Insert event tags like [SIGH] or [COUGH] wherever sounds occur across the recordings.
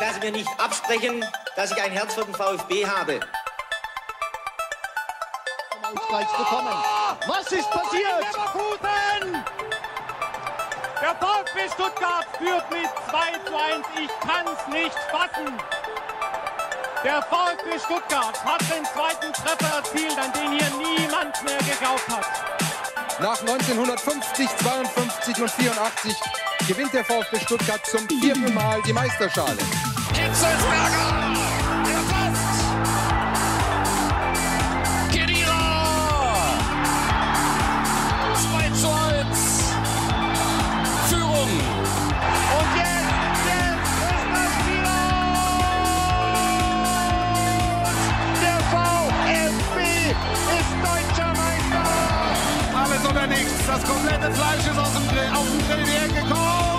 dass mir nicht absprechen, dass ich ein Herz für den VfB habe. Ausgleich bekommen. Was ist passiert? Leverkusen! Der VfB Stuttgart führt mit 2 zu 1. Ich kann's nicht fassen. Der VfB Stuttgart hat den zweiten Treffer erzielt, an den hier niemand mehr geglaubt hat. Nach 1950, 52 und 84 gewinnt der VfB Stuttgart zum vierten Mal die Meisterschale. Hitzelsberger! Der passt! Kedira! 2 zu 1! Führung! Und jetzt, jetzt ist! Der VfB ist deutscher Meister! Alles oder nichts. Das komplette Fleisch ist aus dem Grill, auf den Grill hergekommen.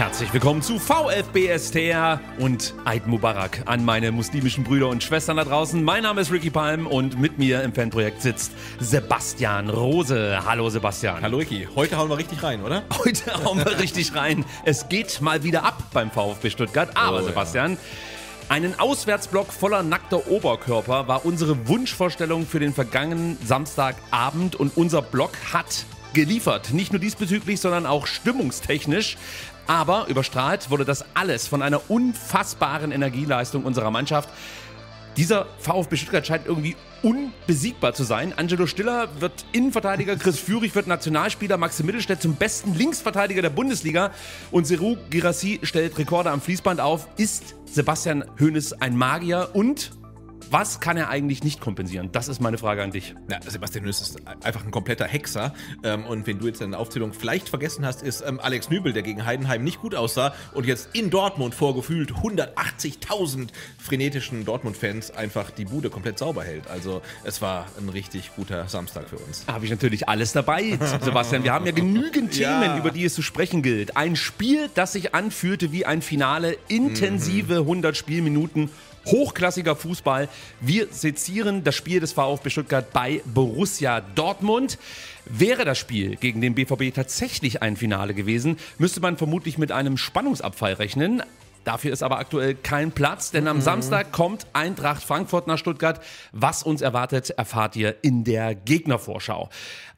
Herzlich willkommen zu VfBSTR und Eid Mubarak an meine muslimischen Brüder und Schwestern da draußen. Mein Name ist Ricky Palm und mit mir im Fanprojekt sitzt Sebastian Rose. Hallo Sebastian. Hallo Ricky, heute hauen wir richtig rein, oder? [LAUGHS] Heute hauen wir [LAUGHS] richtig rein. Es geht mal wieder ab beim VfB Stuttgart. Aber Oh, ja. Sebastian, einen Auswärtsblock voller nackter Oberkörper war unsere Wunschvorstellung für den vergangenen Samstagabend und unser Block hat geliefert. Nicht nur diesbezüglich, sondern auch stimmungstechnisch. Aber überstrahlt wurde das alles von einer unfassbaren Energieleistung unserer Mannschaft. Dieser VfB Stuttgart scheint irgendwie unbesiegbar zu sein. Angelo Stiller wird Innenverteidiger, Chris Führig wird Nationalspieler, Maxim Mittelstädt zum besten Linksverteidiger der Bundesliga und Serou Girassi stellt Rekorde am Fließband auf. Ist Sebastian Hoeneß ein Magier und was kann er eigentlich nicht kompensieren? Das ist meine Frage an dich. Ja, Sebastian Hönes ist einfach ein kompletter Hexer. Ähm, und wenn du jetzt deine Aufzählung vielleicht vergessen hast, ist ähm, Alex Nübel, der gegen Heidenheim nicht gut aussah und jetzt in Dortmund vor gefühlt 180.000 frenetischen Dortmund-Fans einfach die Bude komplett sauber hält. Also es war ein richtig guter Samstag für uns. Habe ich natürlich alles dabei, [LAUGHS] Sebastian. Wir haben ja genügend Ja. Themen, über die es zu sprechen gilt. Ein Spiel, das sich anfühlte wie ein Finale, intensive 100 Spielminuten, hochklassiger Fußball. Wir sezieren das Spiel des VfB Stuttgart bei Borussia Dortmund. Wäre das Spiel gegen den BVB tatsächlich ein Finale gewesen, müsste man vermutlich mit einem Spannungsabfall rechnen. Dafür ist aber aktuell kein Platz, denn am Samstag kommt Eintracht Frankfurt nach Stuttgart. Was uns erwartet, erfahrt ihr in der Gegnervorschau.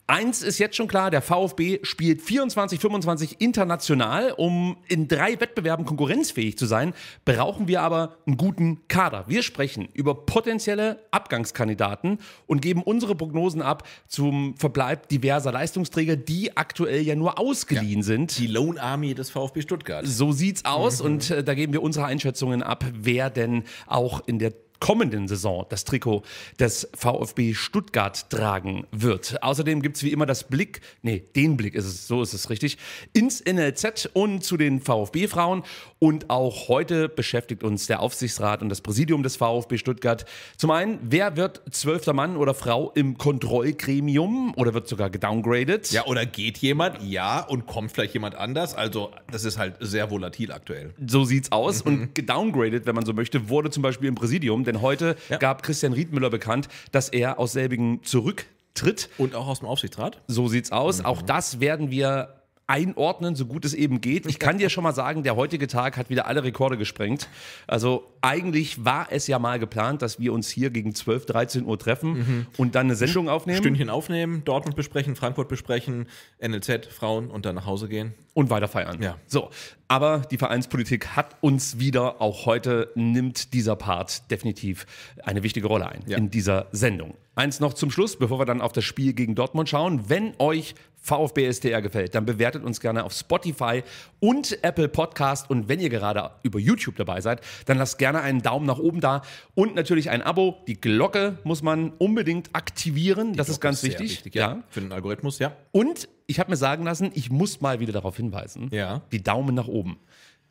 Eins ist jetzt schon klar, der VfB spielt 24, 25 international. Um in drei Wettbewerben konkurrenzfähig zu sein, brauchen wir aber einen guten Kader. Wir sprechen über potenzielle Abgangskandidaten und geben unsere Prognosen ab zum Verbleib diverser Leistungsträger, die aktuell ja nur ausgeliehen sind. Die Lone Army des VfB Stuttgart. So sieht's aus und äh, da geben wir unsere Einschätzungen ab, wer denn auch in der kommenden Saison das Trikot des VfB Stuttgart tragen wird. Außerdem gibt's wie immer das Blick, nee, den Blick ist es, so ist es richtig, ins NLZ und zu den VfB-Frauen. Und auch heute beschäftigt uns der Aufsichtsrat und das Präsidium des VfB Stuttgart. Zum einen, wer wird zwölfter Mann oder Frau im Kontrollgremium oder wird sogar gedowngradet? Ja, oder geht jemand? Ja, und kommt vielleicht jemand anders? Also, das ist halt sehr volatil aktuell. So sieht's aus. Und gedowngradet, wenn man so möchte, wurde zum Beispiel im Präsidium, denn heute Ja. gab Christian Riedmüller bekannt, dass er aus selbigen zurücktritt. Und auch aus dem Aufsichtsrat? So sieht's aus. Auch das werden wir einordnen, so gut es eben geht. Ich kann dir schon mal sagen, der heutige Tag hat wieder alle Rekorde gesprengt. Also eigentlich war es ja mal geplant, dass wir uns hier gegen 12, 13 Uhr treffen und dann eine Sendung aufnehmen Stündchen aufnehmen, Dortmund besprechen, Frankfurt besprechen, NLZ, Frauen und dann nach Hause gehen. und weiter feiern. Ja. So, aber die Vereinspolitik hat uns wieder, auch heute nimmt dieser Part definitiv eine wichtige Rolle ein Ja. in dieser Sendung. Eins noch zum Schluss, bevor wir dann auf das Spiel gegen Dortmund schauen. Wenn euch VfB STR gefällt, dann bewertet uns gerne auf Spotify und Apple Podcast. Und wenn ihr gerade über YouTube dabei seid, dann lasst gerne einen Daumen nach oben da und natürlich ein Abo. Die Glocke muss man unbedingt aktivieren. das ist ganz Sehr wichtig. ja. Für den Algorithmus, ja. Und ich habe mir sagen lassen, ich muss mal wieder darauf hinweisen, Ja. die Daumen nach oben,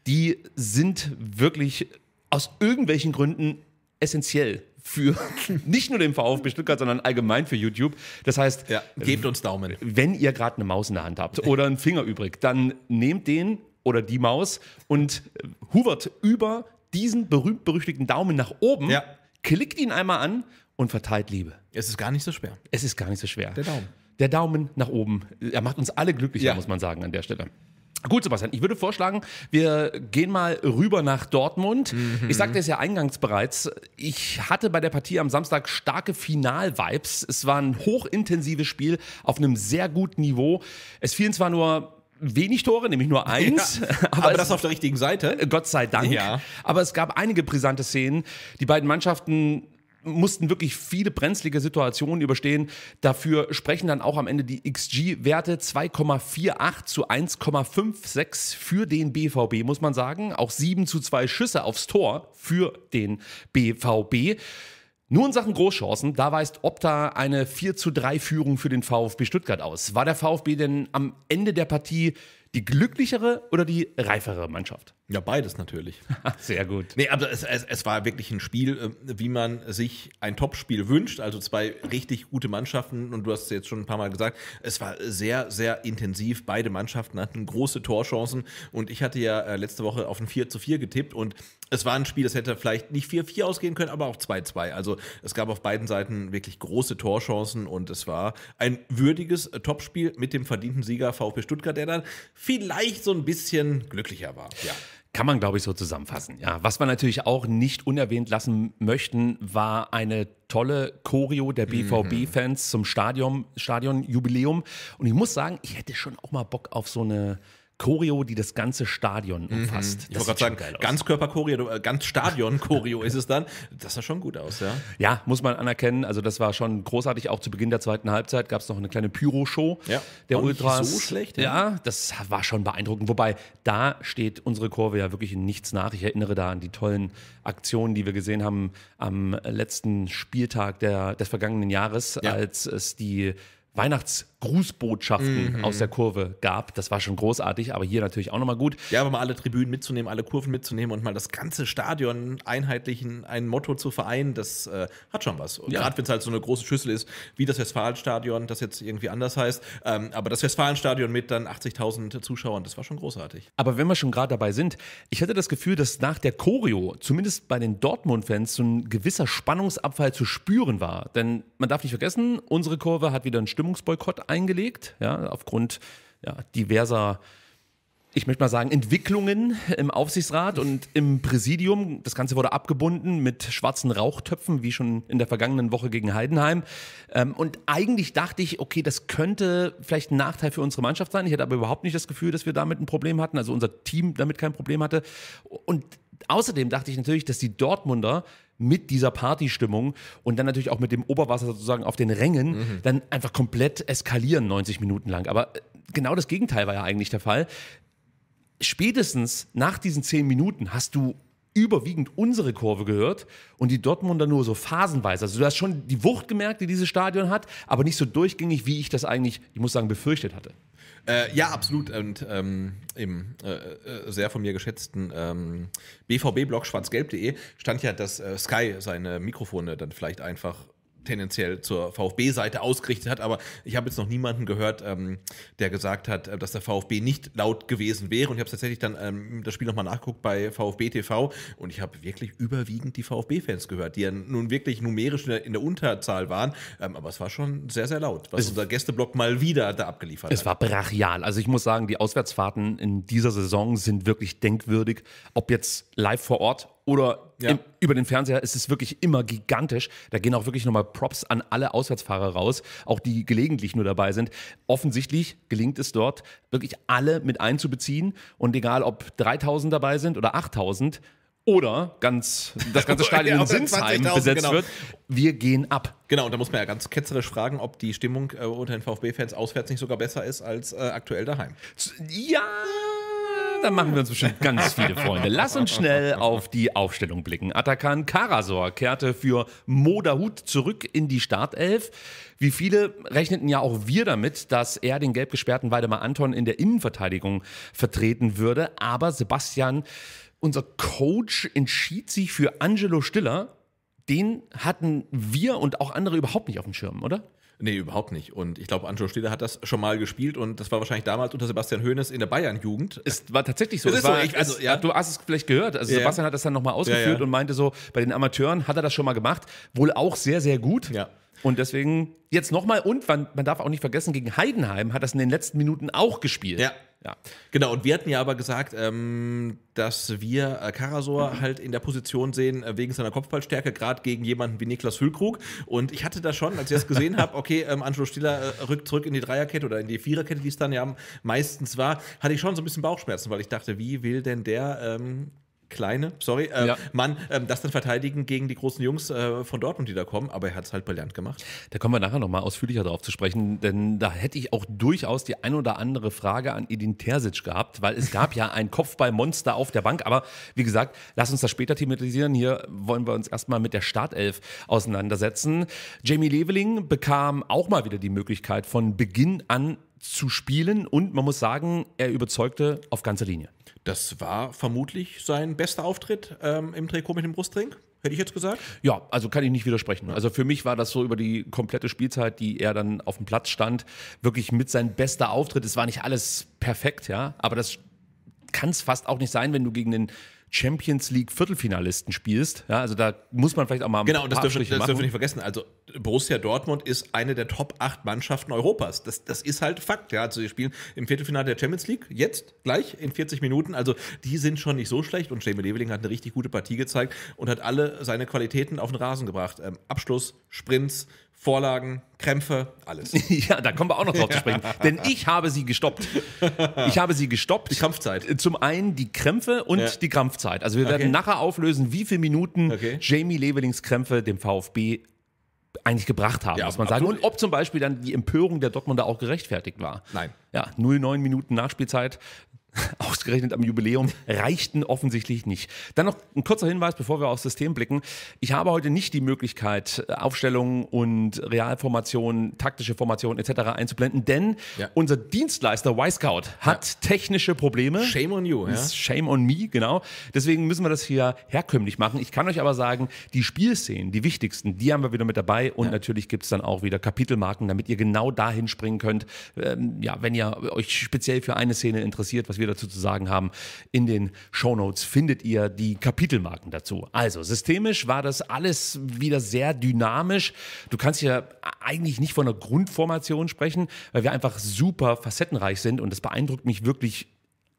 die sind wirklich aus irgendwelchen Gründen essentiell für [LAUGHS] nicht nur den VfB Stuttgart, sondern allgemein für YouTube. Das heißt, Ja, gebt uns Daumen. wenn ihr gerade eine Maus in der Hand habt oder einen Finger übrig, dann nehmt den oder die Maus und huvert über diesen berühmt-berüchtigten Daumen nach oben, Ja. klickt ihn einmal an und verteilt Liebe. Es ist gar nicht so schwer. Es ist gar nicht so schwer. Der Daumen. der Daumen nach oben. Er macht uns alle glücklicher, Ja. muss man sagen, an der Stelle. Gut, Sebastian, ich würde vorschlagen, wir gehen mal rüber nach Dortmund. Ich sagte es ja eingangs bereits, ich hatte bei der Partie am Samstag starke Final-Vibes. Es war ein hochintensives Spiel auf einem sehr guten Niveau. Es fielen zwar nur wenig Tore, nämlich nur eins, [LAUGHS] Aber, es- das auf der richtigen Seite. Gott sei Dank. Ja. Aber es gab einige brisante Szenen. Die beiden Mannschaften mussten wirklich viele brenzlige Situationen überstehen. Dafür sprechen dann auch am Ende die XG-Werte 2,48 zu 1,56 für den BVB, muss man sagen. Auch 7 zu 2 Schüsse aufs Tor für den BVB. Nur in Sachen Großchancen, da weist Opta eine 4 zu 3 Führung für den VfB Stuttgart aus. War der VfB denn am Ende der Partie die glücklichere oder die reifere Mannschaft? Ja, beides natürlich. [LAUGHS] Sehr gut. Nee, aber es, es, es war wirklich ein Spiel, äh, wie man sich ein Topspiel wünscht. Also zwei richtig gute Mannschaften. Und du hast es jetzt schon ein paar Mal gesagt, es war sehr, sehr intensiv. Beide Mannschaften hatten große Torchancen. Und ich hatte ja äh, letzte Woche auf ein 4 zu 4 getippt. Und es war ein Spiel, das hätte vielleicht nicht 4-4 ausgehen können, aber auch 2-2. Also es gab auf beiden Seiten wirklich große Torchancen. Und es war ein würdiges äh, Topspiel mit dem verdienten Sieger VfB Stuttgart, der dann vielleicht so ein bisschen glücklicher war. Ja. Kann man, glaube ich, so zusammenfassen. Ja, was wir natürlich auch nicht unerwähnt lassen möchten, war eine tolle Choreo der BVB-Fans zum Stadion, Stadionjubiläum. Und ich muss sagen, ich hätte schon auch mal Bock auf so eine Choreo, die das ganze Stadion umfasst. Ich wollte gerade sagen, Ganzkörper-Choreo, äh, ganz Stadion-Choreo ist es dann. Das sah schon gut aus, ja. Ja, muss man anerkennen. Also das war schon großartig. Auch zu Beginn der zweiten Halbzeit gab es noch eine kleine Pyro-Show Ja, der auch nicht Ultras. so schlecht, ja. ja. das war schon beeindruckend. Wobei, da steht unsere Kurve ja wirklich in nichts nach. Ich erinnere da an die tollen Aktionen, die wir gesehen haben am letzten Spieltag der, des vergangenen Jahres, Ja. als es die Weihnachtsgrußbotschaften Mhm. aus der Kurve gab. Das war schon großartig, aber hier natürlich auch nochmal gut. Ja, aber mal alle Tribünen mitzunehmen, alle Kurven mitzunehmen und mal das ganze Stadion einheitlich in ein Motto zu vereinen, das äh, hat schon was. Und Ja. gerade wenn es halt so eine große Schüssel ist, wie das Westfalenstadion, das jetzt irgendwie anders heißt. Ähm, aber das Westfalenstadion mit dann 80.000 Zuschauern, das war schon großartig. Aber wenn wir schon gerade dabei sind, ich hatte das Gefühl, dass nach der Choreo, zumindest bei den Dortmund-Fans, so ein gewisser Spannungsabfall zu spüren war. Denn man darf nicht vergessen, unsere Kurve hat wieder einen Stimmungsboykott eingelegt, ja, aufgrund ja, diverser ich möchte mal sagen, Entwicklungen im Aufsichtsrat und im Präsidium. Das Ganze wurde abgebunden mit schwarzen Rauchtöpfen, wie schon in der vergangenen Woche gegen Heidenheim. Ähm, und eigentlich dachte ich, okay, das könnte vielleicht ein Nachteil für unsere Mannschaft sein. Ich hatte aber überhaupt nicht das Gefühl, dass wir damit ein Problem hatten, also unser Team damit kein Problem hatte. Und außerdem dachte ich natürlich, dass die Dortmunder mit dieser Partystimmung und dann natürlich auch mit dem Oberwasser sozusagen auf den Rängen dann einfach komplett eskalieren 90 Minuten lang. Aber äh, genau das Gegenteil war ja eigentlich der Fall spätestens nach diesen zehn Minuten hast du überwiegend unsere Kurve gehört und die Dortmunder nur so phasenweise. Also du hast schon die Wucht gemerkt, die dieses Stadion hat, aber nicht so durchgängig, wie ich das eigentlich, ich muss sagen, befürchtet hatte. Äh, ja, absolut. Und ähm, im äh, äh, sehr von mir geschätzten ähm, BVB-Blog schwarzgelb.de stand ja, dass äh, Sky seine Mikrofone dann vielleicht einfach tendenziell zur VfB-Seite ausgerichtet hat, aber ich habe jetzt noch niemanden gehört, ähm, der gesagt hat, äh, dass der VfB nicht laut gewesen wäre und ich habe tatsächlich dann ähm, das Spiel nochmal nachgeguckt bei VfB TV und ich habe wirklich überwiegend die VfB-Fans gehört, die ja nun wirklich numerisch in der, Unterzahl waren, ähm, aber es war schon sehr, sehr laut, was unser Gästeblock mal wieder da abgeliefert Es hat. war brachial. Also ich muss sagen, die Auswärtsfahrten in dieser Saison sind wirklich denkwürdig. Ob jetzt live vor Ort oder Ja. im, über den Fernseher, ist es wirklich immer gigantisch. Da gehen auch wirklich nochmal Props an alle Auswärtsfahrer raus, auch die gelegentlich nur dabei sind. Offensichtlich gelingt es dort, wirklich alle mit einzubeziehen. Und egal, ob 3000 dabei sind oder 8000 oder ganz, das ganze [LAUGHS] Stadion Ja, in Sinsheim 20.000, besetzt genau. wird, wir gehen ab. Genau, und da muss man ja ganz ketzerisch fragen, ob die Stimmung äh, unter den VfB-Fans auswärts nicht sogar besser ist als äh, aktuell daheim. Ja, da machen wir uns bestimmt ganz viele Freunde. Lass uns schnell auf die Aufstellung blicken. Atakan Karasor kehrte für Modahut zurück in die Startelf. Wie viele rechneten ja auch wir damit, dass er den gelb gesperrten Waldemar Anton in der Innenverteidigung vertreten würde. Aber Sebastian, unser Coach entschied sich für Angelo Stiller. Den hatten wir und auch andere überhaupt nicht auf dem Schirm, oder? Nee, überhaupt nicht. Und ich glaube, Angelo Stiller hat das schon mal gespielt und das war wahrscheinlich damals unter Sebastian Hoeneß in der Bayern-Jugend. Es war tatsächlich so. Es Es ist so, war, ich- also, ja. Du hast es vielleicht gehört. Also Ja. Sebastian hat das dann nochmal ausgeführt Ja, ja. und meinte so, bei den Amateuren hat er das schon mal gemacht. Wohl auch sehr, sehr gut. Ja. Und deswegen jetzt nochmal, und man, man darf auch nicht vergessen, gegen Heidenheim hat das in den letzten Minuten auch gespielt. Ja. Ja. Genau, und wir hatten ja aber gesagt, ähm, dass wir äh, Karasor halt in der Position sehen, äh, wegen seiner Kopfballstärke, gerade gegen jemanden wie Niklas Füllkrug. Und ich hatte da schon, als ich das gesehen habe, [LAUGHS] okay, ähm, Angelo Stiller äh, rückt zurück in die Dreierkette oder in die Viererkette, die es dann ja meistens war, hatte ich schon so ein bisschen Bauchschmerzen, weil ich dachte, wie will denn der ähm, kleine, sorry, äh, Ja. Mann, ähm, das dann verteidigen gegen die großen Jungs äh, von Dortmund, die da kommen. Aber er hat es halt brillant gemacht. Da kommen wir nachher nochmal ausführlicher drauf zu sprechen, denn da hätte ich auch durchaus die ein oder andere Frage an Edin Terzic gehabt, weil es gab ja ein Kopfballmonster auf der Bank, aber wie gesagt, lass uns das später thematisieren. Hier wollen wir uns erstmal mit der Startelf auseinandersetzen. Jamie Leveling bekam auch mal wieder die Möglichkeit von Beginn an zu spielen und man muss sagen, er überzeugte auf ganzer Linie. Das war vermutlich sein bester Auftritt ähm, im Trikot mit dem Brustring, hätte ich jetzt gesagt. Ja, also kann ich nicht widersprechen. Also für mich war das so über die komplette Spielzeit, die er dann auf dem Platz stand, wirklich mit sein bester Auftritt. Es war nicht alles perfekt, ja, aber das kann es fast auch nicht sein, wenn du gegen den Champions League Viertelfinalisten spielst. Ja, also da muss man vielleicht auch mal ein Genau, das dürfen, das dürfen wir nicht vergessen. Also Borussia Dortmund ist eine der Top 8 Mannschaften Europas. Das, das ist halt Fakt. Ja. Also sie spielen im Viertelfinale der Champions League, jetzt gleich in 40 Minuten. Also die sind schon nicht so schlecht und Jamie Leveling hat eine richtig gute Partie gezeigt und hat alle seine Qualitäten auf den Rasen gebracht. Ähm, Abschluss, Sprints, Vorlagen, Krämpfe, alles. [LAUGHS] Ja, da kommen wir auch noch drauf zu sprechen. Denn ich habe sie gestoppt. Ich habe sie gestoppt. Die Kampfzeit. Zum einen die Krämpfe und Ja. die Krampfzeit. Also wir werden Okay. nachher auflösen, wie viele Minuten Okay. Jamie Levelings Krämpfe dem VfB eigentlich gebracht haben, Ja, muss man sagen. absolut. Und ob zum Beispiel dann die Empörung der Dortmunder auch gerechtfertigt war. Nein. Ja, 0,9 Minuten Nachspielzeit. [LAUGHS] Ausgerechnet am Jubiläum reichten offensichtlich nicht. Dann noch ein kurzer Hinweis, bevor wir aufs System blicken. Ich habe heute nicht die Möglichkeit, Aufstellungen und Realformationen, taktische Formationen etc. einzublenden, denn Ja. unser Dienstleister Y-Scout hat technische Probleme. Shame on you, ja. Shame on me, genau. Deswegen müssen wir das hier herkömmlich machen. Ich kann euch aber sagen, die Spielszenen, die wichtigsten, die haben wir wieder mit dabei und natürlich gibt's dann auch wieder Kapitelmarken, damit ihr genau dahin springen könnt. Ähm, ja, wenn ihr euch speziell für eine Szene interessiert, was wir dazu zu sagen haben, in den Shownotes findet ihr die Kapitelmarken dazu. Also, systemisch war das alles wieder sehr dynamisch. Du kannst ja eigentlich nicht von einer Grundformation sprechen, weil wir einfach super facettenreich sind und das beeindruckt mich wirklich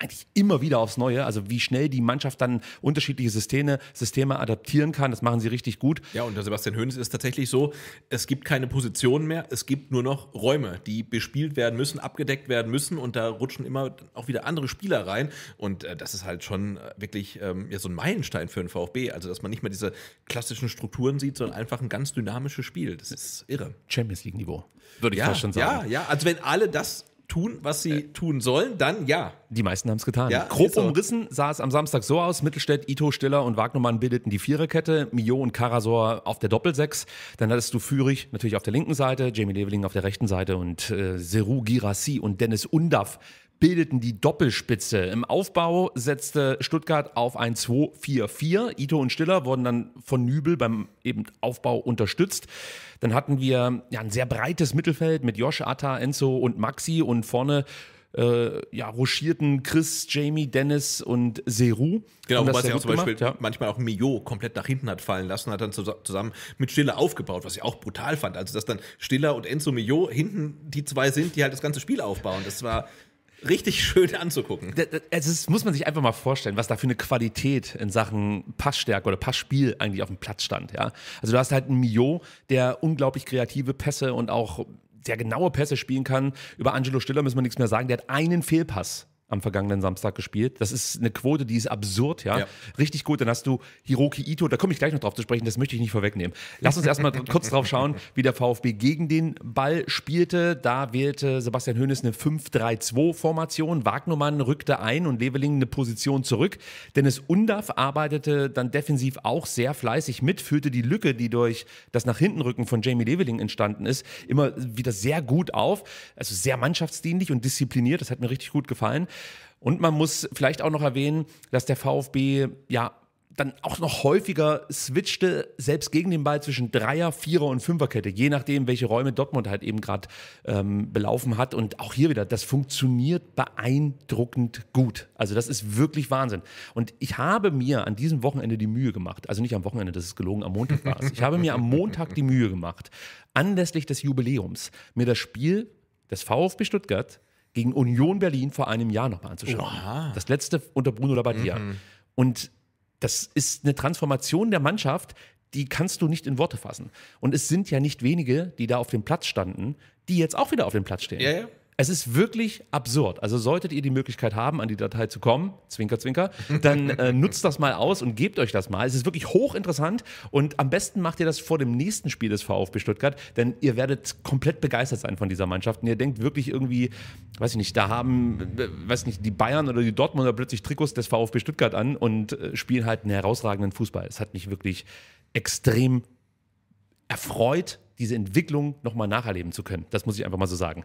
eigentlich immer wieder aufs Neue. Also wie schnell die Mannschaft dann unterschiedliche Systeme, Systeme adaptieren kann, das machen sie richtig gut. Ja, und der Sebastian Hoeneß ist tatsächlich so, es gibt keine Positionen mehr, es gibt nur noch Räume, die bespielt werden müssen, abgedeckt werden müssen und da rutschen immer auch wieder andere Spieler rein und äh, das ist halt schon äh, wirklich ähm, ja, so ein Meilenstein für den VfB, also dass man nicht mehr diese klassischen Strukturen sieht, sondern einfach ein ganz dynamisches Spiel. Das ist irre. Champions League Niveau, würde ich Ja, fast schon sagen. ja, ja, also wenn alle das tun, was sie tun sollen, dann ja. Die meisten haben es getan. Ja, Grob umrissen sah es am Samstag so aus. Mittelstädt, Ito, Stiller und Wagnermann bildeten die Viererkette. Mio und Karasor auf der Doppelsechs. Dann hattest du Führig natürlich auf der linken Seite, Jamie Leveling auf der rechten Seite und äh, Seru Girassi und Dennis Undaff bildeten die Doppelspitze. Im Aufbau setzte Stuttgart auf ein 2-4-4. Ito und Stiller wurden dann von Nübel beim eben Aufbau unterstützt. Dann hatten wir ja, ein sehr breites Mittelfeld mit Josh, Atta, Enzo und Maxi und vorne äh, ja, rochierten Chris, Jamie, Dennis und Seru. Genau, sehr sie auch zum Beispiel gemacht, ja. manchmal auch Mio komplett nach hinten hat fallen lassen, hat dann zus- zusammen mit Stiller aufgebaut, was ich auch brutal fand. Also, dass dann Stiller und Enzo Mio hinten die zwei sind, die halt das ganze Spiel aufbauen. Das war richtig schön anzugucken. Also das muss man sich einfach mal vorstellen, was da für eine Qualität in Sachen Passstärke oder Passspiel eigentlich auf dem Platz stand. Ja? Also du hast halt einen Mio, der unglaublich kreative Pässe und auch sehr genaue Pässe spielen kann. Über Angelo Stiller müssen wir nichts mehr sagen. Der hat einen Fehlpass am vergangenen Samstag gespielt. Das ist eine Quote, die ist absurd, ja. Ja. Richtig gut. Dann hast du Hiroki Ito, da komme ich gleich noch drauf zu sprechen, das möchte ich nicht vorwegnehmen. Lass uns erstmal [LAUGHS] kurz drauf schauen, wie der VfB gegen den Ball spielte. Da wählte Sebastian Hoeneß eine 5-3-2-Formation. Wagnermann rückte ein und Leveling eine Position zurück. Dennis Undaff arbeitete dann defensiv auch sehr fleißig mit, füllte die Lücke, die durch das nach hinten Rücken von Jamie Leveling entstanden ist, immer wieder sehr gut auf. Also sehr mannschaftsdienlich und diszipliniert. Das hat mir richtig gut gefallen. Und man muss vielleicht auch noch erwähnen, dass der VfB ja dann auch noch häufiger switchte, selbst gegen den Ball zwischen Dreier, Vierer und Fünferkette, je nachdem, welche Räume Dortmund halt eben gerade ähm, belaufen hat. Und auch hier wieder, das funktioniert beeindruckend gut. Also das ist wirklich Wahnsinn. Und ich habe mir an diesem Wochenende die Mühe gemacht, also nicht am Wochenende, das ist gelogen, am Montag war es. Ich habe mir am Montag die Mühe gemacht, anlässlich des Jubiläums, mir das Spiel des VfB Stuttgart gegen Union Berlin vor einem Jahr nochmal anzuschauen. Das letzte unter Bruno Labbadia. Und das ist eine Transformation der Mannschaft, die kannst du nicht in Worte fassen. Und es sind ja nicht wenige, die da auf dem Platz standen, die jetzt auch wieder auf dem Platz stehen. Ja, ja. Es ist wirklich absurd. Also solltet ihr die Möglichkeit haben, an die Datei zu kommen, zwinker, zwinker, dann äh, [LAUGHS] nutzt das mal aus und gebt euch das mal. Es ist wirklich hochinteressant und am besten macht ihr das vor dem nächsten Spiel des VfB Stuttgart, denn ihr werdet komplett begeistert sein von dieser Mannschaft und ihr denkt wirklich irgendwie, weiß ich nicht, da haben, äh, weiß nicht, die Bayern oder die Dortmunder plötzlich Trikots des VfB Stuttgart an und äh, spielen halt einen herausragenden Fußball. Es hat mich wirklich extrem erfreut, diese Entwicklung nochmal nacherleben zu können. Das muss ich einfach mal so sagen.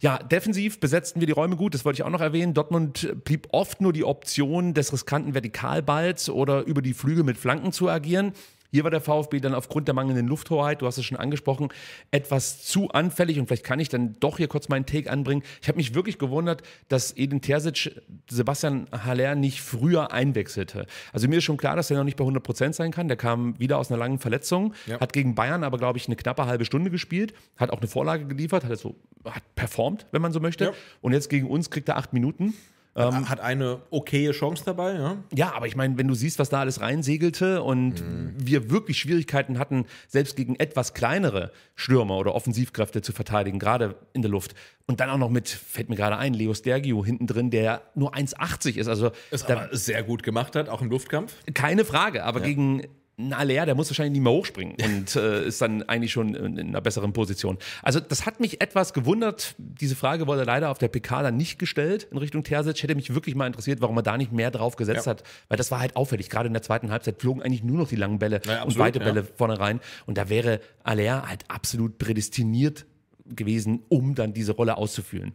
Ja, defensiv besetzten wir die Räume gut, das wollte ich auch noch erwähnen. Dortmund blieb oft nur die Option des riskanten Vertikalballs oder über die Flügel mit Flanken zu agieren. Hier war der VfB dann aufgrund der mangelnden Lufthoheit, du hast es schon angesprochen, etwas zu anfällig und vielleicht kann ich dann doch hier kurz meinen Take anbringen. Ich habe mich wirklich gewundert, dass Edin Terzic Sebastian Haller nicht früher einwechselte. Also mir ist schon klar, dass er noch nicht bei 100 Prozent sein kann. Der kam wieder aus einer langen Verletzung, Ja. hat gegen Bayern aber, glaube ich, eine knappe halbe Stunde gespielt, hat auch eine Vorlage geliefert, hat, so, hat performt, wenn man so möchte. Ja. Und jetzt gegen uns kriegt er acht Minuten. Ähm, hat eine okaye Chance dabei, ja. Ja, aber ich meine, wenn du siehst, was da alles reinsegelte und wir wirklich Schwierigkeiten hatten, selbst gegen etwas kleinere Stürmer oder Offensivkräfte zu verteidigen, gerade in der Luft. Und dann auch noch mit, fällt mir gerade ein, Leo Stergio hinten drin, der nur 1,80 ist. Also Es da, sehr gut gemacht hat, auch im Luftkampf. keine Frage, aber gegen einen Aller, der muss wahrscheinlich nicht mehr hochspringen [LAUGHS] und äh, ist dann eigentlich schon in, in einer besseren Position. Also das hat mich etwas gewundert. Diese Frage wurde leider auf der PK dann nicht gestellt in Richtung Terzic. Hätte mich wirklich mal interessiert, warum er da nicht mehr drauf gesetzt Ja. hat, weil das war halt auffällig. Gerade in der zweiten Halbzeit flogen eigentlich nur noch die langen Bälle Ja, und absolut, weite ja. Bälle vorne rein. Und da wäre Aller halt absolut prädestiniert gewesen, um dann diese Rolle auszufüllen.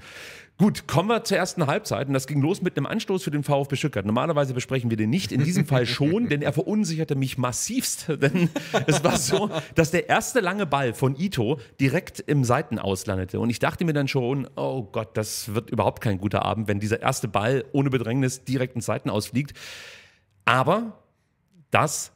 Gut, kommen wir zur ersten Halbzeit und das ging los mit einem Anstoß für den VfB Stuttgart. Normalerweise besprechen wir den nicht, in diesem Fall schon, denn er verunsicherte mich massivst, [LAUGHS] denn es war so, dass der erste lange Ball von Ito direkt im Seitenaus landete und ich dachte mir dann schon, oh Gott, das wird überhaupt kein guter Abend, wenn dieser erste Ball ohne Bedrängnis direkt ins Seitenaus fliegt. Aber das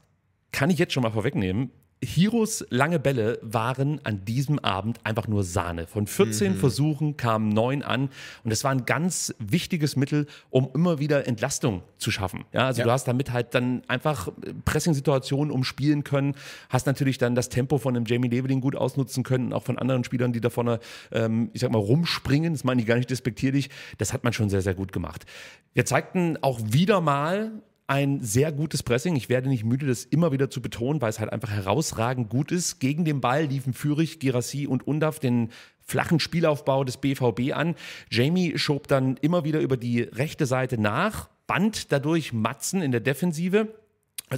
kann ich jetzt schon mal vorwegnehmen. Hiros lange Bälle waren an diesem Abend einfach nur Sahne. Von 14 Versuchen kamen neun an und das war ein ganz wichtiges Mittel, um immer wieder Entlastung zu schaffen. Ja, also Ja. du hast damit halt dann einfach Pressing-Situationen umspielen können, hast natürlich dann das Tempo von einem Jamie Leveling gut ausnutzen können, auch von anderen Spielern, die da vorne, ähm, ich sag mal, rumspringen. Das meine ich gar nicht despektierlich. Das hat man schon sehr, sehr gut gemacht. Wir zeigten auch wieder mal ein sehr gutes Pressing. Ich werde nicht müde, das immer wieder zu betonen, weil es halt einfach herausragend gut ist. Gegen den Ball liefen Fürich, Girassi und Undaf den flachen Spielaufbau des BVB an. Jamie schob dann immer wieder über die rechte Seite nach, band dadurch Matzen in der Defensive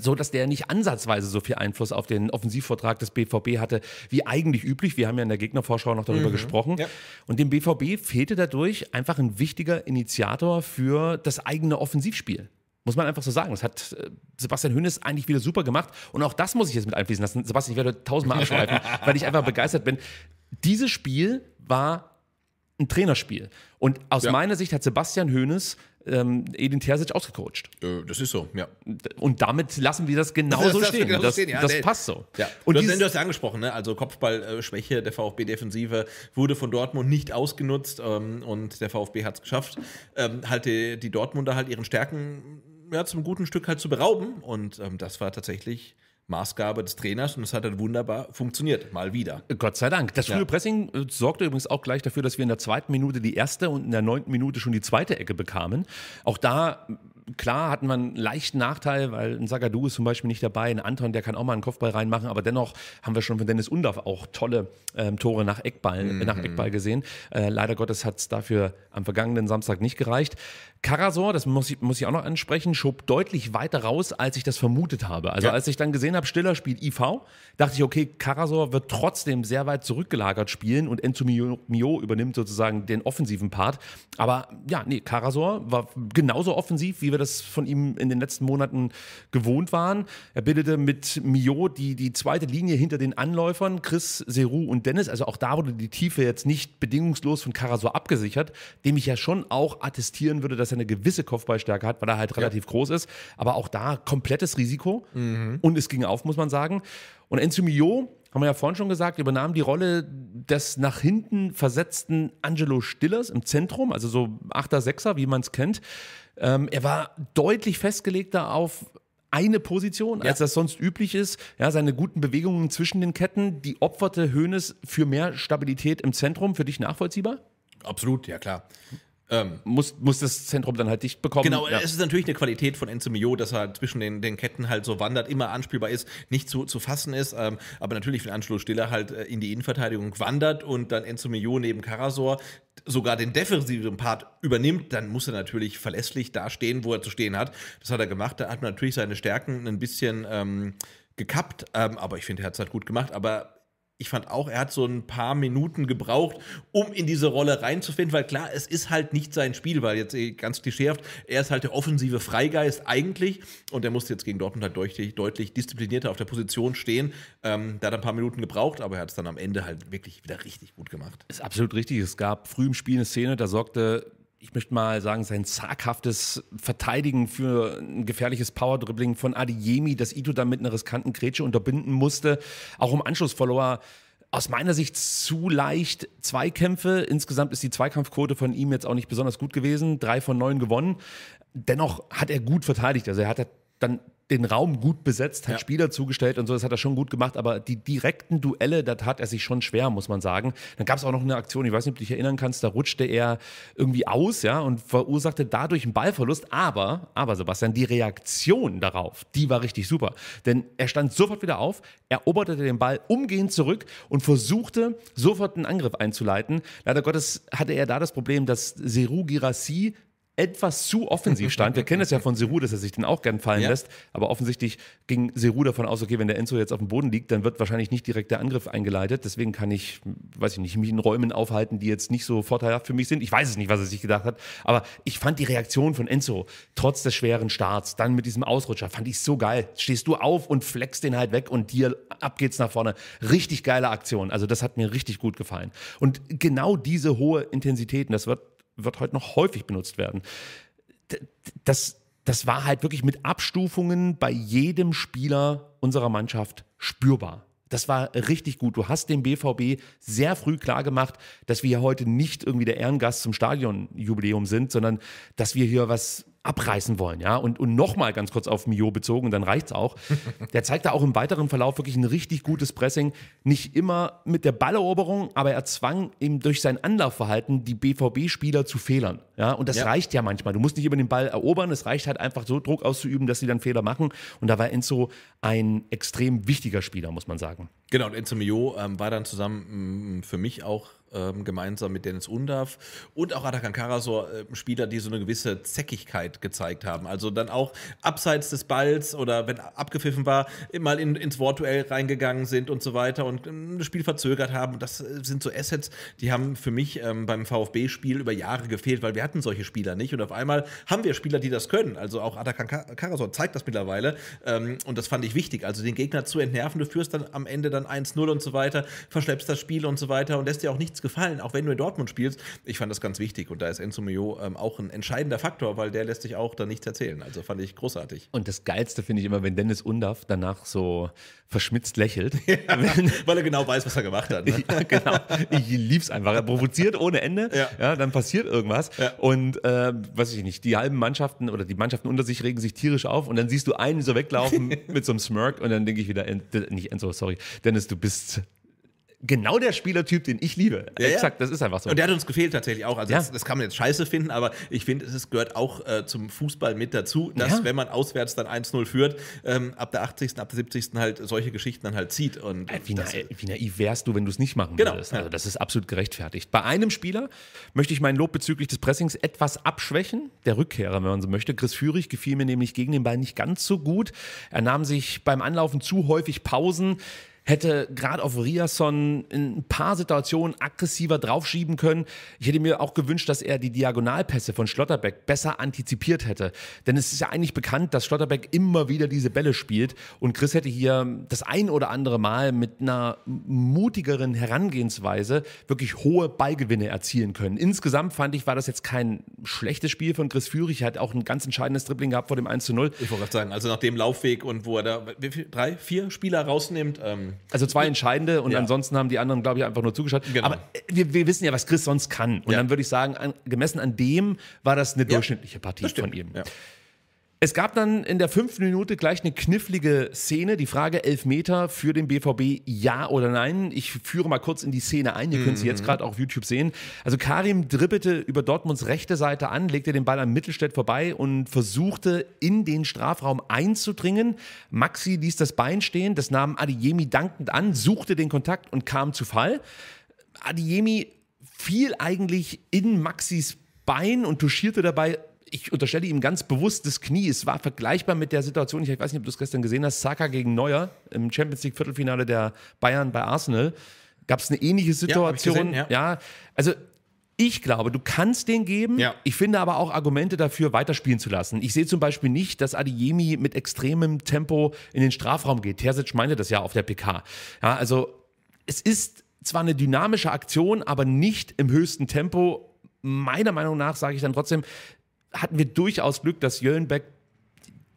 so dass der nicht ansatzweise so viel Einfluss auf den Offensivvortrag des BVB hatte, wie eigentlich üblich. Wir haben ja in der Gegnervorschau noch darüber gesprochen. Ja. Und dem BVB fehlte dadurch einfach ein wichtiger Initiator für das eigene Offensivspiel. Muss man einfach so sagen. Das hat äh, Sebastian Hönes eigentlich wieder super gemacht. Und auch das muss ich jetzt mit einfließen lassen. Sebastian, ich werde tausendmal [LAUGHS] abschweifen, weil ich einfach begeistert bin. Dieses Spiel war ein Trainerspiel. Und aus Ja. meiner Sicht hat Sebastian Hönes ähm, Edin Terzic ausgecoacht. Äh, Das ist so, ja. Und damit lassen wir das genauso Das- das- stehen. genauso Das, stehen, ja, das passt so. Ja. Und du, hast, du hast ja angesprochen, ne? also Kopfballschwäche der VfB-Defensive wurde von Dortmund nicht ausgenutzt ähm, und der VfB hat es geschafft, ähm, halt die, die Dortmunder halt ihren Stärken ja, zum guten Stück halt zu berauben und ähm, das war tatsächlich Maßgabe des Trainers und das hat dann wunderbar funktioniert, mal wieder. Gott sei Dank. Das frühe Ja. Pressing äh, sorgte übrigens auch gleich dafür, dass wir in der zweiten Minute die erste und in der neunten Minute schon die zweite Ecke bekamen. Auch da, klar, hatten wir einen leichten Nachteil, weil ein Sagadu ist zum Beispiel nicht dabei, ein Anton, der kann auch mal einen Kopfball reinmachen, aber dennoch haben wir schon von Dennis Undaff auch tolle ähm, Tore nach Eckball, äh, nach Eckball gesehen. Äh, leider Gottes hat es dafür am vergangenen Samstag nicht gereicht. Karasor, das muss ich, muss ich auch noch ansprechen, schob deutlich weiter raus, als ich das vermutet habe. Also Ja. als ich dann gesehen habe, Stiller spielt IV, dachte ich, okay, Karasor wird trotzdem sehr weit zurückgelagert spielen und Enzo Mio, Mio übernimmt sozusagen den offensiven Part. Aber ja, nee, Karasor war genauso offensiv, wie wir das von ihm in den letzten Monaten gewohnt waren. Er bildete mit Mio die, die zweite Linie hinter den Anläufern, Chris, Seru und Dennis. Also auch da wurde die Tiefe jetzt nicht bedingungslos von Karasor abgesichert, dem ich ja schon auch attestieren würde, dass er eine gewisse Kopfballstärke hat, weil er halt relativ groß ist. Aber auch da komplettes Risiko. Und es ging auf, muss man sagen. Und Enzo Mio, haben wir ja vorhin schon gesagt, übernahm die Rolle des nach hinten versetzten Angelo Stillers im Zentrum, also so 8er, 6er, wie man es kennt. Ähm, er war deutlich festgelegter auf eine Position, als das sonst üblich ist. Ja, seine guten Bewegungen zwischen den Ketten, die opferte Hoeneß für mehr Stabilität im Zentrum. Für dich nachvollziehbar? Absolut, ja klar. Muss, muss das Zentrum dann halt dicht bekommen. Genau, ja. es ist natürlich eine Qualität von Enzo Mio, dass er zwischen den, den Ketten halt so wandert, immer anspielbar ist, nicht zu, zu fassen ist. Ähm, aber natürlich, wenn Angelo Stiller halt äh, in die Innenverteidigung wandert und dann Enzo Mio neben Karasor sogar den defensiven Part übernimmt, dann muss er natürlich verlässlich da stehen, wo er zu stehen hat. Das hat er gemacht. Da hat man natürlich seine Stärken ein bisschen ähm, gekappt. Ähm, aber ich finde, er hat es halt gut gemacht. Aber ich fand auch, er hat so ein paar Minuten gebraucht, um in diese Rolle reinzufinden, weil klar, es ist halt nicht sein Spiel, weil jetzt eh ganz klischeehaft, er ist halt der offensive Freigeist eigentlich und er musste jetzt gegen Dortmund halt deutlich, deutlich disziplinierter auf der Position stehen. Ähm, da hat er ein paar Minuten gebraucht, aber er hat es dann am Ende halt wirklich wieder richtig gut gemacht. ist absolut richtig. Es gab früh im Spiel eine Szene, da sorgte, ich möchte mal sagen, sein zaghaftes Verteidigen für ein gefährliches Powerdribbling von Adeyemi, das Ito dann mit einer riskanten Grätsche unterbinden musste. Auch um Anschlussfollower aus meiner Sicht zu leicht Zweikämpfe. Insgesamt ist die Zweikampfquote von ihm jetzt auch nicht besonders gut gewesen. Drei von neun gewonnen. Dennoch hat er gut verteidigt. Also er hat dann den Raum gut besetzt, hat Ja. Spieler zugestellt und so, das hat er schon gut gemacht, aber die direkten Duelle, da tat er sich schon schwer, muss man sagen. Dann gab es auch noch eine Aktion, ich weiß nicht, ob du dich erinnern kannst, da rutschte er irgendwie aus, ja, und verursachte dadurch einen Ballverlust, aber, aber Sebastian, die Reaktion darauf, die war richtig super, denn er stand sofort wieder auf, eroberte den Ball umgehend zurück und versuchte sofort einen Angriff einzuleiten. Leider Gottes hatte er da das Problem, dass Seru Girassi etwas zu offensiv stand. Wir kennen es ja von Seru, dass er sich den auch gern fallen Ja. lässt. Aber offensichtlich ging Seru davon aus, okay, wenn der Enzo jetzt auf dem Boden liegt, dann wird wahrscheinlich nicht direkt der Angriff eingeleitet. Deswegen kann ich, weiß ich nicht, mich in Räumen aufhalten, die jetzt nicht so vorteilhaft für mich sind. Ich weiß es nicht, was er sich gedacht hat. Aber ich fand die Reaktion von Enzo, trotz des schweren Starts, dann mit diesem Ausrutscher, fand ich so geil. Stehst du auf und flexst den halt weg und dir ab geht's nach vorne. Richtig geile Aktion. Also das hat mir richtig gut gefallen. Und genau diese hohe Intensität, und das wird, wird heute noch häufig benutzt werden, das, das war halt wirklich mit Abstufungen bei jedem Spieler unserer Mannschaft spürbar. Das war richtig gut. Du hast dem BVB sehr früh klar gemacht, dass wir heute nicht irgendwie der Ehrengast zum Stadionjubiläum sind, sondern dass wir hier was abreißen wollen, ja. Und, und nochmal ganz kurz auf Mio bezogen, dann reicht's auch. Der zeigte auch im weiteren Verlauf wirklich ein richtig gutes Pressing. Nicht immer mit der Balleroberung, aber er zwang eben durch sein Anlaufverhalten die BVB-Spieler zu Fehlern. Ja, und das Ja. reicht ja manchmal. Du musst nicht über den Ball erobern, es reicht halt einfach so Druck auszuüben, dass sie dann Fehler machen. Und da war Enzo ein extrem wichtiger Spieler, muss man sagen. Genau, und Enzo Mio ähm, war dann zusammen mh, für mich auch ähm, gemeinsam mit Dennis Undav und auch Atakan Karasor äh, Spieler, die so eine gewisse Zäckigkeit gezeigt haben. Also dann auch abseits des Balls oder wenn abgepfiffen war, mal in, ins Wortduell reingegangen sind und so weiter und ähm, das Spiel verzögert haben. Das äh, sind so Assets, die haben für mich ähm, beim VfB-Spiel über Jahre gefehlt, weil wir hatten solche Spieler nicht. Und auf einmal haben wir Spieler, die das können. Also auch Atakan Ka- Karasor zeigt das mittlerweile. Ähm, und das fand ich wichtig. Also den Gegner zu entnerven. Du führst dann am Ende dann 1-0 und so weiter, verschleppst das Spiel und so weiter und lässt dir auch nichts gefallen, auch wenn du in Dortmund spielst. Ich fand das ganz wichtig. Und da ist Enzo Mio ähm, auch ein entscheidender Faktor, weil der lässt sich auch dann nichts erzählen. Also fand ich großartig. Und das Geilste finde ich immer, wenn Dennis Undaff danach so verschmitzt lächelt. [LAUGHS] Wenn, weil er genau weiß, was er gemacht hat. Ne? [LAUGHS] ja, genau. Ich lieb's einfach. Er provoziert ohne Ende. Ja. dann passiert irgendwas. Ja. Und äh, weiß ich nicht, die halben Mannschaften oder die Mannschaften unter sich regen sich tierisch auf und dann siehst du einen so weglaufen [LAUGHS] mit so einem Smirk und dann denke ich wieder, nicht Enzo, sorry, Dennis, du bist genau der Spielertyp, den ich liebe. Ja, ja. Exakt, das ist einfach so. Und der hat uns gefehlt tatsächlich auch. Also Ja. das, das kann man jetzt scheiße finden, aber ich finde, es gehört auch äh, zum Fußball mit dazu, dass Ja. wenn man auswärts dann 1-0 führt, ähm, ab der 80., ab der 70. halt solche Geschichten dann halt zieht. Und Äh, Wie, das, naiv, wie naiv wärst du, wenn du es nicht machen Genau, würdest? ja. Also das ist absolut gerechtfertigt. Bei einem Spieler möchte ich mein Lob bezüglich des Pressings etwas abschwächen. Der Rückkehrer, wenn man so möchte. Chris Führig gefiel mir nämlich gegen den Ball nicht ganz so gut. Er nahm sich beim Anlaufen zu häufig Pausen. Hätte gerade auf Riasson in ein paar Situationen aggressiver draufschieben können. Ich hätte mir auch gewünscht, dass er die Diagonalpässe von Schlotterbeck besser antizipiert hätte. Denn es ist ja eigentlich bekannt, dass Schlotterbeck immer wieder diese Bälle spielt. Und Chris hätte hier das ein oder andere Mal mit einer mutigeren Herangehensweise wirklich hohe Ballgewinne erzielen können. Insgesamt fand ich, war das jetzt kein schlechtes Spiel von Chris Führig. Er hat auch ein ganz entscheidendes Dribbling gehabt vor dem 1 zu 0. Ich wollte gerade sagen, also nach dem Laufweg und wo er da drei, vier Spieler rausnimmt. Ähm, Also zwei entscheidende und Ja. ansonsten haben die anderen, glaube ich, einfach nur zugeschaut. Genau. Aber äh, wir, wir wissen ja, was Chris sonst kann. Und Ja. dann würde ich sagen, an, gemessen an dem war das eine durchschnittliche Partie von ihm. Ja. Es gab dann in der fünften Minute gleich eine knifflige Szene. Die Frage Elfmeter für den BVB, ja oder nein. Ich führe mal kurz in die Szene ein. Ihr könnt sie jetzt gerade auch auf YouTube sehen. Also Karim dribbelte über Dortmunds rechte Seite an, legte den Ball an Mittelstädt vorbei und versuchte in den Strafraum einzudringen. Maxi ließ das Bein stehen, das nahm Adeyemi dankend an, suchte den Kontakt und kam zu Fall. Adeyemi fiel eigentlich in Maxis Bein und touchierte dabei. Ich unterstelle ihm ganz bewusst das Knie. Es war vergleichbar mit der Situation, ich weiß nicht, ob du es gestern gesehen hast, Saka gegen Neuer im Champions League Viertelfinale der Bayern bei Arsenal. Gab es eine ähnliche Situation? gesehen, ja. ja, also ich glaube, du kannst den geben. Ja. Ich finde aber auch Argumente dafür, weiterspielen zu lassen. Ich sehe zum Beispiel nicht, dass Adeyemi mit extremem Tempo in den Strafraum geht. Terzic meinte das ja auf der PK. Ja, also es ist zwar eine dynamische Aktion, aber nicht im höchsten Tempo. Meiner Meinung nach sage ich dann trotzdem, hatten wir durchaus Glück, dass Jöllenbeck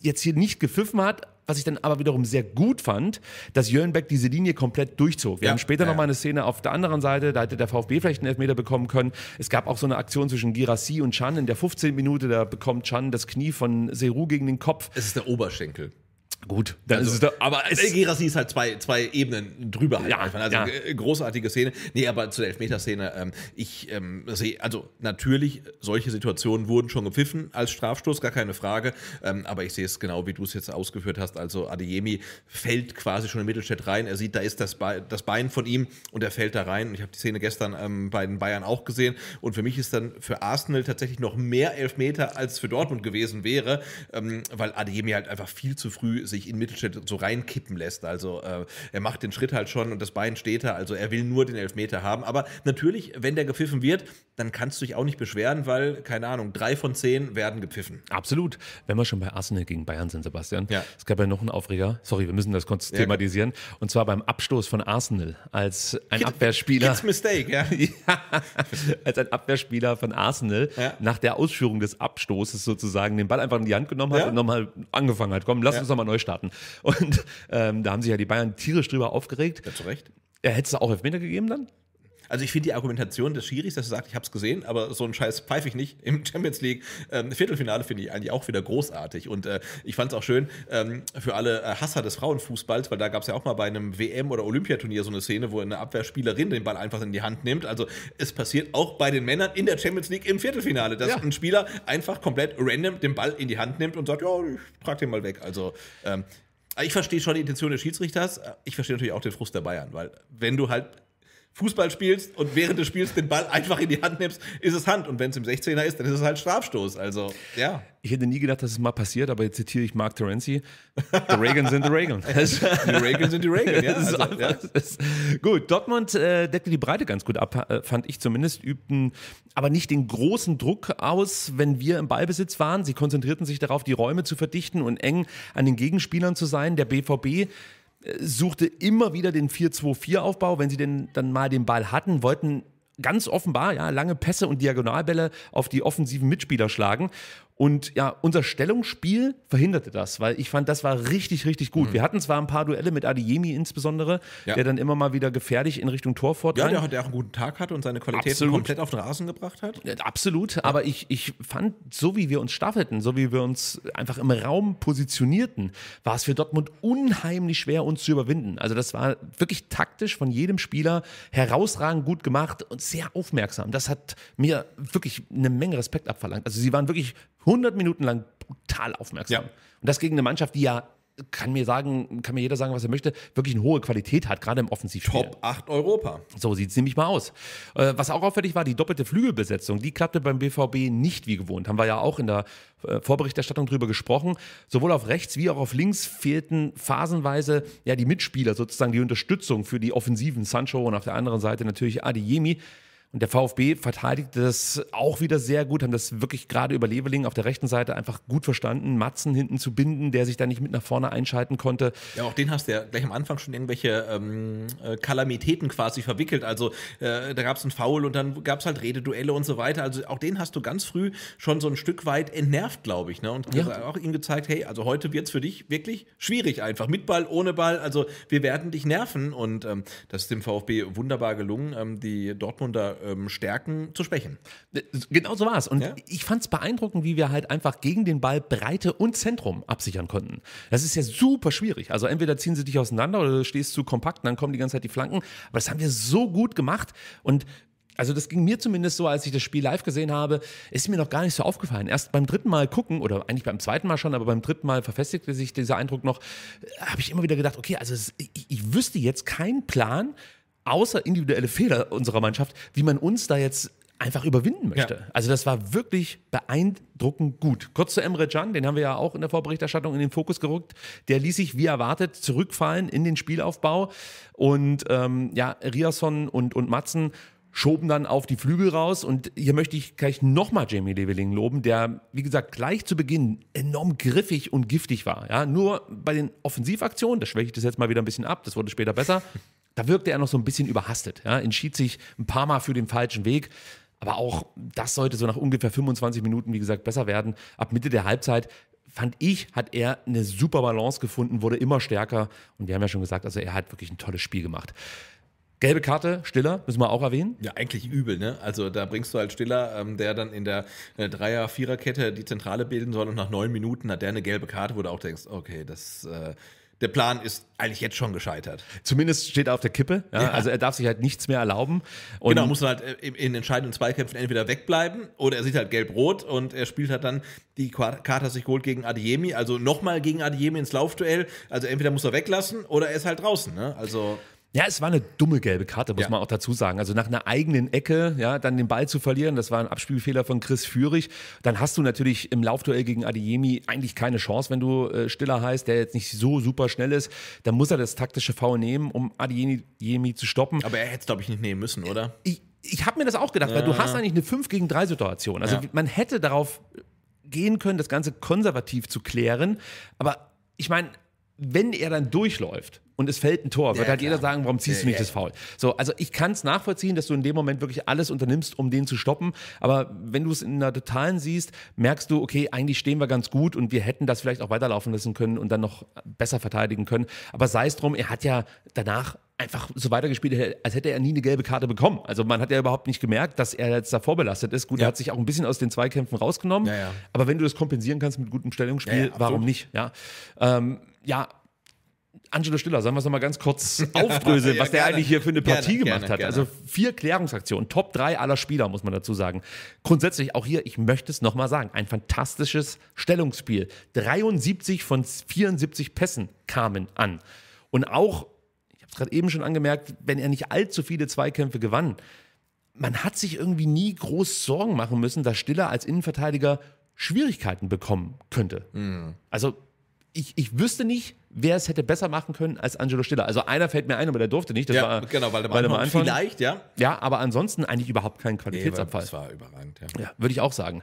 jetzt hier nicht gepfiffen hat, was ich dann aber wiederum sehr gut fand, dass Jörnbeck diese Linie komplett durchzog. Wir Ja, haben später ja, noch mal ja. eine Szene auf der anderen Seite, da hätte der VfB vielleicht einen Elfmeter bekommen können. Es gab auch so eine Aktion zwischen Girassi und Chan in der 15. Minute, da bekommt Chan das Knie von Seru gegen den Kopf. es ist der Oberschenkel. Gut, dann ist es da, aber es El Girassi ist halt zwei, zwei Ebenen drüber halt Ja. Also ja. großartige Szene. Nee, aber zu der Elfmeterszene, ähm, ich ähm, sehe, also natürlich, solche Situationen wurden schon gepfiffen als Strafstoß, gar keine Frage. Ähm, aber ich sehe es genau, wie du es jetzt ausgeführt hast. Also Adeyemi fällt quasi schon in Mittelstädt rein. Er sieht, da ist das, Be das Bein von ihm und er fällt da rein. Und ich habe die Szene gestern ähm, bei den Bayern auch gesehen. Und für mich ist dann für Arsenal tatsächlich noch mehr Elfmeter, als es für Dortmund gewesen wäre, ähm, weil Adeyemi halt einfach viel zu früh sich in Mittelstädt so reinkippen lässt. Also äh, er macht den Schritt halt schon und das Bein steht da. Also er will nur den Elfmeter haben. Aber natürlich, wenn der gepfiffen wird, dann kannst du dich auch nicht beschweren, weil, keine Ahnung, drei von zehn werden gepfiffen. Absolut. Wenn wir schon bei Arsenal gegen Bayern sind, Sebastian. Ja. Es gab ja noch einen Aufreger. Sorry, wir müssen das kurz Ja. thematisieren. Und zwar beim Abstoß von Arsenal als ein Abwehrspieler. It's mistake, ja. [LAUGHS] Ja, als ein Abwehrspieler von Arsenal Ja. nach der Ausführung des Abstoßes sozusagen den Ball einfach in die Hand genommen hat und nochmal angefangen hat. Komm, lass uns nochmal neu starten. Und ähm, da haben sich ja die Bayern tierisch drüber aufgeregt. Ja, zu Recht. Er hätte es auch Elfmeter gegeben dann? Also ich finde die Argumentation des Schiris, dass er sagt, ich habe es gesehen, aber so einen Scheiß pfeife ich nicht im [LAUGHS] Champions League ähm, Viertelfinale finde ich eigentlich auch wieder großartig und äh, ich fand es auch schön ähm, für alle äh, Hasser des Frauenfußballs, weil da gab es ja auch mal bei einem WM oder Olympiaturnier so eine Szene, wo eine Abwehrspielerin den Ball einfach in die Hand nimmt. Also es passiert auch bei den Männern in der Champions League im Viertelfinale, dass Ja. ein Spieler einfach komplett random den Ball in die Hand nimmt und sagt, ja, ich trag den mal weg. Also ähm, ich verstehe schon die Intention des Schiedsrichters. Ich verstehe natürlich auch den Frust der Bayern, weil wenn du halt Fußball spielst und während des Spiels den Ball einfach in die Hand nimmst, ist es Hand. Und wenn es im 16er ist, dann ist es halt Strafstoß. Also, ja. Ich hätte nie gedacht, dass es mal passiert, aber jetzt zitiere ich Mark Terenzi. The Reagan sind the Reagan. Das, [LAUGHS] Die Regeln sind die Regeln, ja. [LAUGHS] Also, ja. gut, Dortmund äh, deckte die Breite ganz gut ab, äh, fand ich zumindest, übten aber nicht den großen Druck aus, wenn wir im Ballbesitz waren. Sie konzentrierten sich darauf, die Räume zu verdichten und eng an den Gegenspielern zu sein. Der BVB suchte immer wieder den 4-2-4-Aufbau, wenn sie denn dann mal den Ball hatten, wollten ganz offenbar ja lange Pässe und Diagonalbälle auf die offensiven Mitspieler schlagen. Und ja, unser Stellungsspiel verhinderte das, weil ich fand, das war richtig, richtig gut. Wir hatten zwar ein paar Duelle mit Adeyemi insbesondere, Mhm. Ja. der dann immer mal wieder gefährlich in Richtung Tor Ja, vordrang. der, der auch einen guten Tag hatte und seine Qualitäten Absolut. komplett auf den Rasen gebracht hat. Ja, Absolut, aber ich, ich fand, so wie wir uns staffelten, so wie wir uns einfach im Raum positionierten, war es für Dortmund unheimlich schwer, uns zu überwinden. Also das war wirklich taktisch von jedem Spieler herausragend gut gemacht und sehr aufmerksam. Das hat mir wirklich eine Menge Respekt abverlangt. Also sie waren wirklich 100 Minuten lang brutal aufmerksam. Ja. Und das gegen eine Mannschaft, die ja kann mir sagen, kann mir jeder sagen, was er möchte, wirklich eine hohe Qualität hat, gerade im Offensivspiel. Top 8 Europa. So sieht es nämlich mal aus. Äh, was auch auffällig war, die doppelte Flügelbesetzung, die klappte beim BVB nicht wie gewohnt. Haben wir ja auch in der äh, Vorberichterstattung drüber gesprochen. Sowohl auf rechts wie auch auf links fehlten phasenweise ja die Mitspieler, sozusagen die Unterstützung für die Offensiven. Sancho und auf der anderen Seite natürlich Adeyemi. Und der VfB verteidigte das auch wieder sehr gut, haben das wirklich gerade über Leveling auf der rechten Seite einfach gut verstanden, Matzen hinten zu binden, der sich da nicht mit nach vorne einschalten konnte. Ja, auch den hast du ja gleich am Anfang schon irgendwelche ähm, äh, Kalamitäten quasi verwickelt. Also äh, da gab es einen Foul und dann gab es halt Rededuelle und so weiter. Also auch den hast du ganz früh schon so ein Stück weit entnervt, glaube ich. Ne? Und Ja. auch ihm gezeigt, hey, also heute wird es für dich wirklich schwierig einfach. Mit Ball, ohne Ball. Also wir werden dich nerven. Und ähm, das ist dem VfB wunderbar gelungen, ähm, die Dortmunder ähm, Stärken zu schwächen. Genau so war es. Und Ja. ich fand es beeindruckend, wie wir halt einfach gegen den Ball Breite und Zentrum absichern konnten. Das ist ja super schwierig. Also entweder ziehen sie dich auseinander oder du stehst zu kompakt und dann kommen die ganze Zeit die Flanken. Aber das haben wir so gut gemacht. Und also das ging mir zumindest so, als ich das Spiel live gesehen habe, ist mir noch gar nicht so aufgefallen. Erst beim dritten Mal gucken, oder eigentlich beim zweiten Mal schon, aber beim dritten Mal verfestigte sich dieser Eindruck noch, äh, habe ich immer wieder gedacht, okay, also ich, ich wüsste jetzt keinen Plan, außer individuelle Fehler unserer Mannschaft, wie man uns da jetzt einfach überwinden möchte. Ja. Also das war wirklich beeindruckend gut. Kurz zu Emre Can, den haben wir ja auch in der Vorberichterstattung in den Fokus gerückt. Der ließ sich wie erwartet zurückfallen in den Spielaufbau und ähm, ja, Riasson und, und Matzen schoben dann auf die Flügel raus und hier möchte ich gleich nochmal Jamie Leveling loben, der, wie gesagt, gleich zu Beginn enorm griffig und giftig war. Ja, nur bei den Offensivaktionen, da schwäche ich das jetzt mal wieder ein bisschen ab, das wurde später besser, da wirkte er noch so ein bisschen überhastet. Ja, entschied sich ein paar Mal für den falschen Weg. Aber auch das sollte so nach ungefähr 25 Minuten, wie gesagt, besser werden. Ab Mitte der Halbzeit fand ich, hat er eine super Balance gefunden, wurde immer stärker. Und wir haben ja schon gesagt, also er hat wirklich ein tolles Spiel gemacht. Gelbe Karte, Stiller, müssen wir auch erwähnen. Ja, eigentlich übel, ne? Also da bringst du halt Stiller, ähm, der dann in der äh, Dreier-Vierer-Kette die Zentrale bilden soll und nach neun Minuten hat der eine gelbe Karte, wo du auch denkst, okay, das, äh, der Plan ist eigentlich jetzt schon gescheitert. Zumindest steht er auf der Kippe. Ja? Ja. Also er darf sich halt nichts mehr erlauben. Und genau, muss dann halt äh, in, entscheidenden Zweikämpfen entweder wegbleiben oder er sieht halt gelb-rot und er spielt halt dann die Karte sich geholt gegen Adiemi, also nochmal gegen Adiemi ins Laufduell. Also entweder muss er weglassen oder er ist halt draußen, ne? Also Ja, es war eine dumme gelbe Karte, muss Ja. man auch dazu sagen. Also nach einer eigenen Ecke, ja, dann den Ball zu verlieren, das war ein Abspielfehler von Chris Führig. Dann hast du natürlich im Laufduell gegen Adeyemi eigentlich keine Chance, wenn du äh, Stiller heißt, der jetzt nicht so super schnell ist. Dann muss er das taktische Foul nehmen, um Adeyemi zu stoppen. aber er hätte es, glaube ich, nicht nehmen müssen, oder? Ich, ich habe mir das auch gedacht, weil du hast eigentlich eine 5 gegen 3 Situation. Also Ja. man hätte darauf gehen können, das Ganze konservativ zu klären. Aber ich meine, wenn er dann durchläuft und es fällt ein Tor, wird halt klar. jeder sagen, warum ziehst du nicht das Foul? So, also ich kann es nachvollziehen, dass du in dem Moment wirklich alles unternimmst, um den zu stoppen. Aber wenn du es in einer Totalen siehst, merkst du, okay, eigentlich stehen wir ganz gut und wir hätten das vielleicht auch weiterlaufen lassen können und dann noch besser verteidigen können. Aber sei es drum, er hat ja danach einfach so weitergespielt, als hätte er nie eine gelbe Karte bekommen. Also man hat ja überhaupt nicht gemerkt, dass er jetzt davor belastet ist. Gut, er Ja. hat sich auch ein bisschen aus den Zweikämpfen rausgenommen. Ja, ja. Aber wenn du das kompensieren kannst mit gutem Stellungsspiel, Ja, ja, warum nicht? Ja, ähm, ja. Angelo Stiller, sollen wir es nochmal ganz kurz [LAUGHS] aufdröseln, Ja, was der gerne. eigentlich hier für eine Partie Gerne, gemacht gerne, hat. Also vier Klärungsaktionen, Top 3 aller Spieler, muss man dazu sagen. Grundsätzlich auch hier, ich möchte es nochmal sagen, ein fantastisches Stellungsspiel. 73 von 74 Pässen kamen an. Und auch, ich habe es gerade eben schon angemerkt, wenn er nicht allzu viele Zweikämpfe gewann, man hat sich irgendwie nie groß Sorgen machen müssen, dass Stiller als Innenverteidiger Schwierigkeiten bekommen könnte. Also ich, ich wüsste nicht, wer es hätte besser machen können als Angelo Stiller. Also einer fällt mir ein, aber der durfte nicht. Das ja, war, genau, weil der Anfang Anfang vielleicht, ja. Ja, aber ansonsten eigentlich überhaupt kein Qualitätsabfall. Das war überragend, ja. Ja, würde ich auch sagen.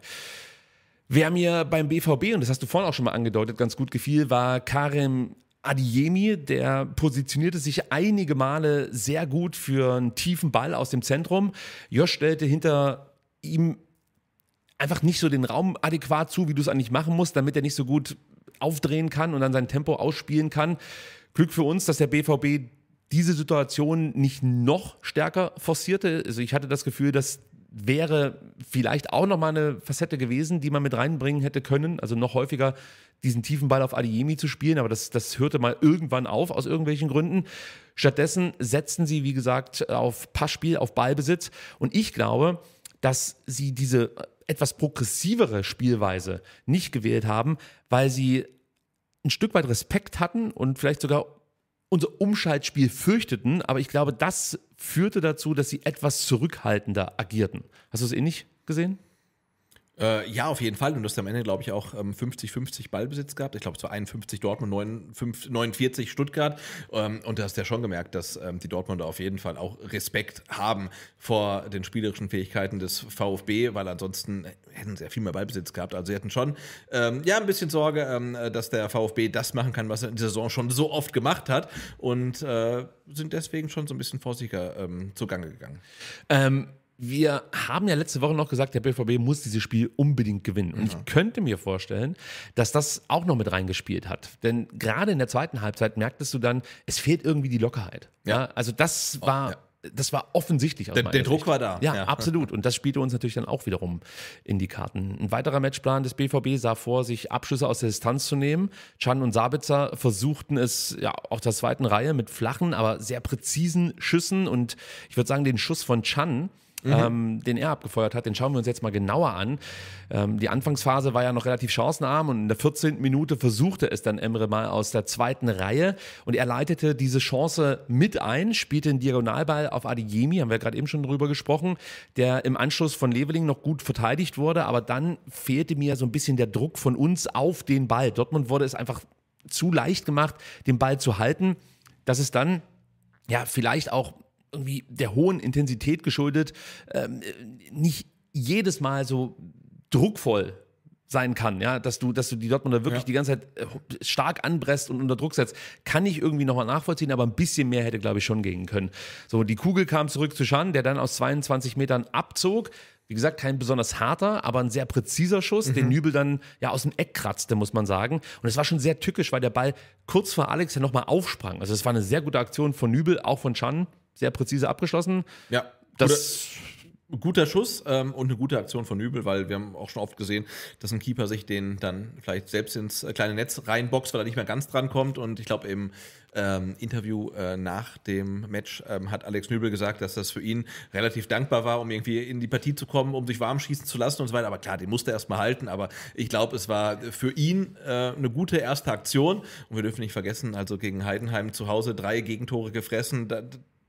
Wer mir beim BVB, und das hast du vorhin auch schon mal angedeutet, ganz gut gefiel, war Karim Adiemi. Der positionierte sich einige Male sehr gut für einen tiefen Ball aus dem Zentrum. Josh stellte hinter ihm einfach nicht so den Raum adäquat zu, wie du es eigentlich machen musst, damit er nicht so gut aufdrehen kann und dann sein Tempo ausspielen kann. Glück für uns, dass der BVB diese Situation nicht noch stärker forcierte. Also ich hatte das Gefühl, das wäre vielleicht auch noch mal eine Facette gewesen, die man mit reinbringen hätte können. Also noch häufiger diesen tiefen Ball auf Adiemi zu spielen, aber das, das hörte mal irgendwann auf aus irgendwelchen Gründen. Stattdessen setzten sie, wie gesagt, auf Passspiel, auf Ballbesitz. Und ich glaube, dass sie diese etwas progressivere Spielweise nicht gewählt haben, weil sie ein Stück weit Respekt hatten und vielleicht sogar unser Umschaltspiel fürchteten, aber ich glaube, das führte dazu, dass sie etwas zurückhaltender agierten. Hast du es ähnlich gesehen? Äh, ja, auf jeden Fall. Und du hast am Ende, glaube ich, auch ähm, 50-50 Ballbesitz gehabt. Ich glaube, es war 51 Dortmund, 49, 49 Stuttgart. Ähm, und du hast ja schon gemerkt, dass ähm, die Dortmunder auf jeden Fall auch Respekt haben vor den spielerischen Fähigkeiten des VfB, weil ansonsten hätten sie ja viel mehr Ballbesitz gehabt. Also sie hatten schon ähm, ja ein bisschen Sorge, ähm, dass der VfB das machen kann, was er in dieser Saison schon so oft gemacht hat. Und äh, sind deswegen schon so ein bisschen vorsichtiger ähm, zugange gegangen. Ähm, wir haben ja letzte Woche noch gesagt, der BVB muss dieses Spiel unbedingt gewinnen. Und ich könnte mir vorstellen, dass das auch noch mit reingespielt hat. Denn gerade in der zweiten Halbzeit merktest du dann, es fehlt irgendwie die Lockerheit. Ja, also das war. ja. Das war offensichtlich. Aus Der- der Druck war da, Ja, ja. absolut. Und das spielte uns natürlich dann auch wiederum in die Karten. Ein weiterer Matchplan des BVB sah vor, sich Abschüsse aus der Distanz zu nehmen. Chan und Sabitzer versuchten es ja auf der zweiten Reihe mit flachen, aber sehr präzisen Schüssen. Und ich würde sagen, den Schuss von Chan, ähm, den er abgefeuert hat, den schauen wir uns jetzt mal genauer an. Ähm, die Anfangsphase war ja noch relativ chancenarm und in der 14. Minute versuchte es dann Emre mal aus der zweiten Reihe und er leitete diese Chance mit ein, spielte einen Diagonalball auf Adeyemi, haben wir gerade eben schon drüber gesprochen, der im Anschluss von Leveling noch gut verteidigt wurde, aber dann fehlte mir so ein bisschen der Druck von uns auf den Ball. Dortmund wurde es einfach zu leicht gemacht, den Ball zu halten, dass es dann ja, vielleicht auch irgendwie der hohen Intensität geschuldet, ähm, nicht jedes Mal so druckvoll sein kann, ja, dass du, dass du die Dortmunder wirklich Ja. die ganze Zeit äh, stark anpresst und unter Druck setzt, kann ich irgendwie nochmal nachvollziehen, aber ein bisschen mehr hätte, glaube ich, schon gehen können. So, die Kugel kam zurück zu Schan, der dann aus 22 Metern abzog. Wie gesagt, kein besonders harter, aber ein sehr präziser Schuss, den Nübel dann ja aus dem Eck kratzte, muss man sagen. Und es war schon sehr tückisch, weil der Ball kurz vor Alex ja nochmal aufsprang. Also es war eine sehr gute Aktion von Nübel, auch von Chan, sehr präzise abgeschlossen. Ja, Das guter Schuss ähm, und eine gute Aktion von Nübel, weil wir haben auch schon oft gesehen, dass ein Keeper sich den dann vielleicht selbst ins äh, kleine Netz reinboxt, weil er nicht mehr ganz dran kommt. Und ich glaube, im ähm, Interview äh, nach dem Match ähm, hat Alex Nübel gesagt, dass das für ihn relativ dankbar war, um irgendwie in die Partie zu kommen, um sich warm schießen zu lassen und so weiter. Aber klar, den musste er erstmal halten. Aber ich glaube, es war für ihn äh, eine gute erste Aktion. Und wir dürfen nicht vergessen, also gegen Heidenheim zu Hause drei Gegentore gefressen. Da,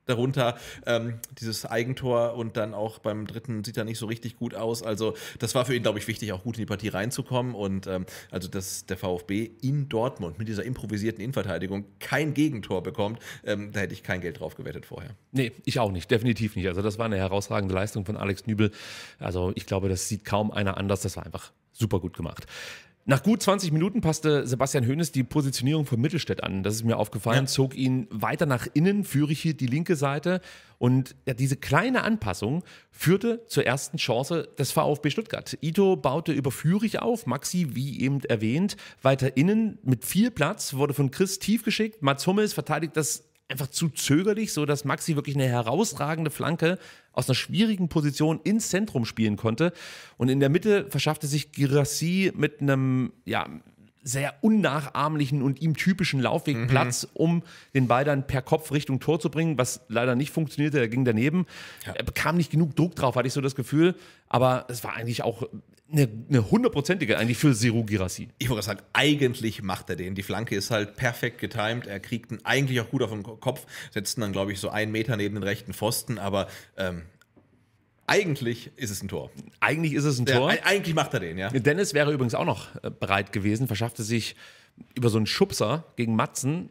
darunter ähm, dieses Eigentor und dann auch beim dritten sieht er nicht so richtig gut aus. Also das war für ihn, glaube ich, wichtig, auch gut in die Partie reinzukommen und ähm, also dass der VfB in Dortmund mit dieser improvisierten Innenverteidigung kein Gegentor bekommt, ähm, da hätte ich kein Geld drauf gewettet vorher. Nee, ich auch nicht, definitiv nicht. Also das war eine herausragende Leistung von Alex Nübel. Also ich glaube, das sieht kaum einer anders. Das war einfach super gut gemacht. Nach gut 20 Minuten passte Sebastian Hoeneß die Positionierung von Mittelstädt an. Das ist mir aufgefallen, Ja. zog ihn weiter nach innen, Führig hielt die linke Seite und ja, diese kleine Anpassung führte zur ersten Chance des VfB Stuttgart. Ito baute über Führig auf, Maxi, wie eben erwähnt, weiter innen mit viel Platz, wurde von Chris tief geschickt. Mats Hummels verteidigt das einfach zu zögerlich, so dass Maxi wirklich eine herausragende Flanke aus einer schwierigen Position ins Zentrum spielen konnte. Und in der Mitte verschaffte sich Girassi mit einem, ja, sehr unnachahmlichen und ihm typischen Laufweg Platz, um den Ball dann per Kopf Richtung Tor zu bringen, was leider nicht funktionierte, er ging daneben. Er bekam nicht genug Druck drauf, hatte ich so das Gefühl, aber es war eigentlich auch eine, eine hundertprozentige eigentlich für Seru Girassi. Ich wollte sagen, eigentlich macht er den. Die Flanke ist halt perfekt getimed. Er kriegt ihn eigentlich auch gut auf den Ko- Kopf, setzt ihn dann, glaube ich, so einen Meter neben den rechten Pfosten, aber ähm, eigentlich ist es ein Tor. Eigentlich ist es ein Ja, Tor. e- eigentlich macht er den, ja. Dennis wäre übrigens auch noch äh, bereit gewesen, verschaffte sich über so einen Schubser gegen Matzen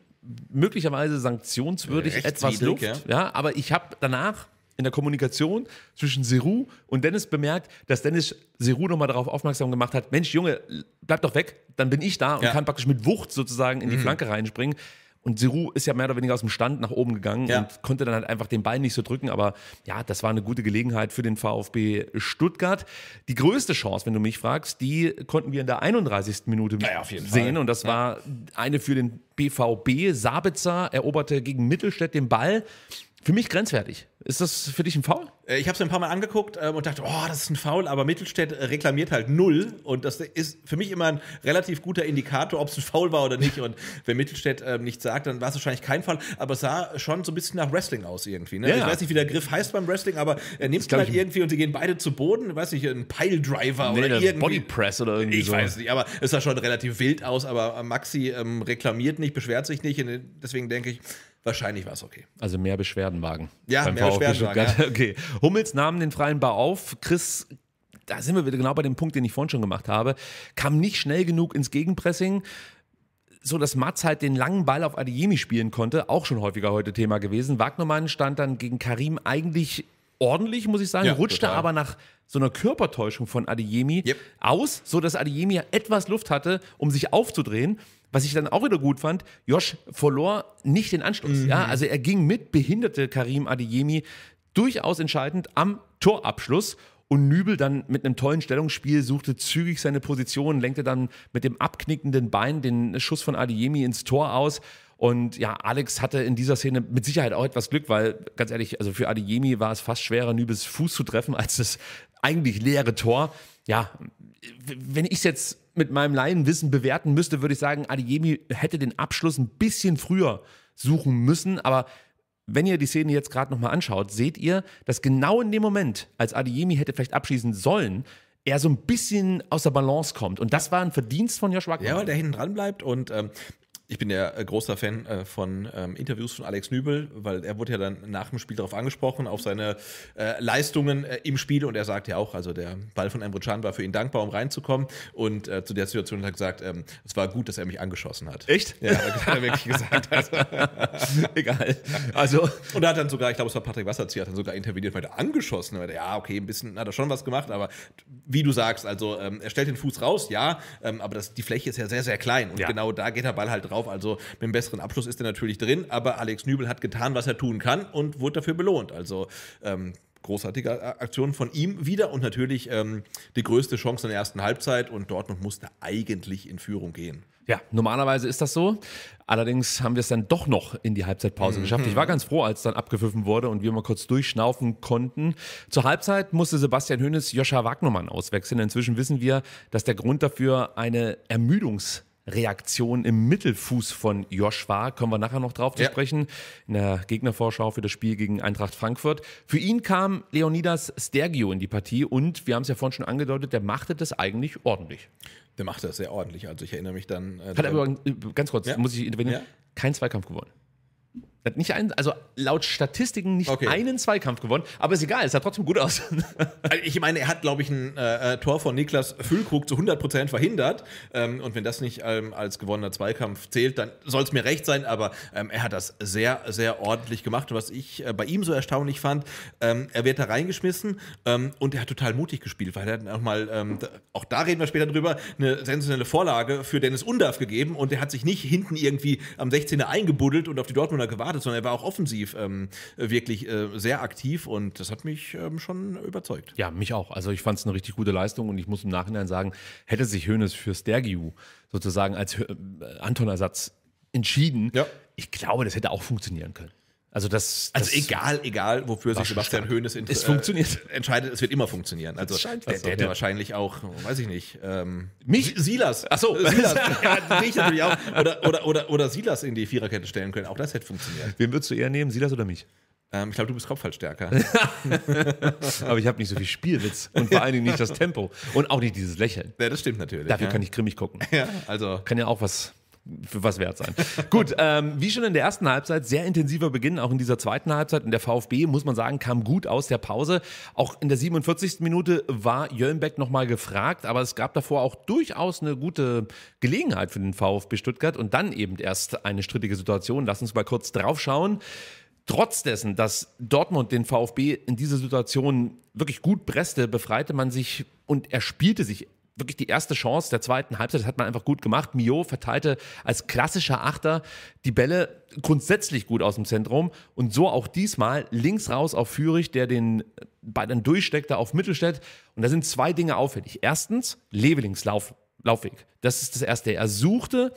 möglicherweise sanktionswürdig etwas Luft. Ja. aber ich habe danach in der Kommunikation zwischen Seru und Dennis bemerkt, dass Dennis Seru nochmal darauf aufmerksam gemacht hat, Mensch, Junge, bleib doch weg, dann bin ich da und Ja. kann praktisch mit Wucht sozusagen in die Flanke reinspringen. Und Seru ist ja mehr oder weniger aus dem Stand nach oben gegangen Ja. und konnte dann halt einfach den Ball nicht so drücken. Aber ja, das war eine gute Gelegenheit für den VfB Stuttgart. Die größte Chance, wenn du mich fragst, die konnten wir in der 31. Minute Ja, ja, auf jeden sehen. Fall. Und das war eine für den BVB. Sabitzer eroberte gegen Mittelstädt den Ball. Für mich grenzwertig. Ist das für dich ein Foul? Äh, Ich habe es mir ein paar Mal angeguckt ähm, und dachte, oh, das ist ein Foul, aber Mittelstädt äh, reklamiert halt null. Und das ist für mich immer ein relativ guter Indikator, ob es ein Foul war oder nicht. Und wenn Mittelstädt ähm, nichts sagt, dann war es wahrscheinlich kein Foul. Aber es sah schon so ein bisschen nach Wrestling aus irgendwie. Ne? Ja, ich weiß nicht, wie der Griff heißt beim Wrestling, aber er nimmt halt ich, irgendwie und sie gehen beide zu Boden. Weiß nicht, ein Piledriver Nee, oder der irgendwie. Body Press oder irgendwie Ich so. weiß nicht, aber es sah schon relativ wild aus. Aber Maxi ähm, reklamiert nicht, beschwert sich nicht. Und deswegen denke ich, wahrscheinlich war es okay. Also mehr Beschwerdenwagen. Ja, beim mehr Beschwerdenwagen, Stuttgart. [LAUGHS] Okay. Hummels nahm den freien Bau auf. Chris, da sind wir wieder genau bei dem Punkt, den ich vorhin schon gemacht habe, kam nicht schnell genug ins Gegenpressing. So dass Mats halt den langen Ball auf Adeyemi spielen konnte, auch schon häufiger heute Thema gewesen. Wagnermann stand dann gegen Karim eigentlich ordentlich, muss ich sagen, Ja, rutschte total. aber nach so einer Körpertäuschung von Adeyemi Yep. aus, so dass Adeyemi etwas Luft hatte, um sich aufzudrehen. Was ich dann auch wieder gut fand, Josh verlor nicht den Anschluss. Ja, also er ging mit, behinderte Karim Adeyemi durchaus entscheidend am Torabschluss. Und Nübel dann mit einem tollen Stellungsspiel suchte zügig seine Position, lenkte dann mit dem abknickenden Bein den Schuss von Adeyemi ins Tor aus. Und ja, Alex hatte in dieser Szene mit Sicherheit auch etwas Glück, weil ganz ehrlich, also für Adeyemi war es fast schwerer, Nübels Fuß zu treffen, [LAUGHS] als das eigentlich leere Tor. Ja, wenn ich es jetzt mit meinem Laienwissen bewerten müsste, würde ich sagen, Adeyemi hätte den Abschluss ein bisschen früher suchen müssen, aber wenn ihr die Szene jetzt gerade nochmal anschaut, seht ihr, dass genau in dem Moment, als Adeyemi hätte vielleicht abschießen sollen, er so ein bisschen aus der Balance kommt. Und das war ein Verdienst von Josh Wagner. Ja, weil der hinten dran bleibt und ähm, ich bin ja äh, großer Fan äh, von ähm, Interviews von Alex Nübel, weil er wurde ja dann nach dem Spiel darauf angesprochen, auf seine äh, Leistungen äh, im Spiel und er sagt ja auch, also der Ball von Emre Can war für ihn dankbar, um reinzukommen und äh, zu der Situation hat er gesagt, ähm, es war gut, dass er mich angeschossen hat. Echt? Ja, hat er wirklich gesagt. [LAUGHS] Also, [LAUGHS] Egal. Also, und er hat dann sogar, ich glaube, es war Patrick Wasserzieher, hat dann sogar interveniert, weil er angeschossen hat. Ja, okay, ein bisschen hat er schon was gemacht, aber wie du sagst, also ähm, er stellt den Fuß raus, ja, ähm, aber das, die Fläche ist ja sehr, sehr klein und Ja. genau da geht der Ball halt drauf. Also mit einem besseren Abschluss ist er natürlich drin, aber Alex Nübel hat getan, was er tun kann und wurde dafür belohnt. Also ähm, großartige A- Aktion von ihm wieder und natürlich ähm, die größte Chance in der ersten Halbzeit und Dortmund musste eigentlich in Führung gehen. Ja, normalerweise ist das so. Allerdings haben wir es dann doch noch in die Halbzeitpause geschafft. Ich war ganz froh, als dann abgepfiffen wurde und wir mal kurz durchschnaufen konnten. Zur Halbzeit musste Sebastian Hönes Joscha Wagnermann auswechseln. Inzwischen wissen wir, dass der Grund dafür eine Ermüdungsreaktion im Mittelfuß von Josh war. Kommen wir nachher noch drauf zu Ja. sprechen. In der Gegnervorschau für das Spiel gegen Eintracht Frankfurt. Für ihn kam Leonidas Stergio in die Partie und wir haben es ja vorhin schon angedeutet, der machte das eigentlich ordentlich. Der macht das sehr ordentlich. Also ich erinnere mich dann. Äh, Hat aber, äh, ganz kurz, Ja. muss ich intervenieren, Ja. keinen Zweikampf gewonnen. Hat nicht einen, also laut Statistiken nicht Okay. einen Zweikampf gewonnen, aber ist egal, es sah trotzdem gut aus. [LAUGHS] Also ich meine, er hat, glaube ich, ein äh, äh, Tor von Niklas Füllkrug zu 100% verhindert. Ähm, und wenn das nicht ähm, als gewonnener Zweikampf zählt, dann soll es mir recht sein. Aber ähm, er hat das sehr, sehr ordentlich gemacht. Und was ich äh, bei ihm so erstaunlich fand, ähm, er wird da reingeschmissen ähm, und er hat total mutig gespielt, weil er hat auch mal, ähm, auch da reden wir später drüber, eine sensationelle Vorlage für Dennis Undarf gegeben. Und er hat sich nicht hinten irgendwie am 16er eingebuddelt und auf die Dortmunder gewartet, sondern er war auch offensiv ähm, wirklich äh, sehr aktiv. Und das hat mich ähm, schon überzeugt. ja, mich auch. Also ich fand es eine richtig gute Leistung und ich muss im Nachhinein sagen, hätte sich Hoeneß für Stergiu sozusagen als äh, Anton-Ersatz entschieden, Ja. ich glaube, das hätte auch funktionieren können. Also das, Also das egal, egal, wofür sich Sebastian. Hoeneß Es funktioniert. Äh, entscheidet, es wird immer funktionieren. Also Das scheint der, so, der hätte ja. wahrscheinlich auch, weiß ich nicht, ähm, Mich? Si- Silas. Ach so. Äh, [LAUGHS] Silas. [LAUGHS] ja, dich natürlich auch. Oder, oder, oder, oder Silas in die Viererkette stellen können. Auch das hätte funktioniert. Wen würdest du eher nehmen, Silas oder mich? Ähm, ich glaube, du bist Kopfballstärker. [LAUGHS] Aber ich habe nicht so viel Spielwitz und vor allen Dingen nicht das Tempo und auch nicht dieses Lächeln. ja, das stimmt natürlich. Dafür ja. kann ich grimmig gucken. Ja, also. kann ja auch was für was wert sein. [LAUGHS] Gut, ähm, wie schon in der ersten Halbzeit, sehr intensiver Beginn, auch in dieser zweiten Halbzeit. Und der VfB, muss man sagen, kam gut aus der Pause. Auch in der 47. Minute war Jöllenbeck nochmal gefragt, aber es gab davor auch durchaus eine gute Gelegenheit für den VfB Stuttgart und dann eben erst eine strittige Situation. Lass uns mal kurz drauf schauen. Trotz dessen, dass Dortmund den VfB in dieser Situation wirklich gut presste, befreite man sich und er spielte sich wirklich die erste Chance der zweiten Halbzeit. Das hat man einfach gut gemacht. Mio verteilte als klassischer Achter die Bälle grundsätzlich gut aus dem Zentrum und so auch diesmal links raus auf Führig, der den dann durchsteckte auf Mittelstädt. Und da sind zwei Dinge auffällig. Erstens, Levelings Lauf, Laufweg. Das ist das Erste. Er suchte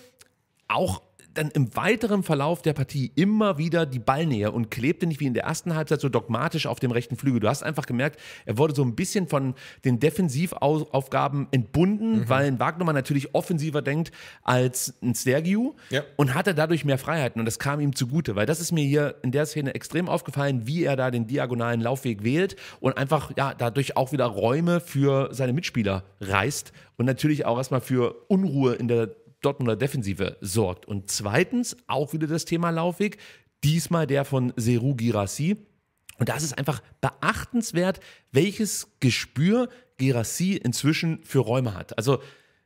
auch dann im weiteren Verlauf der Partie immer wieder die Ballnähe und klebte nicht wie in der ersten Halbzeit so dogmatisch auf dem rechten Flügel. Du hast einfach gemerkt, er wurde so ein bisschen von den Defensivaufgaben entbunden, weil ein Wagnermann natürlich offensiver denkt als ein Sergiu Ja. und hatte dadurch mehr Freiheiten und das kam ihm zugute, weil das ist mir hier in der Szene extrem aufgefallen, wie er da den diagonalen Laufweg wählt und einfach ja dadurch auch wieder Räume für seine Mitspieler reißt und natürlich auch erstmal für Unruhe in der Dortmunder Defensive sorgt. Und zweitens auch wieder das Thema Laufweg, diesmal der von Seru Girassi. Und das ist einfach beachtenswert, welches Gespür Gerassi inzwischen für Räume hat. Also,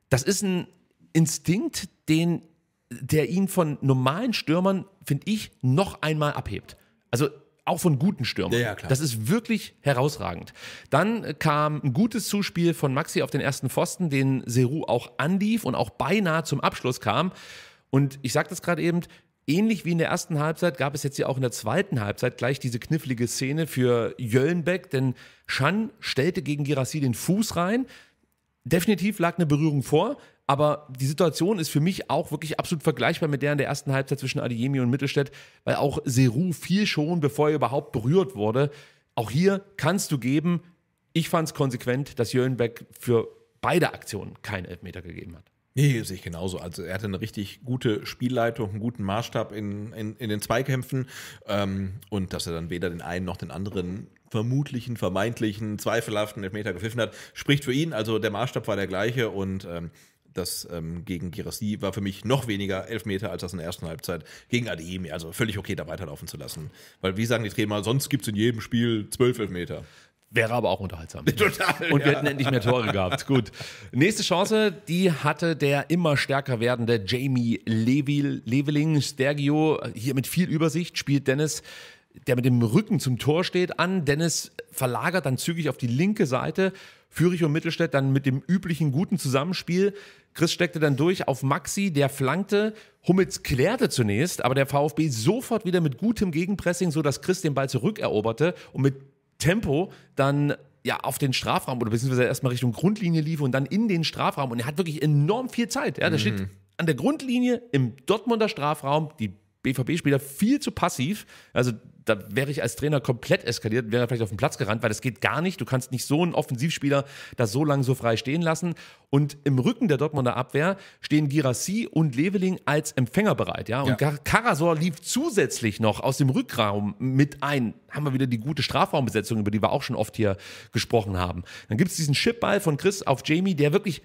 das ist ein Instinkt, den, der ihn von normalen Stürmern, finde ich, noch einmal abhebt. Also, auch von guten Stürmern. Ja, klar. Das ist wirklich herausragend. Dann kam ein gutes Zuspiel von Maxi auf den ersten Pfosten, den Seru auch anlief und auch beinahe zum Abschluss kam. Und ich sage das gerade eben, ähnlich wie in der ersten Halbzeit gab es jetzt ja auch in der zweiten Halbzeit gleich diese knifflige Szene für Jöllenbeck, denn Schan stellte gegen Girassi den Fuß rein. Definitiv lag eine Berührung vor, aber die Situation ist für mich auch wirklich absolut vergleichbar mit der in der ersten Halbzeit zwischen Adeyemi und Mittelstädt, weil auch Seru viel schon, bevor er überhaupt berührt wurde. Auch hier kannst du geben. Ich fand es konsequent, dass Jöllenbeck für beide Aktionen keinen Elfmeter gegeben hat. Nee, sehe ich genauso. Also er hatte eine richtig gute Spielleitung, einen guten Maßstab in, in, in den Zweikämpfen ähm, und dass er dann weder den einen noch den anderen vermutlichen, vermeintlichen, zweifelhaften Elfmeter gepfiffen hat, spricht für ihn. Also der Maßstab war der gleiche und ähm, das ähm, gegen Girassi war für mich noch weniger Elfmeter als das in der ersten Halbzeit gegen Adeyemi. Also völlig okay, da weiterlaufen zu lassen. Weil wie sagen die Trainer, sonst gibt es in jedem Spiel zwölf Elfmeter. Wäre aber auch unterhaltsam. [LAUGHS] Total, Und wir ja. hätten endlich mehr Tore gehabt. [LAUGHS] Gut. Nächste Chance, die hatte der immer stärker werdende Jamie Levil, Leveling, Stergio. Hier mit viel Übersicht spielt Dennis, der mit dem Rücken zum Tor steht, an. Dennis verlagert dann zügig auf die linke Seite. Fürich und Mittelstädt dann mit dem üblichen guten Zusammenspiel. Chris steckte dann durch auf Maxi, der flankte. Hummels klärte zunächst, aber der VfB sofort wieder mit gutem Gegenpressing, sodass Chris den Ball zurückeroberte und mit Tempo dann ja auf den Strafraum oder beziehungsweise erstmal Richtung Grundlinie lief und dann in den Strafraum und er hat wirklich enorm viel Zeit. Ja, der steht an der Grundlinie im Dortmunder Strafraum, die BVB-Spieler viel zu passiv. Also da wäre ich als Trainer komplett eskaliert, wäre vielleicht auf den Platz gerannt, weil das geht gar nicht. Du kannst nicht so einen Offensivspieler da so lange so frei stehen lassen. Und im Rücken der Dortmunder Abwehr stehen Girassi und Leveling als Empfänger bereit. Ja? Und Ja. Karasor lief zusätzlich noch aus dem Rückraum mit ein. Haben wir wieder die gute Strafraumbesetzung, über die wir auch schon oft hier gesprochen haben. Dann gibt es diesen Chipball von Chris auf Jamie, der wirklich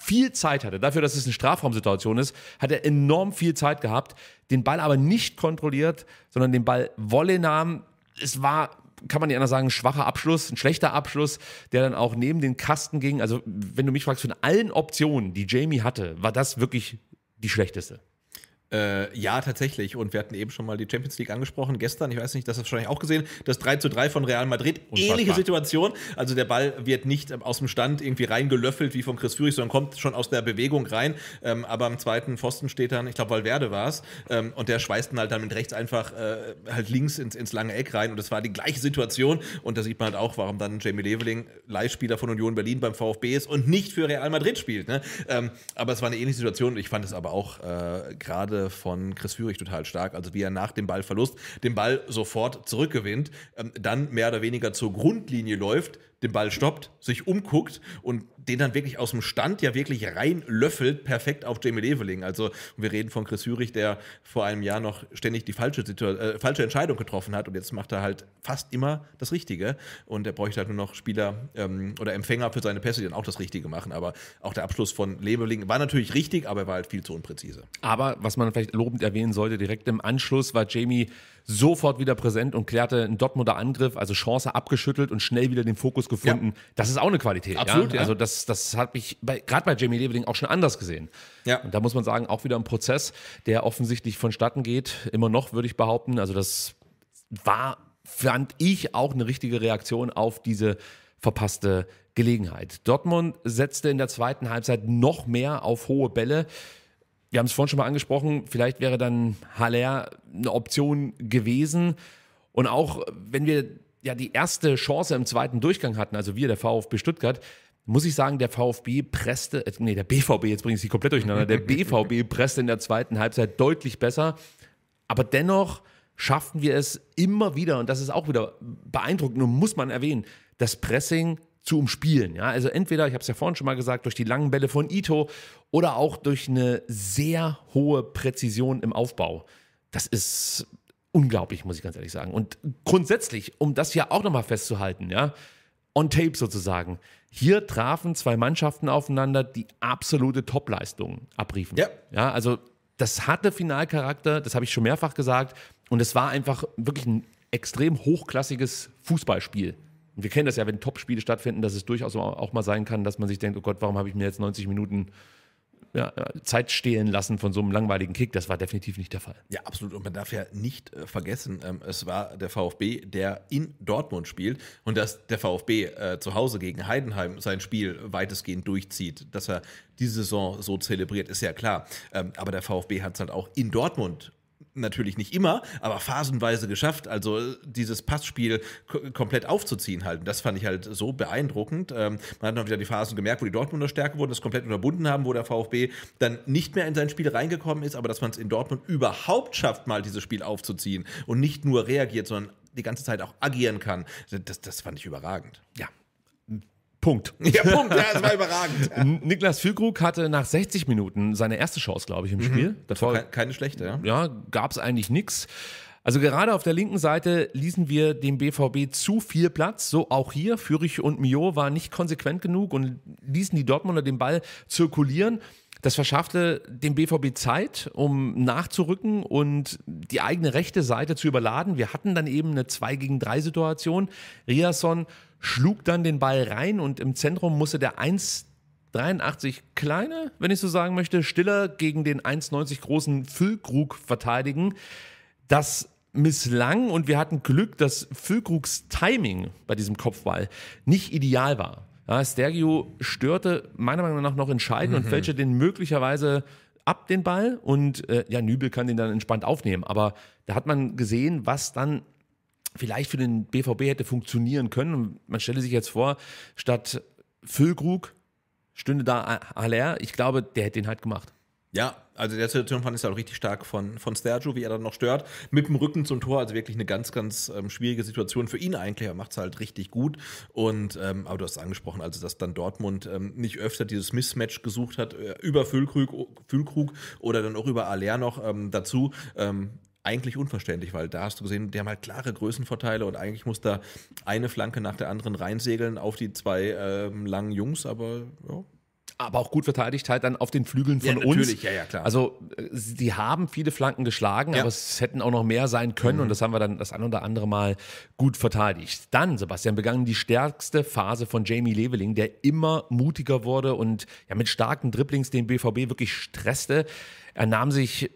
viel Zeit hatte. Dafür, dass es eine Strafraumsituation ist, hat er enorm viel Zeit gehabt, den Ball aber nicht kontrolliert, sondern den Ball Wolle nahm. Es war, kann man nicht anders sagen, ein schwacher Abschluss, ein schlechter Abschluss, der dann auch neben den Kasten ging. Also, wenn du mich fragst, von allen Optionen, die Jamie hatte, war das wirklich die schlechteste. Äh, ja, tatsächlich. Und wir hatten eben schon mal die Champions League angesprochen. Gestern, ich weiß nicht, das hast du wahrscheinlich auch gesehen, das 3 zu 3 von Real Madrid. Unfassbar. Ähnliche Situation. Also der Ball wird nicht ähm, aus dem Stand irgendwie reingelöffelt wie von Chris Führig, sondern kommt schon aus der Bewegung rein. Ähm, aber am zweiten Pfosten steht dann, ich glaube, Valverde war es. Ähm, und der schweißt ihn halt dann mit rechts einfach äh, halt links ins, ins lange Eck rein. Und das war die gleiche Situation. Und da sieht man halt auch, warum dann Jamie Leveling, Leihspieler von Union Berlin beim VfB ist und nicht für Real Madrid spielt. Ne? Ähm, aber es war eine ähnliche Situation. Ich fand es aber auch äh, gerade von Chris Führig total stark. Also wie er nach dem Ballverlust den Ball sofort zurückgewinnt, ähm, dann mehr oder weniger zur Grundlinie läuft, den Ball stoppt, sich umguckt und den dann wirklich aus dem Stand ja wirklich reinlöffelt, perfekt auf Jamie Leveling. Also wir reden von Chris Führig, der vor einem Jahr noch ständig die falsche, äh, falsche Entscheidung getroffen hat und jetzt macht er halt fast immer das Richtige und er bräuchte halt nur noch Spieler ähm, oder Empfänger für seine Pässe, die dann auch das Richtige machen. Aber auch der Abschluss von Leveling war natürlich richtig, aber er war halt viel zu unpräzise. Aber was man vielleicht lobend erwähnen sollte, direkt im Anschluss war Jamie sofort wieder präsent und klärte einen Dortmunder Angriff, also Chance abgeschüttelt und schnell wieder den Fokus gefunden. Das ist auch eine Qualität. Absolut, ja? ja. Also das, das habe ich bei, gerade bei Jamie Leveling auch schon anders gesehen. Ja. Und da muss man sagen, auch wieder ein Prozess, der offensichtlich vonstatten geht. Immer noch, würde ich behaupten. Also das war, fand ich, auch eine richtige Reaktion auf diese verpasste Gelegenheit. Dortmund setzte in der zweiten Halbzeit noch mehr auf hohe Bälle. Wir haben es vorhin schon mal angesprochen, vielleicht wäre dann Haller eine Option gewesen. Und auch wenn wir ja die erste Chance im zweiten Durchgang hatten, also wir, der VfB Stuttgart, muss ich sagen, der VfB presste, äh, nee, der BVB, jetzt bringe ich sie komplett durcheinander, der BVB [LAUGHS] presste in der zweiten Halbzeit deutlich besser. Aber dennoch schafften wir es immer wieder, und das ist auch wieder beeindruckend und muss man erwähnen, das Pressing zu umspielen. Ja? Also entweder, ich habe es ja vorhin schon mal gesagt, durch die langen Bälle von Ito oder auch durch eine sehr hohe Präzision im Aufbau. Das ist unglaublich, muss ich ganz ehrlich sagen. Und grundsätzlich, um das ja auch nochmal festzuhalten, ja, on tape sozusagen, hier trafen zwei Mannschaften aufeinander, die absolute Topleistungen abriefen. Ja. ja. Also das hatte Finalcharakter, das habe ich schon mehrfach gesagt. Und es war einfach wirklich ein extrem hochklassiges Fußballspiel. Wir kennen das ja, wenn Topspiele stattfinden, dass es durchaus auch mal sein kann, dass man sich denkt, oh Gott, warum habe ich mir jetzt 90 Minuten ja, Zeit stehlen lassen von so einem langweiligen Kick. Das war definitiv nicht der Fall. Ja, absolut. Und man darf ja nicht äh, vergessen, ähm, es war der VfB, der in Dortmund spielt und dass der VfB äh, zu Hause gegen Heidenheim sein Spiel weitestgehend durchzieht. Dass er diese Saison so zelebriert, ist ja klar. Ähm, aber der VfB hat es halt auch in Dortmund natürlich nicht immer, aber phasenweise geschafft, also dieses Passspiel komplett aufzuziehen halt. Das fand ich halt so beeindruckend. Ähm, man hat noch wieder die Phasen gemerkt, wo die Dortmunder stärker wurden, das komplett unterbunden haben, wo der VfB dann nicht mehr in sein Spiel reingekommen ist, aber dass man es in Dortmund überhaupt schafft, mal dieses Spiel aufzuziehen und nicht nur reagiert, sondern die ganze Zeit auch agieren kann. Das, das fand ich überragend. Ja, Punkt. Ja, Punkt. Ja, das war überragend. [LAUGHS] Niklas Füllkrug hatte nach 60 Minuten seine erste Chance, glaube ich, im Spiel. Davor keine, keine schlechte, ja. Ja, gab es eigentlich nichts. Also gerade auf der linken Seite ließen wir dem BVB zu viel Platz. So auch hier. Fürich und Mio waren nicht konsequent genug und ließen die Dortmunder den Ball zirkulieren. Das verschaffte dem BVB Zeit, um nachzurücken und die eigene rechte Seite zu überladen. Wir hatten dann eben eine 2 gegen 3 Situation. Riasson schlug dann den Ball rein und im Zentrum musste der 1,83 kleine, wenn ich so sagen möchte, Stiller gegen den 1,90 großen Füllkrug verteidigen. Das misslang und wir hatten Glück, dass Füllkrugs Timing bei diesem Kopfball nicht ideal war. Ja, Stergio störte meiner Meinung nach noch entscheidend mhm. und fälschte den möglicherweise ab den Ball und äh, ja, Nübel kann den dann entspannt aufnehmen. Aber da hat man gesehen, was dann vielleicht für den BVB hätte funktionieren können. Und man stelle sich jetzt vor, statt Füllkrug stünde da Haller. Ich glaube, der hätte den halt gemacht. Ja, also der Situation fand ich auch richtig stark von, von Stergio, wie er dann noch stört. Mit dem Rücken zum Tor, also wirklich eine ganz, ganz ähm, schwierige Situation für ihn eigentlich. Er macht es halt richtig gut. Und, ähm, aber du hast angesprochen, also dass dann Dortmund ähm, nicht öfter dieses Mismatch gesucht hat, äh, über Füllkrug, Füllkrug oder dann auch über Aller noch ähm, dazu. Ähm, eigentlich unverständlich, weil da hast du gesehen, die haben halt klare Größenvorteile und eigentlich muss da eine Flanke nach der anderen reinsegeln auf die zwei ähm, langen Jungs, aber ja. Aber auch gut verteidigt halt dann auf den Flügeln von ja, uns. Natürlich, ja, ja, klar. Also, die haben viele Flanken geschlagen, ja. aber es hätten auch noch mehr sein können mhm. und das haben wir dann das ein oder andere Mal gut verteidigt. Dann, Sebastian, begann die stärkste Phase von Jamie Leveling, der immer mutiger wurde und ja mit starken Dribblings den BVB wirklich stresste. Er nahm sich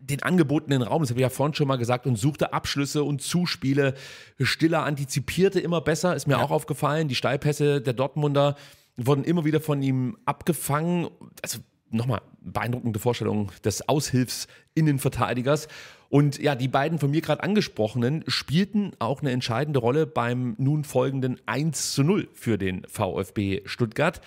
den angebotenen Raum, das habe ich ja vorhin schon mal gesagt, und suchte Abschlüsse und Zuspiele. Stiller antizipierte immer besser, ist mir ja. auch aufgefallen. Die Steilpässe der Dortmunder wurden immer wieder von ihm abgefangen. Also nochmal beeindruckende Vorstellung des Aushilfs-Innenverteidigers. Und ja, die beiden von mir gerade angesprochenen spielten auch eine entscheidende Rolle beim nun folgenden 1 zu 0 für den VfB Stuttgart.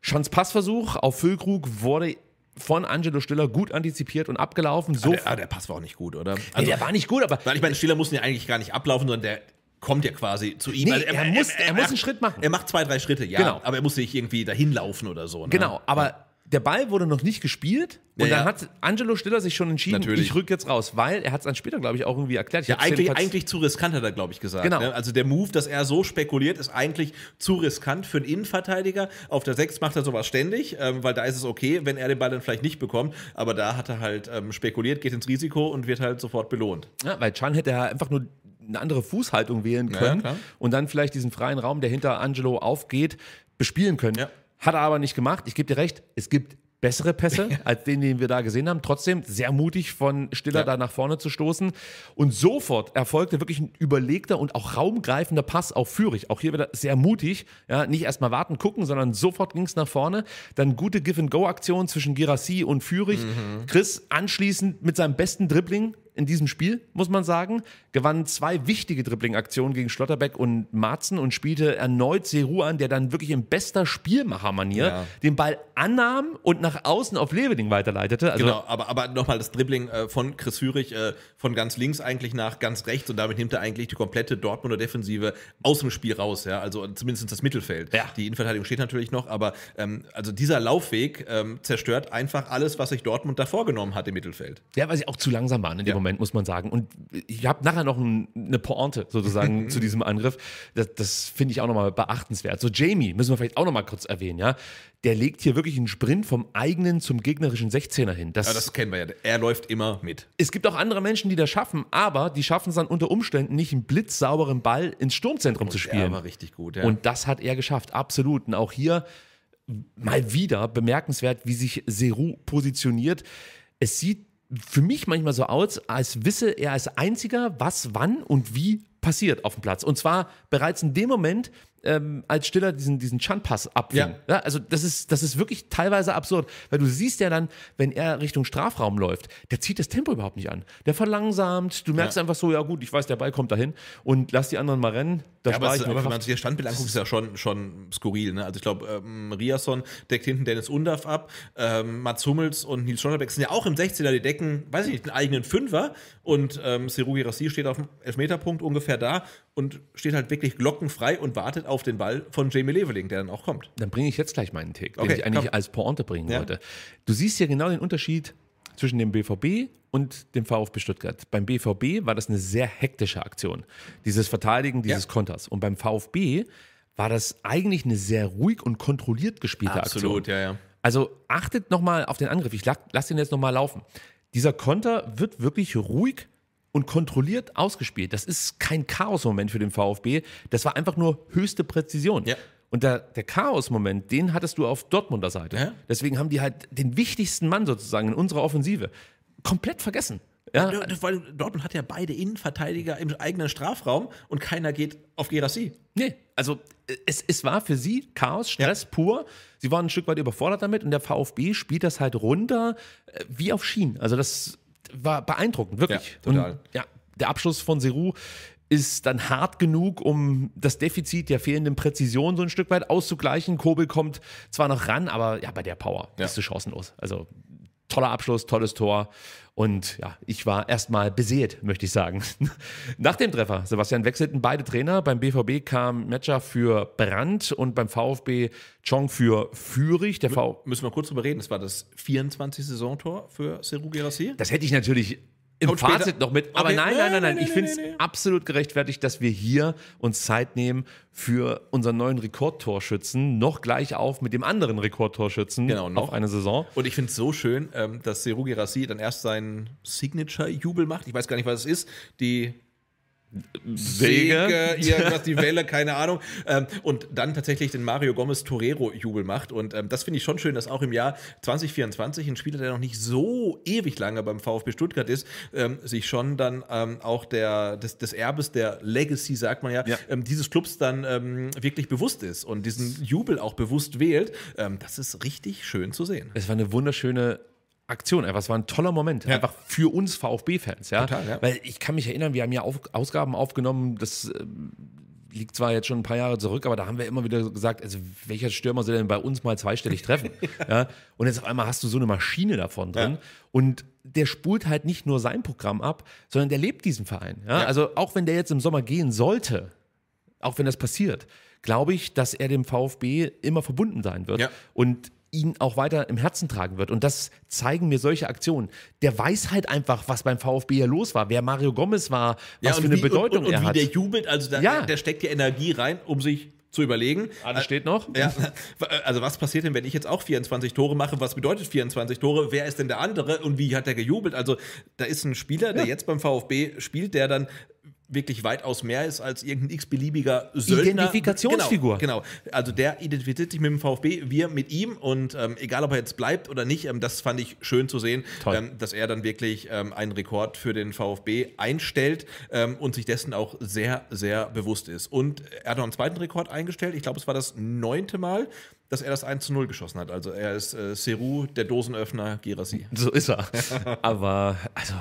Schans Passversuch auf Füllkrug wurde von Angelo Stiller gut antizipiert und abgelaufen. So aber, der, aber der Pass war auch nicht gut, oder? Also, nee, der war nicht gut, aber. Weil ich meine, Stiller mussten ja eigentlich gar nicht ablaufen, sondern der kommt ja quasi zu ihm. Nee, also er, er, muss, er, er, muss einen Schritt machen. Er macht zwei, drei Schritte, ja. Genau. Aber er muss nicht irgendwie dahin laufen oder so. Ne? Genau, aber der Ball wurde noch nicht gespielt und ja, dann hat Angelo Stiller sich schon entschieden, Natürlich. ich rück jetzt raus, weil er hat es dann später, glaube ich, auch irgendwie erklärt. Ich ja, eigentlich, eigentlich zu riskant hat er, glaube ich, gesagt. Genau. Ne? Also der Move, dass er so spekuliert, ist eigentlich zu riskant für einen Innenverteidiger. Auf der 6 macht er sowas ständig, ähm, weil da ist es okay, wenn er den Ball dann vielleicht nicht bekommt. Aber da hat er halt ähm, spekuliert, geht ins Risiko und wird halt sofort belohnt. Ja, weil Chan hätte er einfach nur eine andere Fußhaltung wählen können ja, und dann vielleicht diesen freien Raum, der hinter Angelo aufgeht, bespielen können. Ja. Hat er aber nicht gemacht. Ich gebe dir recht, es gibt bessere Pässe [LAUGHS] als den, den wir da gesehen haben. Trotzdem sehr mutig von Stiller ja. da nach vorne zu stoßen. Und sofort erfolgte wirklich ein überlegter und auch raumgreifender Pass auf Fürich. Auch hier wieder sehr mutig. Ja, nicht erstmal warten, gucken, sondern sofort ging es nach vorne. Dann gute Give-and-Go-Aktion zwischen Girassi und Fürich. Mhm. Chris anschließend mit seinem besten Dribbling in diesem Spiel, muss man sagen. Gewann zwei wichtige Dribbling-Aktionen gegen Schlotterbeck und Marzen und spielte erneut Seru an, der dann wirklich in bester Spielmachermanier Ja. den Ball annahm und nach außen auf Leveling weiterleitete. Also Genau, aber, aber nochmal das Dribbling äh, von Chris Führig äh, von ganz links eigentlich nach ganz rechts und damit nimmt er eigentlich die komplette Dortmunder Defensive aus dem Spiel raus, ja, also zumindest das Mittelfeld. Ja. Die Innenverteidigung steht natürlich noch, aber ähm, also dieser Laufweg ähm, zerstört einfach alles, was sich Dortmund da vorgenommen hat im Mittelfeld. Ja, weil sie auch zu langsam waren in dem Ja. Moment, muss man sagen. Und ich habe nachher noch ein, eine Pointe sozusagen [LAUGHS] zu diesem Angriff. Das, das finde ich auch nochmal beachtenswert. So Jamie, müssen wir vielleicht auch nochmal kurz erwähnen, ja. Der legt hier wirklich einen Sprint vom eigenen zum gegnerischen 16er hin. Das, Ja, das kennen wir ja. Er läuft immer mit. es gibt auch andere Menschen, die das schaffen, aber die schaffen es dann unter Umständen nicht, einen blitzsauberen Ball ins Sturmzentrum zu Er spielen. war richtig gut, ja. Und das hat er geschafft, absolut. Und auch hier mal wieder bemerkenswert, wie sich Seru positioniert. Es sieht für mich manchmal so aus, als wisse er als einziger, was, wann und wie passiert auf dem Platz. Und zwar bereits in dem Moment, ähm, als Stiller diesen, diesen Chan-Pass abfing. Ja. Ja, also das ist, das ist wirklich teilweise absurd, weil du siehst ja dann, wenn er Richtung Strafraum läuft, der zieht das Tempo überhaupt nicht an. Der verlangsamt, du merkst Ja. einfach so, ja gut, ich weiß, der Ball kommt dahin und lass die anderen mal rennen. Da Ja, aber, es, aber wenn man sich das Standbild anguckt, ist ja schon, schon skurril. Ne? Also ich glaube, ähm, Riasson deckt hinten Dennis Undaff ab, ähm, Mats Hummels und Nils Schlotterbeck sind ja auch im 16er, die decken, weiß ich nicht, einen eigenen Fünfer und ähm, Serugi Rassi steht auf dem Elfmeterpunkt ungefähr da und steht halt wirklich glockenfrei und wartet auf den Ball von Jamie Leveling, der dann auch kommt. Dann bringe ich jetzt gleich meinen Take, den Okay, ich eigentlich komm. als Pointe bringen Ja. wollte. Du siehst ja genau den Unterschied zwischen dem BVB und dem VfB Stuttgart. Beim BVB war das eine sehr hektische Aktion. Dieses Verteidigen dieses Ja. Konters. Und beim VfB war das eigentlich eine sehr ruhig und kontrolliert gespielte Aktion. ja, ja. Also achtet nochmal auf den Angriff. Ich lasse den jetzt nochmal laufen. Dieser Konter wird wirklich ruhig und kontrolliert ausgespielt. Das ist kein Chaos-Moment für den VfB. Das war einfach nur höchste Präzision. Ja. Und der, der Chaos-Moment, den hattest du auf Dortmunder Seite. Ja. Deswegen haben die halt den wichtigsten Mann sozusagen in unserer Offensive komplett vergessen. Ja, Ja, weil Dortmund hat ja beide Innenverteidiger im eigenen Strafraum und keiner geht auf Gerassi. Nee, also äh, es, es war für sie Chaos, Stress pur. Sie waren ein Stück weit überfordert damit und der VfB spielt das halt runter äh, wie auf Schienen. Also das war beeindruckend, wirklich. Ja, total. Und ja, der Abschluss von Seru ist dann hart genug, um das Defizit der fehlenden Präzision so ein Stück weit auszugleichen. Kobel kommt zwar noch ran, aber ja, bei der Power Ja. bist du chancenlos. Also toller Abschluss, tolles Tor. Und ja, ich war erstmal beseelt, möchte ich sagen. [LAUGHS] Nach dem Treffer, Sebastian, wechselten beide Trainer. Beim BVB kam Metscher für Brandt und beim VfB Chong für Führig. Der v Müssen wir kurz drüber reden. Das war das 24. Saisontor für Seru Gerassi. das hätte ich natürlich im später. Fazit noch mit. Aber Okay. nein, nein, nein, nein. Nee, Ich finde es nee, absolut gerechtfertigt, dass wir hier uns Zeit nehmen für unseren neuen Rekordtorschützen. Noch gleich auf mit dem anderen Rekordtorschützen Genau, noch. auf eine Saison. Und ich finde es so schön, ähm, dass Seru Gerassi dann erst seinen Signature-Jubel macht. Ich weiß gar nicht, was es ist. Die Säge, irgendwas, die Welle, keine Ahnung. Ähm, und dann tatsächlich den Mario Gomez Torero-Jubel macht. Und ähm, das finde ich schon schön, dass auch im Jahr 2024 ein Spieler, der noch nicht so ewig lange beim VfB Stuttgart ist, ähm, sich schon dann ähm, auch der, des, des Erbes, der Legacy, sagt man ja, Ja. Ähm, dieses Clubs dann ähm, wirklich bewusst ist und diesen Jubel auch bewusst wählt. Das ist richtig schön zu sehen. Es war eine wunderschöne Aktion, einfach. Es war ein toller Moment. Einfach für uns VfB-Fans, ja? Total, ja. Weil ich kann mich erinnern, wir haben ja auf, Ausgaben aufgenommen, das ähm, liegt zwar jetzt schon ein paar Jahre zurück, aber da haben wir immer wieder gesagt, also welcher Stürmer soll denn bei uns mal zweistellig treffen? [LAUGHS] ja. Und jetzt auf einmal hast du so eine Maschine davon drin. Ja. Und der spult halt nicht nur sein Programm ab, sondern der lebt diesen Verein. Ja? Ja. Also auch wenn der jetzt im Sommer gehen sollte, auch wenn das passiert, glaube ich, dass er dem VfB immer verbunden sein wird Ja. und ihn auch weiter im Herzen tragen wird. Und das zeigen mir solche Aktionen. Der weiß halt einfach, was beim VfB hier los war, wer Mario Gomez war, was für und eine wie, Bedeutung und, und, er und hat. wie der jubelt, also da, Ja. der steckt ja Energie rein, um sich zu überlegen. Alles steht noch. Ja, [LAUGHS] also was passiert denn, wenn ich jetzt auch 24 Tore mache? Was bedeutet 24 Tore? Wer ist denn der andere und wie hat der gejubelt? Also da ist ein Spieler, der jetzt beim VfB spielt, der dann wirklich weitaus mehr ist als irgendein x-beliebiger Söldner. Identifikationsfigur. Genau, genau. Also der identifiziert sich mit dem VfB, wir mit ihm und ähm, egal, ob er jetzt bleibt oder nicht, ähm, das fand ich schön zu sehen, ähm, dass er dann wirklich ähm, einen Rekord für den VfB einstellt ähm, und sich dessen auch sehr, sehr bewusst ist. Und er hat noch einen zweiten Rekord eingestellt. Ich glaube, es war das neunte Mal, dass er das 1 zu 0 geschossen hat. Also er ist äh, Seru, der Dosenöffner, Gerasi. So ist er. Aber, also,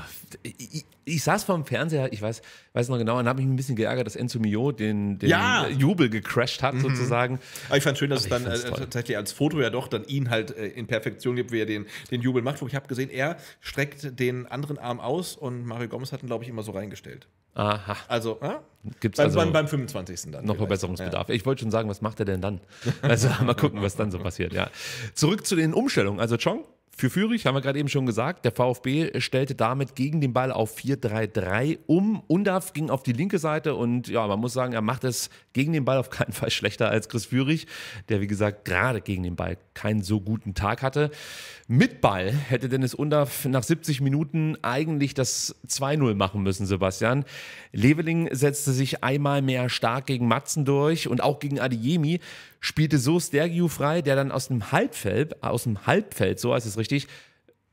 ich, ich saß vor dem Fernseher, ich weiß, weiß noch genau, und habe mich ein bisschen geärgert, dass Enzo Mio den, den Ja. Jubel gecrashed hat, sozusagen. Aber ich fand schön, dass es Aber ich dann äh, tatsächlich als Foto ja doch dann ihn halt äh, in Perfektion gibt, wie er den, den Jubel macht. Ich habe gesehen, er streckt den anderen Arm aus und Mario Gomez hat ihn, glaube ich, immer so reingestellt. Aha. Also, ja? Gibt's beim, also beim, beim 25. dann. noch vielleicht. Verbesserungsbedarf. Ich wollte schon sagen, was macht er denn dann? [LAUGHS] Also mal gucken, was dann so passiert. Ja. Zurück zu den Umstellungen. Also Chong für Fürich, haben wir gerade eben schon gesagt. Der VfB stellte damit gegen den Ball auf 4-3-3 um. Undaf ging auf die linke Seite und ja, man muss sagen, er macht es gegen den Ball auf keinen Fall [LAUGHS] schlechter als Chris Fürich, der wie gesagt gerade gegen den Ball keinen so guten Tag hatte. Mit Ball hätte Dennis Undaf nach 70 Minuten eigentlich das 2-0 machen müssen, Sebastian. Leveling setzte sich einmal mehr stark gegen Matzen durch und auch gegen Adiemi spielte so Stergiou frei, der dann aus dem Halbfeld, aus dem Halbfeld, so heißt es richtig,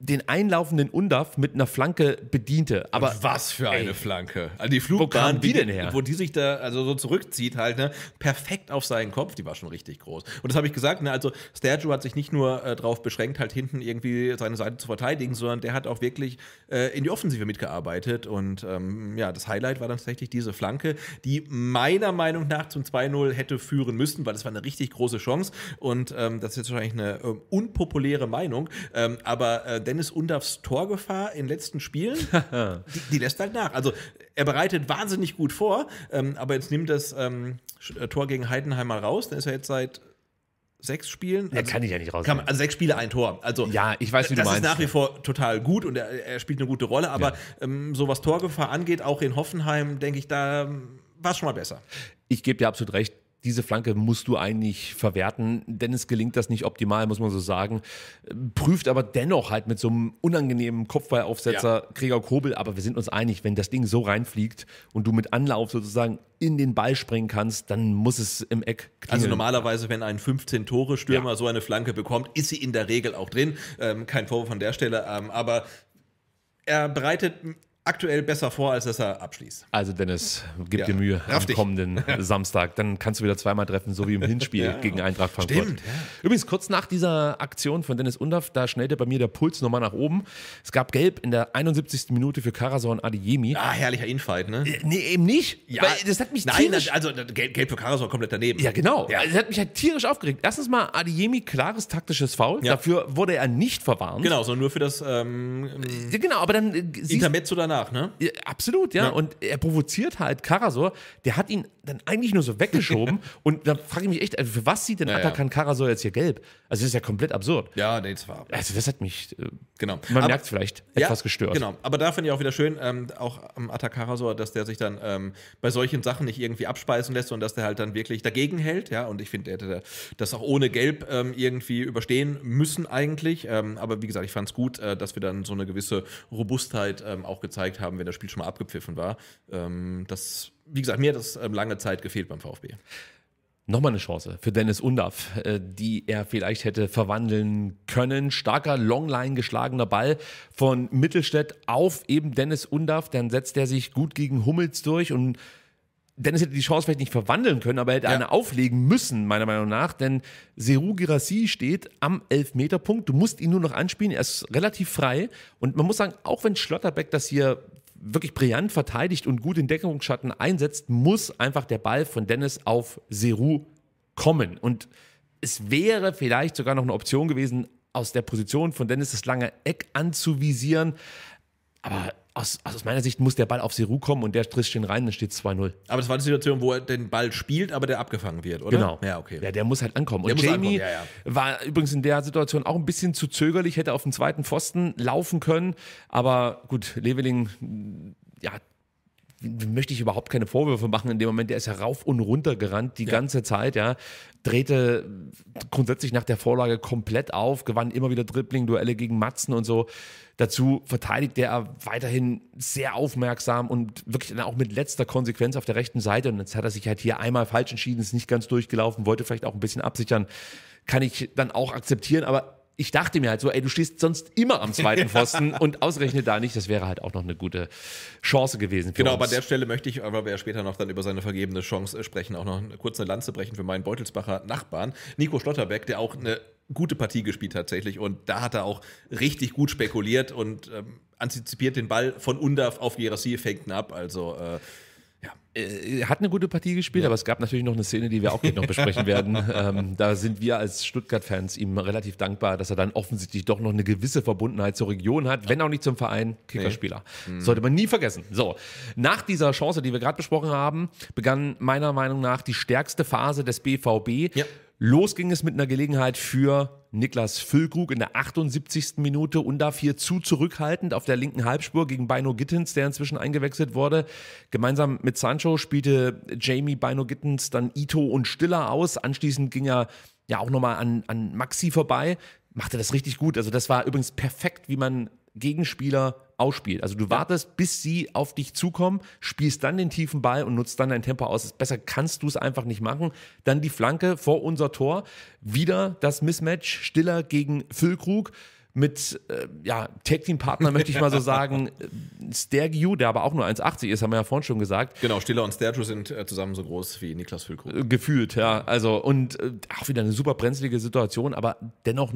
den einlaufenden Undaf mit einer Flanke bediente. Aber was für eine ey, Flanke. Also die Flugbahn, die denn her? wo die sich da also so zurückzieht halt, ne, perfekt auf seinen Kopf, die war schon richtig groß. Und das habe ich gesagt, ne, also Stergiou hat sich nicht nur äh, darauf beschränkt, halt hinten irgendwie seine Seite zu verteidigen, sondern der hat auch wirklich äh, in die Offensive mitgearbeitet. Und ähm, ja, das Highlight war dann tatsächlich diese Flanke, die meiner Meinung nach zum 2-0 hätte führen müssen, weil das war eine richtig große Chance. Und ähm, das ist jetzt wahrscheinlich eine äh, unpopuläre Meinung, ähm, aber äh, Dennis Undafs Torgefahr in den letzten Spielen, [LAUGHS] die, die lässt halt nach. Also er bereitet wahnsinnig gut vor, ähm, aber jetzt nimmt das ähm, äh, Tor gegen Heidenheim mal raus. Dann ist er jetzt seit sechs Spielen. Ja, kann ich ja nicht raus. Kann man, also sechs Spiele, ein Tor. Also Ja, ich weiß, wie du das meinst. ist nach wie vor total gut und er, er spielt eine gute Rolle, aber ähm, so was Torgefahr angeht, auch in Hoffenheim, denke ich, da war es schon mal besser. Ich gebe dir absolut recht. Diese Flanke musst du eigentlich verwerten. Dennis gelingt das nicht optimal, muss man so sagen. Prüft aber dennoch halt mit so einem unangenehmen Kopfballaufsetzer Gregor Kobel. Aber wir sind uns einig, wenn das Ding so reinfliegt und du mit Anlauf sozusagen in den Ball springen kannst, dann muss es im Eck Also klingeln. normalerweise, wenn ein 15-Tore-Stürmer Ja. so eine Flanke bekommt, ist sie in der Regel auch drin. Ähm, kein Vorwurf an der Stelle, ähm, aber er bereitet aktuell besser vor, als dass er abschließt. Also Dennis, gib Ja. dir Mühe am kommenden [LAUGHS] Samstag. Dann kannst du wieder zweimal treffen, so wie im Hinspiel [LAUGHS] gegen Eintracht Frankfurt. Stimmt, ja. Übrigens, kurz nach dieser Aktion von Dennis Undaff, da schnellte bei mir der Puls nochmal nach oben. Es gab Gelb in der 71. Minute für Karasor und Adeyemi. Ah, herrlicher Infight, ne? Nee, eben nicht. weil das hat mich Nein, tierisch... also Gelb, für Karasor komplett daneben. ja, genau. Ja. Also, Das hat mich halt tierisch aufgeregt. Erstens mal Adeyemi, klares taktisches Foul. Ja. Dafür wurde er nicht verwarnt. Genau, sondern nur für das ähm, Ja, genau, aber dann äh, siehst Intermezzo danach, ne? Ja, absolut, ja. Ja. Und er provoziert halt Karasor. Der hat ihn dann eigentlich nur so weggeschoben. [LAUGHS] und da frage ich mich echt, also für was sieht denn Ja, Atakan. Karasor jetzt hier gelb? Also das ist ja komplett absurd. Ja, nee, das war. Also das hat mich, äh, Genau. man merkt vielleicht, etwas gestört. Genau, aber da finde ich auch wieder schön, ähm, auch am Atakarasor, dass der sich dann ähm, bei solchen Sachen nicht irgendwie abspeisen lässt, sondern dass der halt dann wirklich dagegen hält, ja, und ich finde, der hätte das auch ohne Gelb ähm, irgendwie überstehen müssen eigentlich, ähm, aber wie gesagt, ich fand es gut, äh, dass wir dann so eine gewisse Robustheit ähm, auch gezeigt haben, wenn das Spiel schon mal abgepfiffen war. Ähm, das, wie gesagt, mir hat das ähm, lange Zeit gefehlt beim VfB. Nochmal eine Chance für Dennis Undaff, äh, die er vielleicht hätte verwandeln können. Starker Longline geschlagener Ball von Mittelstädt auf eben Dennis Undaff. Dann setzt er sich gut gegen Hummels durch und Dennis hätte die Chance vielleicht nicht verwandeln können, aber er hätte Ja. eine auflegen müssen, meiner Meinung nach, denn Seru Girassi steht am Elfmeterpunkt. Du musst ihn nur noch anspielen, er ist relativ frei. Und man muss sagen, auch wenn Schlotterbeck das hier wirklich brillant verteidigt und gut in Deckungsschatten einsetzt, muss einfach der Ball von Dennis auf Seru kommen. Und es wäre vielleicht sogar noch eine Option gewesen, aus der Position von Dennis das lange Eck anzuvisieren. Aber aus, aus meiner Sicht muss der Ball auf Seru kommen und der trischt den rein, dann steht 2-0. Aber das war die Situation, wo er den Ball spielt, aber der abgefangen wird, oder? Genau. Ja, okay. Ja, der muss halt ankommen. Der und Jamie ankommen, ja, ja. war übrigens in der Situation auch ein bisschen zu zögerlich, hätte auf den zweiten Pfosten laufen können. Aber gut, Leveling, ja, möchte ich überhaupt keine Vorwürfe machen in dem Moment. Der ist ja rauf und runter gerannt die ganze Zeit, ja. Drehte grundsätzlich nach der Vorlage komplett auf, gewann immer wieder Dribbling-Duelle gegen Matzen und so. Dazu verteidigt er weiterhin sehr aufmerksam und wirklich dann auch mit letzter Konsequenz auf der rechten Seite. Und jetzt hat er sich halt hier einmal falsch entschieden, ist nicht ganz durchgelaufen, wollte vielleicht auch ein bisschen absichern. Kann ich dann auch akzeptieren, aber ich dachte mir halt so, ey, du stehst sonst immer am zweiten [LAUGHS] Pfosten und ausgerechnet da nicht. Das wäre halt auch noch eine gute Chance gewesen. Genau, uns. aber an der Stelle möchte ich, weil wir ja später noch dann über seine vergebene Chance sprechen, auch noch eine kurze Lanze brechen für meinen Beutelsbacher Nachbarn, Nico Schlotterbeck, der auch eine gute Partie gespielt tatsächlich und da hat er auch richtig gut spekuliert und ähm, antizipiert den Ball von Undaf auf Gerassi, fängt ihn ab, also äh, Er hat eine gute Partie gespielt, aber es gab natürlich noch eine Szene, die wir auch gleich noch besprechen werden. [LAUGHS] Ähm, da sind wir als Stuttgart-Fans ihm relativ dankbar, dass er dann offensichtlich doch noch eine gewisse Verbundenheit zur Region hat, wenn auch nicht zum Verein, Kickerspieler. Sollte man nie vergessen. So, nach dieser Chance, die wir gerade besprochen haben, begann meiner Meinung nach die stärkste Phase des BVB. Ja. Los ging es mit einer Gelegenheit für Niklas Füllkrug in der 78. Minute und dafür zu zurückhaltend auf der linken Halbspur gegen Bino Gittens, der inzwischen eingewechselt wurde. Gemeinsam mit Sancho spielte Jamie Bino Gittens dann Ito und Stiller aus. Anschließend ging er ja auch nochmal an, an Maxi vorbei, machte das richtig gut. Also das war übrigens perfekt, wie man Gegenspieler ausspielt. Also du wartest, bis sie auf dich zukommen, spielst dann den tiefen Ball und nutzt dann dein Tempo aus. Besser kannst du es einfach nicht machen. Dann die Flanke vor unser Tor. Wieder das Mismatch Stiller gegen Füllkrug mit äh, ja, Tag-Team-Partner, möchte ich mal so [LAUGHS] sagen, Stergiu, der aber auch nur 1,80 ist, haben wir ja vorhin schon gesagt genau, Stiller und Sterjo sind äh, zusammen so groß wie Niklas Füllkrug. äh, gefühlt, ja. Also und äh, auch wieder eine super brenzlige Situation, aber dennoch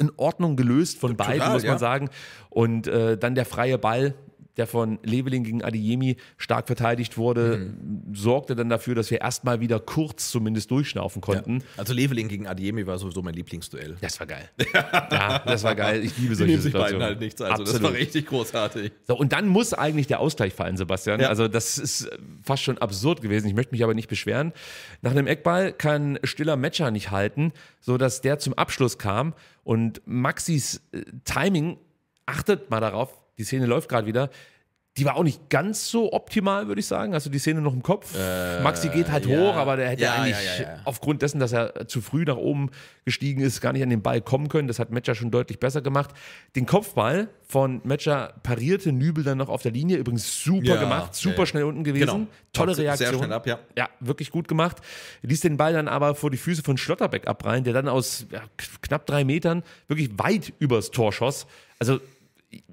in Ordnung gelöst von beiden, muss man ja. sagen. Und äh, dann der freie Ball, der von Leveling gegen Adiemi stark verteidigt wurde, sorgte dann dafür, dass wir erstmal wieder kurz zumindest durchschnaufen konnten. Also Leveling gegen Adiemi war sowieso mein Lieblingsduell. Das war geil. [LAUGHS] ja, das war geil. Ich liebe Die solche nehmen sich beiden Situationen. halt nichts, also das Absolut. war richtig großartig. So, und dann muss eigentlich der Ausgleich fallen, Sebastian. Ja. Also das ist fast schon absurd gewesen. Ich möchte mich aber nicht beschweren. Nach einem Eckball kann Stiller Matcher nicht halten, sodass der zum Abschluss kam. Und Maxis äh, Timing, achtet mal darauf, die Szene läuft gerade wieder, die war auch nicht ganz so optimal, würde ich sagen. Du die Szene noch im Kopf? Maxi geht halt ja. hoch, aber der hätte Ja, eigentlich ja, aufgrund dessen, dass er zu früh nach oben gestiegen ist, gar nicht an den Ball kommen können. Das hat Matcher schon deutlich besser gemacht. Den Kopfball von Matcher parierte Nübel dann noch auf der Linie. Übrigens super gemacht, super schnell unten gewesen. Genau. Tolle Sehr Reaktion. schnell ab, ja. Ja, wirklich gut gemacht. Ließ den Ball dann aber vor die Füße von Schlotterbeck abprallen, der dann aus knapp drei Metern wirklich weit übers Tor schoss. Also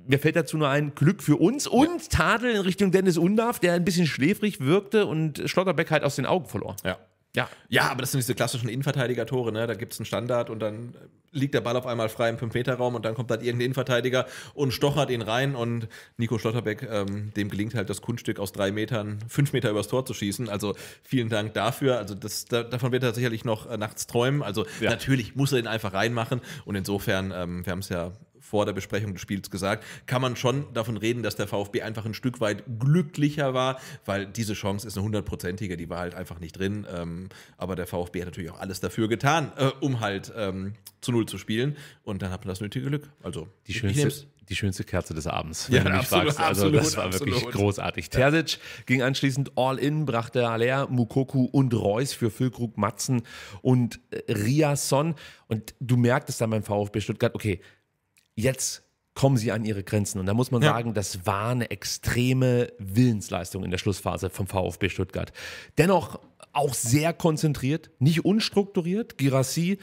mir fällt dazu nur ein Glück für uns und Tadel in Richtung Dennis Undarf, der ein bisschen schläfrig wirkte und Schlotterbeck halt aus den Augen verlor. Ja. Ja, Ja, aber das sind diese klassischen Innenverteidiger-Tore, ne? Da gibt es einen Standard und dann liegt der Ball auf einmal frei im 5-Meter-Raum und dann kommt halt irgendein Innenverteidiger und stochert ihn rein und Nico Schlotterbeck, ähm, dem gelingt halt das Kunststück aus drei Metern, fünf Meter übers Tor zu schießen. Also vielen Dank dafür. Also das, da, davon wird er sicherlich noch äh, nachts träumen. Also Ja. natürlich muss er ihn einfach reinmachen und insofern, ähm, wir haben es ja vor der Besprechung des Spiels gesagt, kann man schon davon reden, dass der VfB einfach ein Stück weit glücklicher war, weil diese Chance ist eine hundertprozentige, die war halt einfach nicht drin. Ähm, aber der VfB hat natürlich auch alles dafür getan, äh, um halt ähm, zu Null zu spielen. Und dann hat man das nötige Glück. Also die schönste, die schönste Kerze des Abends, Ja, absolut, fragst. Also das absolut, war wirklich absolut. großartig. Terzic ging anschließend all in, brachte Haller, Mukoku und Reus für Füllkrug, Matzen und äh, Riasson. Und du merktest dann beim VfB Stuttgart, okay, jetzt kommen sie an ihre Grenzen. Und da muss man Ja. sagen, das war eine extreme Willensleistung in der Schlussphase vom VfB Stuttgart. Dennoch auch sehr konzentriert, nicht unstrukturiert. Girassi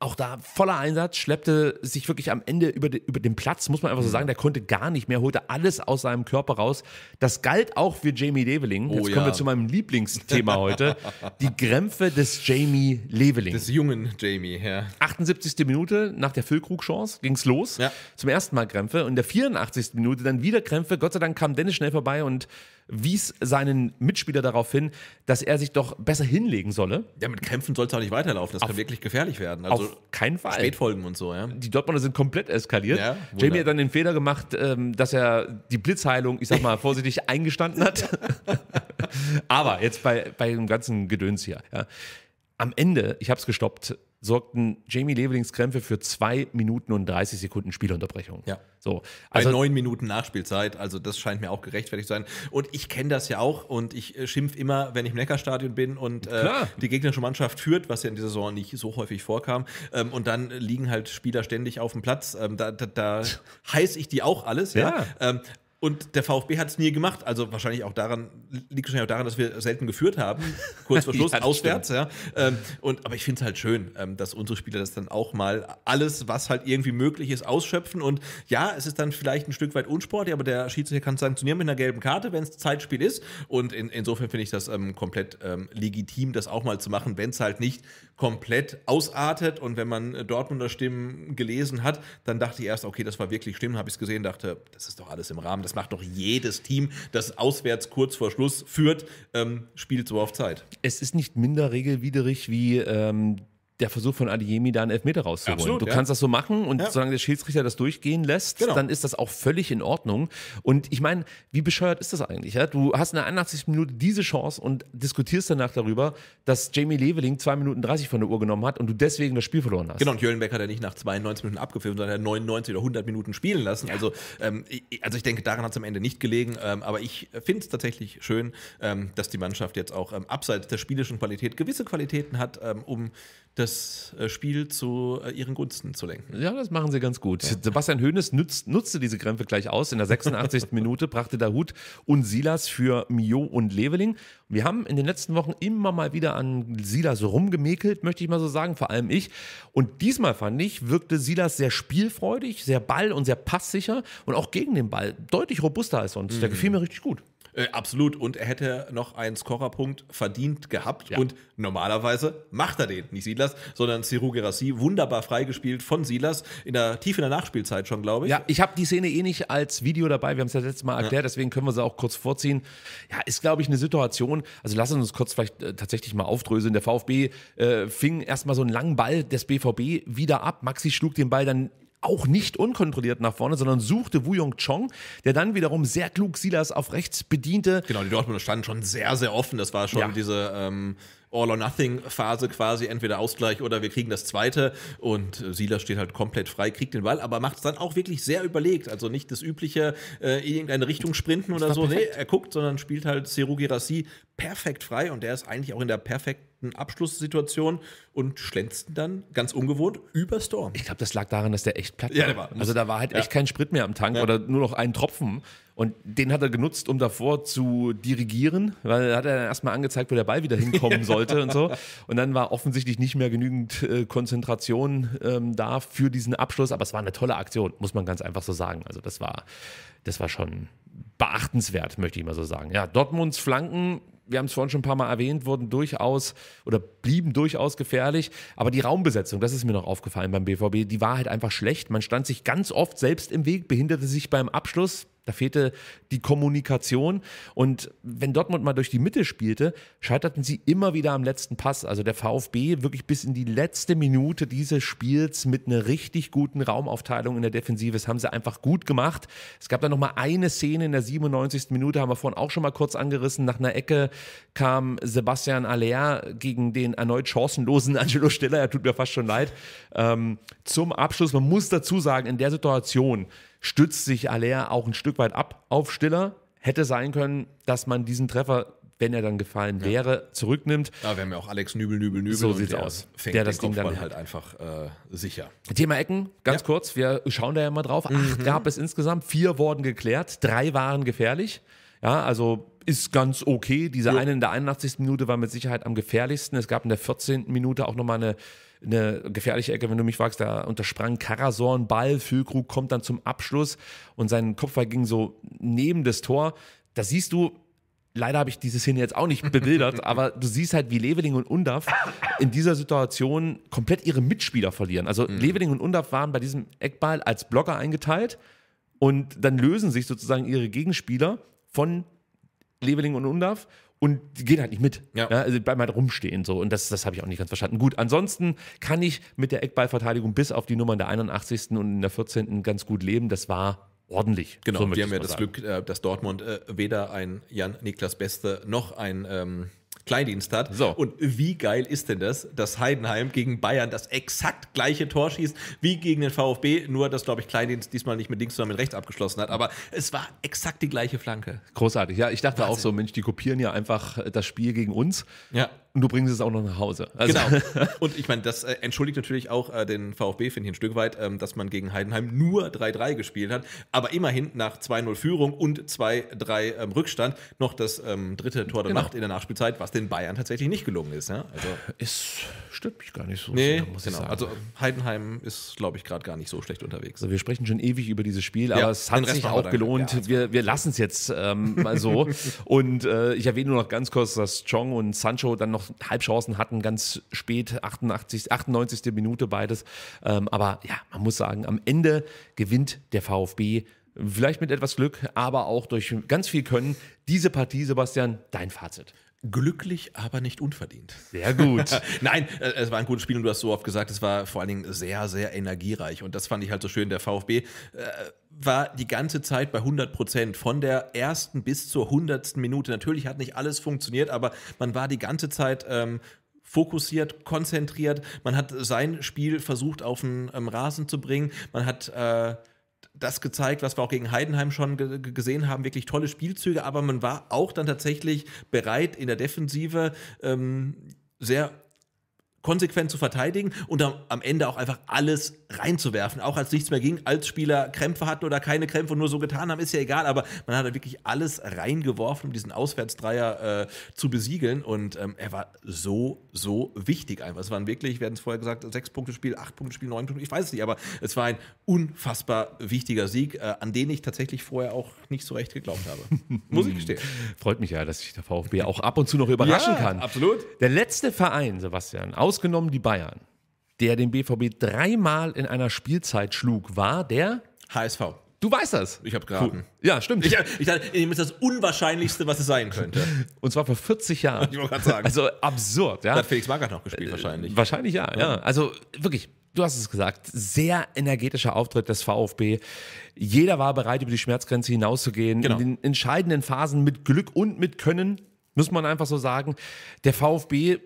auch da voller Einsatz, schleppte sich wirklich am Ende über, de, über den Platz, muss man einfach so Mhm. sagen. Der konnte gar nicht mehr, holte alles aus seinem Körper raus. Das galt auch für Jamie Leveling. Jetzt Oh kommen ja. wir zu meinem Lieblingsthema heute. Die Krämpfe des Jamie Leveling. Des jungen Jamie, ja. 78. Minute nach der Füllkrug-Chance ging's los. Ja. Zum ersten Mal Krämpfe. Und in der 84. Minute dann wieder Krämpfe. Gott sei Dank kam Dennis schnell vorbei und wies seinen Mitspieler darauf hin, dass er sich doch besser hinlegen solle. Ja, mit Krämpfen soll es auch nicht weiterlaufen. Das kann wirklich gefährlich werden. Also Auf keinen Fall. Spätfolgen und so, ja. Die Dortmunder sind komplett eskaliert. Ja. Jamie hat dann den Fehler gemacht, ähm, dass er die Blitzheilung, ich sag mal, [LAUGHS] vorsichtig eingestanden hat. [LAUGHS] Aber jetzt bei, bei dem ganzen Gedöns hier. Ja. Am Ende, ich habe es gestoppt, sorgten Jamie Levelings Krämpfe für zwei Minuten und 30 Sekunden Spielunterbrechung. Ja. So, Bei also neun Minuten Nachspielzeit, also das scheint mir auch gerechtfertigt zu sein. Und ich kenne das ja auch und ich äh, schimpf immer, wenn ich im Neckarstadion bin und äh, die gegnerische Mannschaft führt, was ja in dieser Saison nicht so häufig vorkam. Ähm, und dann liegen halt Spieler ständig auf dem Platz. Ähm, da da, da heiß ich die auch alles, ja. Ja. Ähm, Und der VfB hat es nie gemacht. Also wahrscheinlich auch daran, liegt wahrscheinlich auch daran, dass wir selten geführt haben. Kurz vor [LAUGHS] Schluss, Ja, auswärts, ja. Ähm, und, aber ich finde es halt schön, ähm, dass unsere Spieler das dann auch mal alles, was halt irgendwie möglich ist, ausschöpfen. Und ja, es ist dann vielleicht ein Stück weit unsportlich, aber der Schiedsrichter kann sanktionieren mit einer gelben Karte, wenn es Zeitspiel ist. Und in, insofern finde ich das ähm, komplett ähm, legitim, das auch mal zu machen, wenn es halt nicht komplett ausartet. Und wenn man äh, Dortmunder Stimmen gelesen hat, dann dachte ich erst, okay, das war wirklich Stimmen, habe ich es gesehen, dachte, das ist doch alles im Rahmen. Das macht doch jedes Team, das auswärts kurz vor Schluss führt, ähm, spielt so auf Zeit. Es ist nicht minder regelwidrig wie ähm, der Versuch von Adiemi, da einen Elfmeter rauszuholen. Absolut, du ja. kannst das so machen und Ja. solange der Schiedsrichter das durchgehen lässt, Genau. dann ist das auch völlig in Ordnung. Und ich meine, wie bescheuert ist das eigentlich? Ja? Du hast in der 81. Minute diese Chance und diskutierst danach darüber, dass Jamie Leveling 2 Minuten 30 von der Uhr genommen hat und du deswegen das Spiel verloren hast. Genau, und Jöllenbeck hat er nicht nach 92 Minuten abgepfiffen, sondern er hat 99 oder 100 Minuten spielen lassen. Also, ähm, ich, also ich denke, daran hat es am Ende nicht gelegen. Ähm, aber ich finde es tatsächlich schön, ähm, dass die Mannschaft jetzt auch ähm, abseits der spielischen Qualität gewisse Qualitäten hat, ähm, um das äh, Spiel zu äh, ihren Gunsten zu lenken. Ja, das machen sie ganz gut. Sebastian Hoeneß nutzt, nutzte diese Krämpfe gleich aus. In der 86. [LAUGHS] Minute brachte Dahut und Silas für Mio und Leveling. Wir haben in den letzten Wochen immer mal wieder an Silas rumgemäkelt, möchte ich mal so sagen, vor allem ich. Und diesmal fand ich, wirkte Silas sehr spielfreudig, sehr ball- und sehr passsicher und auch gegen den Ball deutlich robuster als sonst. Der gefiel mir richtig gut. Äh, absolut. Und er hätte noch einen Scorerpunkt verdient gehabt. Ja. Und normalerweise macht er den. Nicht Silas, sondern Seru Gerassi. Wunderbar freigespielt von Silas. In der, tief in der Nachspielzeit schon, glaube ich. Ja, ich habe die Szene eh nicht als Video dabei. Wir haben es ja letztes Mal erklärt, deswegen können wir sie auch kurz vorziehen. Ja, ist, glaube ich, eine Situation. Also lass uns kurz vielleicht äh, tatsächlich mal aufdröseln. Der VfB äh, fing erstmal so einen langen Ball des BVB wieder ab. Maxi schlug den Ball dann auch nicht unkontrolliert nach vorne, sondern suchte Wu Yong Chong, der dann wiederum sehr klug Silas auf rechts bediente. Genau, die Dortmunder standen schon sehr, sehr offen. Das war schon Ja. diese ähm, All-or-Nothing-Phase quasi, entweder Ausgleich oder wir kriegen das zweite. Und äh, Silas steht halt komplett frei, kriegt den Ball, aber macht es dann auch wirklich sehr überlegt. Also nicht das übliche äh, in irgendeine Richtung sprinten oder so. Nee, perfekt. er guckt, sondern spielt halt Seru Girassi perfekt frei und der ist eigentlich auch in der perfekten Abschlusssituation und schlänzt dann ganz ungewohnt über Storm. Ich glaube, das lag daran, dass der echt platt war. Ja, der war- also da war halt ja. echt kein Sprit mehr am Tank oder nur noch ein Tropfen. Und den hat er genutzt, um davor zu dirigieren, weil er hat er dann erstmal angezeigt, wo der Ball wieder hinkommen [LAUGHS] sollte und so. Und dann war offensichtlich nicht mehr genügend äh, Konzentration ähm, da für diesen Abschluss. Aber es war eine tolle Aktion, muss man ganz einfach so sagen. Also das war, das war schon beachtenswert, möchte ich mal so sagen. Ja, Dortmunds Flanken wir haben es vorhin schon ein paar Mal erwähnt, wurden durchaus oder blieben durchaus gefährlich. Aber die Raumbesetzung, das ist mir noch aufgefallen beim BVB, die war halt einfach schlecht. Man stand sich ganz oft selbst im Weg, behinderte sich beim Abschluss. Da fehlte die Kommunikation. Und wenn Dortmund mal durch die Mitte spielte, scheiterten sie immer wieder am letzten Pass. Also der VfB wirklich bis in die letzte Minute dieses Spiels mit einer richtig guten Raumaufteilung in der Defensive. Das haben sie einfach gut gemacht. Es gab dann nochmal eine Szene in der 97. Minute, haben wir vorhin auch schon mal kurz angerissen. Nach einer Ecke kam Sebastian Aller gegen den erneut chancenlosen Angelo Stiller. Er tut mir fast schon leid. Ähm, zum Abschluss, man muss dazu sagen, in der Situation stützt sich Aller auch ein Stück weit ab auf Stiller. Hätte sein können, dass man diesen Treffer, wenn er dann gefallen wäre, zurücknimmt. Da wären wir auch Alex Nübel, Nübel, Nübel. So und sieht's der aus. Fängt Der das Ding dann- halt einfach äh, sicher. Thema Ecken, ganz Ja. kurz, wir schauen da ja mal drauf. Acht gab es insgesamt, vier wurden geklärt, drei waren gefährlich. Ja, also ist ganz okay. Diese eine in der 81. Minute war mit Sicherheit am gefährlichsten. Es gab in der 14. Minute auch nochmal eine, eine gefährliche Ecke, wenn du mich fragst. Da untersprang Karasor einen Ball, Füllkrug kommt dann zum Abschluss und sein Kopfball ging so neben das Tor. Da siehst du, Leider habe ich diese Szene jetzt auch nicht bebildert, [LAUGHS] aber du siehst halt, wie Leveling und Undav in dieser Situation komplett ihre Mitspieler verlieren. Also Leveling und Undav waren bei diesem Eckball als Blocker eingeteilt und dann lösen sich sozusagen ihre Gegenspieler von Leveling und Undav und die gehen halt nicht mit. Ja. also die bleiben halt rumstehen so und das, das habe ich auch nicht ganz verstanden. Gut, ansonsten kann ich mit der Eckballverteidigung bis auf die Nummer in der 81. und in der 14. ganz gut leben. Das war ordentlich. Genau, So wir haben ja das sagen. Glück, äh, dass Dortmund äh, weder ein Jan-Niklas Beste noch ein ähm, Kleindienst hat. So. Und wie geil ist denn das, dass Heidenheim gegen Bayern das exakt gleiche Tor schießt wie gegen den VfB, nur dass, glaube ich, Kleindienst diesmal nicht mit links, sondern mit rechts abgeschlossen hat. Aber es war exakt die gleiche Flanke. Großartig. Ja, ich dachte auch so, Mensch, die kopieren ja einfach das Spiel gegen uns. Ja. Und du bringst es auch noch nach Hause. Also, Genau. Und ich meine, das äh, entschuldigt natürlich auch äh, den VfB, finde ich, ein Stück weit, ähm, dass man gegen Heidenheim nur 3-3 gespielt hat. Aber immerhin nach 2-0 Führung und 2-3 ähm, Rückstand noch das ähm, dritte Tor der Genau. Macht in der Nachspielzeit, was den Bayern tatsächlich nicht gelungen ist. Ja? Also, Es stört mich gar nicht so nee, sehr, muss ich genau. sagen. Also Heidenheim ist, glaube ich, gerade gar nicht so schlecht unterwegs. Also wir sprechen schon ewig über dieses Spiel, aber Ja, es hat sich auch gelohnt. Ja, wir wir lassen es jetzt ähm, mal so. [LAUGHS] und äh, ich erwähne nur noch ganz kurz, dass Chong und Sancho dann noch Halbchancen hatten, ganz spät, 88, 98. Minute beides. Ähm, aber ja, man muss sagen, am Ende gewinnt der VfB. Vielleicht mit etwas Glück, aber auch durch ganz viel Können. Diese Partie, Sebastian, dein Fazit. Glücklich, aber nicht unverdient. Sehr gut. [LAUGHS] Nein, äh, es war ein gutes Spiel und du hast so oft gesagt, es war vor allen Dingen sehr, sehr energiereich. Und das fand ich halt so schön. Der VfB äh, war die ganze Zeit bei 100 Prozent, von der ersten bis zur hundertsten Minute. Natürlich hat nicht alles funktioniert, aber man war die ganze Zeit ähm, fokussiert, konzentriert. Man hat sein Spiel versucht auf den ähm, Rasen zu bringen. Man hat äh, das gezeigt, was wir auch gegen Heidenheim schon ge ge- gesehen haben, wirklich tolle Spielzüge, aber man war auch dann tatsächlich bereit, in der Defensive ähm, sehr konsequent zu verteidigen und am, am Ende auch einfach alles reinzuwerfen, auch als nichts mehr ging, als Spieler Krämpfe hatten oder keine Krämpfe und nur so getan haben, ist ja egal, aber man hat da wirklich alles reingeworfen, um diesen Auswärtsdreier äh, zu besiegeln und ähm, er war so, so wichtig einfach. Es waren wirklich, wir hatten es vorher gesagt, sechs Punkte Spiel, acht Punkte Spiel, neun Punkte, ich weiß es nicht, aber es war ein unfassbar wichtiger Sieg, äh, an den ich tatsächlich vorher auch nicht so recht geglaubt habe. [LAUGHS] Muss ich gestehen. Freut mich ja, dass sich der VfB auch ab und zu noch überraschen Ja, kann. absolut. Der letzte Verein, Sebastian, ausgenommen die Bayern, der den BVB dreimal in einer Spielzeit schlug, war der. HSV. Du weißt das. Ich habe geraten. Ja, stimmt. Ich, ich dachte, das ist das Unwahrscheinlichste, was es sein könnte. [LAUGHS] und zwar vor 40 Jahren. Ich wollte gerade sagen. Also absurd, ja. Da hat Felix Magath noch gespielt, wahrscheinlich. Wahrscheinlich ja, ja. Also wirklich, du hast es gesagt, sehr energetischer Auftritt des VfB. Jeder war bereit, über die Schmerzgrenze hinauszugehen. Genau. In den entscheidenden Phasen mit Glück und mit Können, muss man einfach so sagen. Der VfB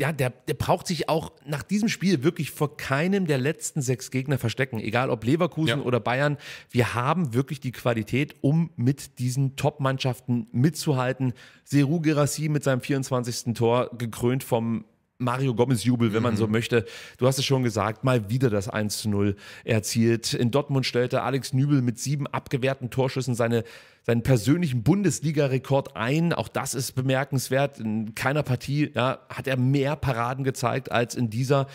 ja, der, der braucht sich auch nach diesem Spiel wirklich vor keinem der letzten sechs Gegner verstecken. Egal ob Leverkusen Ja. oder Bayern. Wir haben wirklich die Qualität, um mit diesen Top-Mannschaften mitzuhalten. Seru Gerassi mit seinem 24. Tor, gekrönt vom Mario Gomez-Jubel, wenn man so möchte. Du hast es schon gesagt, mal wieder das 1 zu 0 erzielt. In Dortmund stellte Alex Nübel mit sieben abgewehrten Torschüssen seine, seinen persönlichen Bundesliga-Rekord ein. Auch das ist bemerkenswert. In keiner Partie ja, hat er mehr Paraden gezeigt als in dieser.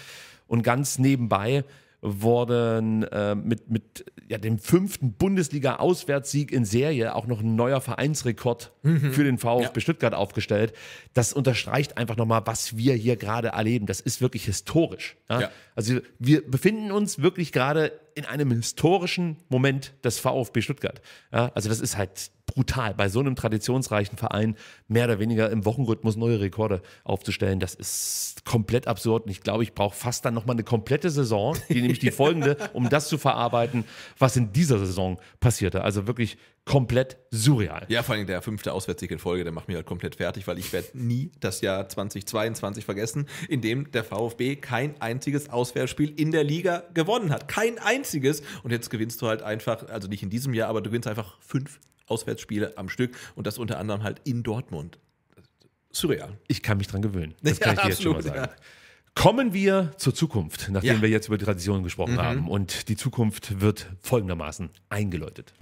Und ganz nebenbei wurden äh, mit, mit ja, dem fünften Bundesliga-Auswärtssieg in Serie auch noch ein neuer Vereinsrekord für den VfB Stuttgart aufgestellt. Das unterstreicht einfach nochmal, was wir hier gerade erleben. Das ist wirklich historisch. Ja? Ja. Also wir befinden uns wirklich gerade in einem historischen Moment des VfB Stuttgart. Ja? Also das ist halt brutal, bei so einem traditionsreichen Verein mehr oder weniger im Wochenrhythmus neue Rekorde aufzustellen. Das ist komplett absurd und ich glaube, ich brauche fast dann nochmal eine komplette Saison, die nämlich die [LAUGHS] folgende, um das zu verarbeiten, was in dieser Saison passierte. Also wirklich komplett surreal. Ja, vor allem der fünfte Auswärtssieg in Folge, der macht mich halt komplett fertig, weil ich werde nie das Jahr 2022 vergessen, in dem der VfB kein einziges Auswärtsspiel in der Liga gewonnen hat. Kein einziges. Und jetzt gewinnst du halt einfach, also nicht in diesem Jahr, aber du gewinnst einfach fünf Auswärtsspiele am Stück und das unter anderem halt in Dortmund. Surreal. Ich kann mich dran gewöhnen. [LAUGHS] Das kann Ja, ich dir jetzt schon mal absolut, sagen. Kommen wir zur Zukunft, nachdem Ja. Mhm. wir jetzt über die Tradition gesprochen haben. Und die Zukunft wird folgendermaßen eingeläutet.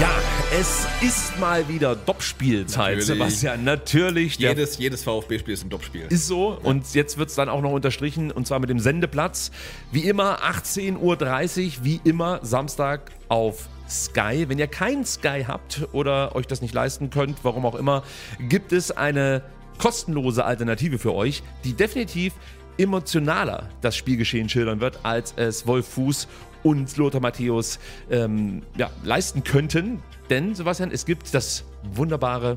Ja, es ist mal wieder Doppspielzeit. Sebastian. Natürlich. Jedes, jedes VfB-Spiel ist ein Topspiel. ist so. Und jetzt wird es dann auch noch unterstrichen, und zwar mit dem Sendeplatz. Wie immer 18.30 Uhr, wie immer Samstag auf Sky. Wenn ihr kein Sky habt oder euch das nicht leisten könnt, warum auch immer, gibt es eine kostenlose Alternative für euch, die definitiv emotionaler das Spielgeschehen schildern wird, als es Wolf Fuß und Lothar Matthäus ähm, ja, leisten könnten. Denn, Sebastian, es gibt das wunderbare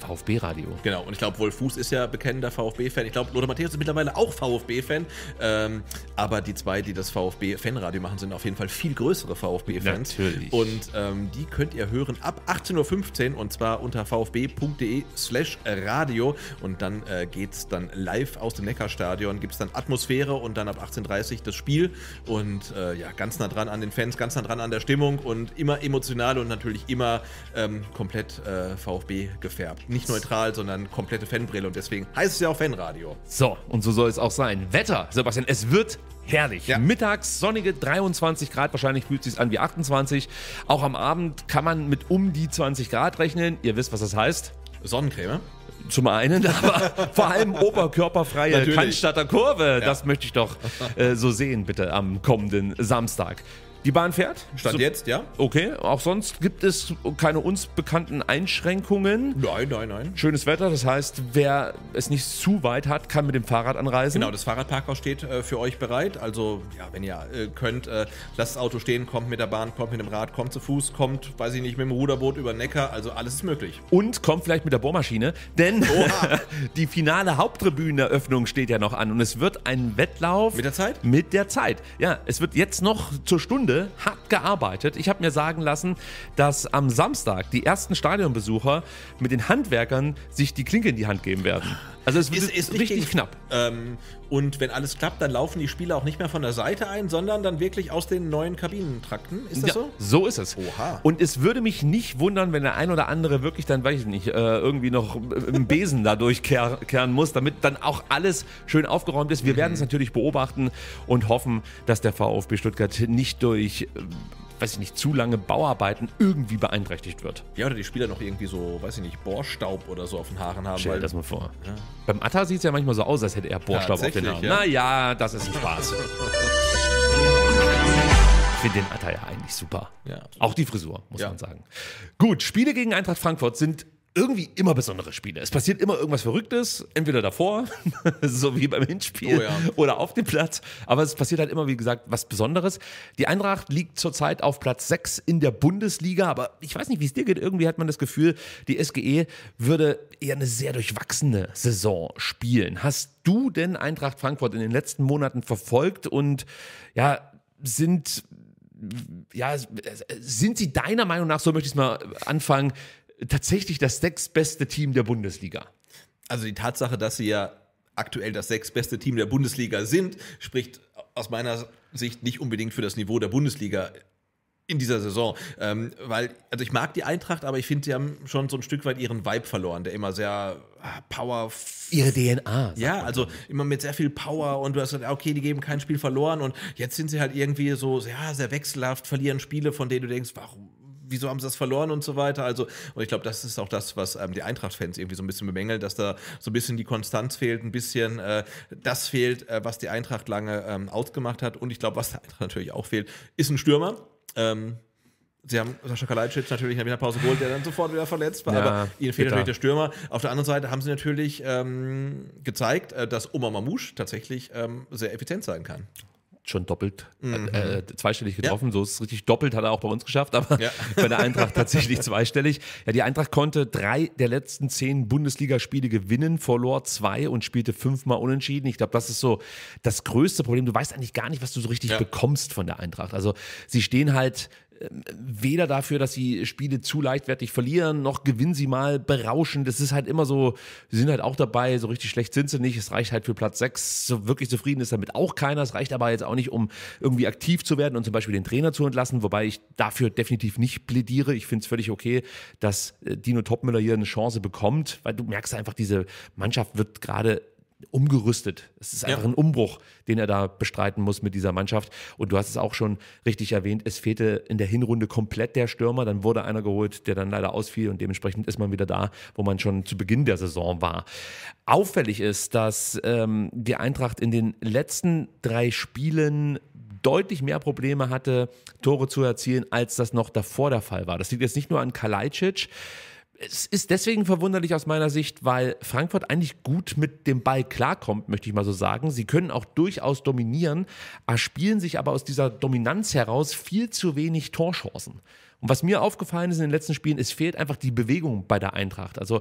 VfB-Radio. Genau, und ich glaube, Wolf Fuß ist ja bekennender VfB-Fan. Ich glaube, Lothar Matthäus ist mittlerweile auch VfB-Fan. Ähm, aber die zwei, die das VfB-Fanradio machen, sind auf jeden Fall viel größere VfB-Fans. Natürlich. Und ähm, die könnt ihr hören ab 18.15 Uhr und zwar unter vfb.de slash radio. Und dann äh, geht es dann live aus dem Neckarstadion, gibt es dann Atmosphäre und dann ab 18.30 Uhr das Spiel. Und äh, ja, ganz nah dran an den Fans, ganz nah dran an der Stimmung und immer emotional und natürlich immer ähm, komplett äh, VfB gefärbt. Nicht neutral, sondern komplette Fanbrille und deswegen heißt es ja auch Fanradio. So, und so soll es auch sein. Wetter, Sebastian, es wird herrlich. Ja. Mittags sonnige 23 Grad, wahrscheinlich fühlt es sich an wie 28. Auch am Abend kann man mit um die 20 Grad rechnen. Ihr wisst, was das heißt. Sonnencreme. Zum einen, [LAUGHS] aber vor allem oberkörperfreie Natürlich. Cannstatter Kurve. Das möchte ich doch äh, so sehen, bitte, am kommenden Samstag. Die Bahn fährt? Stand So- jetzt, ja? Okay, auch sonst gibt es keine uns bekannten Einschränkungen. Nein, nein, nein. Schönes Wetter, das heißt, wer es nicht zu weit hat, kann mit dem Fahrrad anreisen. Genau, das Fahrradparkhaus steht äh, für euch bereit. Also, ja, wenn ihr äh, könnt, äh, lasst das Auto stehen, kommt mit der Bahn, kommt mit dem Rad, kommt zu Fuß, kommt, weiß ich nicht, mit dem Ruderboot über den Neckar. Also, alles ist möglich. Und kommt vielleicht mit der Bohrmaschine, denn [LAUGHS] die finale Haupttribüneneröffnung steht ja noch an und es wird ein Wettlauf. Mit der Zeit? Mit der Zeit. Ja, es wird jetzt noch zur Stunde hart gearbeitet. Ich habe mir sagen lassen, dass am Samstag die ersten Stadionbesucher mit den Handwerkern sich die Klinke in die Hand geben werden. Also es wird richtig gegen- knapp. Ähm, und wenn alles klappt, dann laufen die Spieler auch nicht mehr von der Seite ein, sondern dann wirklich aus den neuen Kabinentrakten. Ist das Ja, so? so ist es. Oha. Und es würde mich nicht wundern, wenn der ein oder andere wirklich dann, weiß ich nicht, äh, irgendwie noch im Besen da [LAUGHS] durchkehren muss, damit dann auch alles schön aufgeräumt ist. Wir werden es natürlich beobachten und hoffen, dass der VfB Stuttgart nicht durch, äh, weiß ich nicht, zu lange Bauarbeiten irgendwie beeinträchtigt wird. Ja, oder die Spieler noch irgendwie so, weiß ich nicht, Bohrstaub oder so auf den Haaren haben. Stell dir das mal vor. Beim Atta sieht es ja manchmal so aus, als hätte er Bohrstaub auf den Haaren. ja. Naja, das ist ein Spaß. Ich finde den Atta ja eigentlich super. Ja. Auch die Frisur, muss Ja. man sagen. Gut, Spiele gegen Eintracht Frankfurt sind irgendwie immer besondere Spiele. Es passiert immer irgendwas Verrücktes, entweder davor, [LAUGHS] so wie beim Hinspiel, Oh ja. oder auf dem Platz. Aber es passiert halt immer, wie gesagt, was Besonderes. Die Eintracht liegt zurzeit auf Platz 6 in der Bundesliga, aber ich weiß nicht, wie es dir geht. Irgendwie hat man das Gefühl, die SGE würde eher eine sehr durchwachsene Saison spielen. Hast du denn Eintracht Frankfurt in den letzten Monaten verfolgt und ja, sind ja, sind sie deiner Meinung nach, so möchte ich es mal anfangen, tatsächlich das sechstbeste Team der Bundesliga? Also die Tatsache, dass sie ja aktuell das sechstbeste Team der Bundesliga sind, spricht aus meiner Sicht nicht unbedingt für das Niveau der Bundesliga in dieser Saison. Ähm, weil, also ich mag die Eintracht, aber ich finde, sie haben schon so ein Stück weit ihren Vibe verloren, der immer sehr ah, Power. Ihre DNA. Ja, also immer mit sehr viel Power und du hast gesagt, okay, die geben kein Spiel verloren und jetzt sind sie halt irgendwie so ja, sehr wechselhaft, verlieren Spiele, von denen du denkst, warum, wieso haben sie das verloren und so weiter. Also, und ich glaube, das ist auch das, was ähm, die Eintracht-Fans irgendwie so ein bisschen bemängeln, dass da so ein bisschen die Konstanz fehlt, ein bisschen äh, das fehlt, äh, was die Eintracht lange ähm, ausgemacht hat. Und ich glaube, was der Eintracht natürlich auch fehlt, ist ein Stürmer. Ähm, Sie haben Sascha Kalajdzic natürlich in der Winterpause geholt, der dann sofort wieder verletzt war. Ja, aber ihnen fehlt bitter. natürlich der Stürmer. Auf der anderen Seite haben sie natürlich ähm, gezeigt, äh, dass Omar Mamouche tatsächlich ähm, sehr effizient sein kann. Schon doppelt, äh, äh, zweistellig getroffen. So ist es richtig doppelt, hat er auch bei uns geschafft, aber Ja. [LAUGHS] bei der Eintracht tatsächlich zweistellig. Ja, die Eintracht konnte drei der letzten zehn Bundesligaspiele gewinnen, verlor zwei und spielte fünfmal unentschieden. Ich glaube, das ist so das größte Problem. Du weißt eigentlich gar nicht, was du so richtig Ja. bekommst von der Eintracht. Also sie stehen halt weder dafür, dass sie Spiele zu leichtwertig verlieren, noch gewinnen sie mal berauschend. Das ist halt immer so, sie sind halt auch dabei, so richtig schlecht sind sie nicht. Es reicht halt für Platz 6. So wirklich zufrieden ist damit auch keiner. Es reicht aber jetzt auch nicht, um irgendwie aktiv zu werden und zum Beispiel den Trainer zu entlassen, wobei ich dafür definitiv nicht plädiere. Ich finde es völlig okay, dass äh, Dino Topmüller hier eine Chance bekommt, weil du merkst einfach, diese Mannschaft wird gerade umgerüstet. Es ist einfach Ja. ein Umbruch, den er da bestreiten muss mit dieser Mannschaft. Und du hast es auch schon richtig erwähnt, es fehlte in der Hinrunde komplett der Stürmer. Dann wurde einer geholt, der dann leider ausfiel und dementsprechend ist man wieder da, wo man schon zu Beginn der Saison war. Auffällig ist, dass ähm, die Eintracht in den letzten drei Spielen deutlich mehr Probleme hatte, Tore zu erzielen, als das noch davor der Fall war. Das liegt jetzt nicht nur an Kalajdzic, es ist deswegen verwunderlich aus meiner Sicht, weil Frankfurt eigentlich gut mit dem Ball klarkommt, möchte ich mal so sagen. Sie können auch durchaus dominieren, erspielen sich aber aus dieser Dominanz heraus viel zu wenig Torchancen. Und was mir aufgefallen ist in den letzten Spielen, es fehlt einfach die Bewegung bei der Eintracht. Also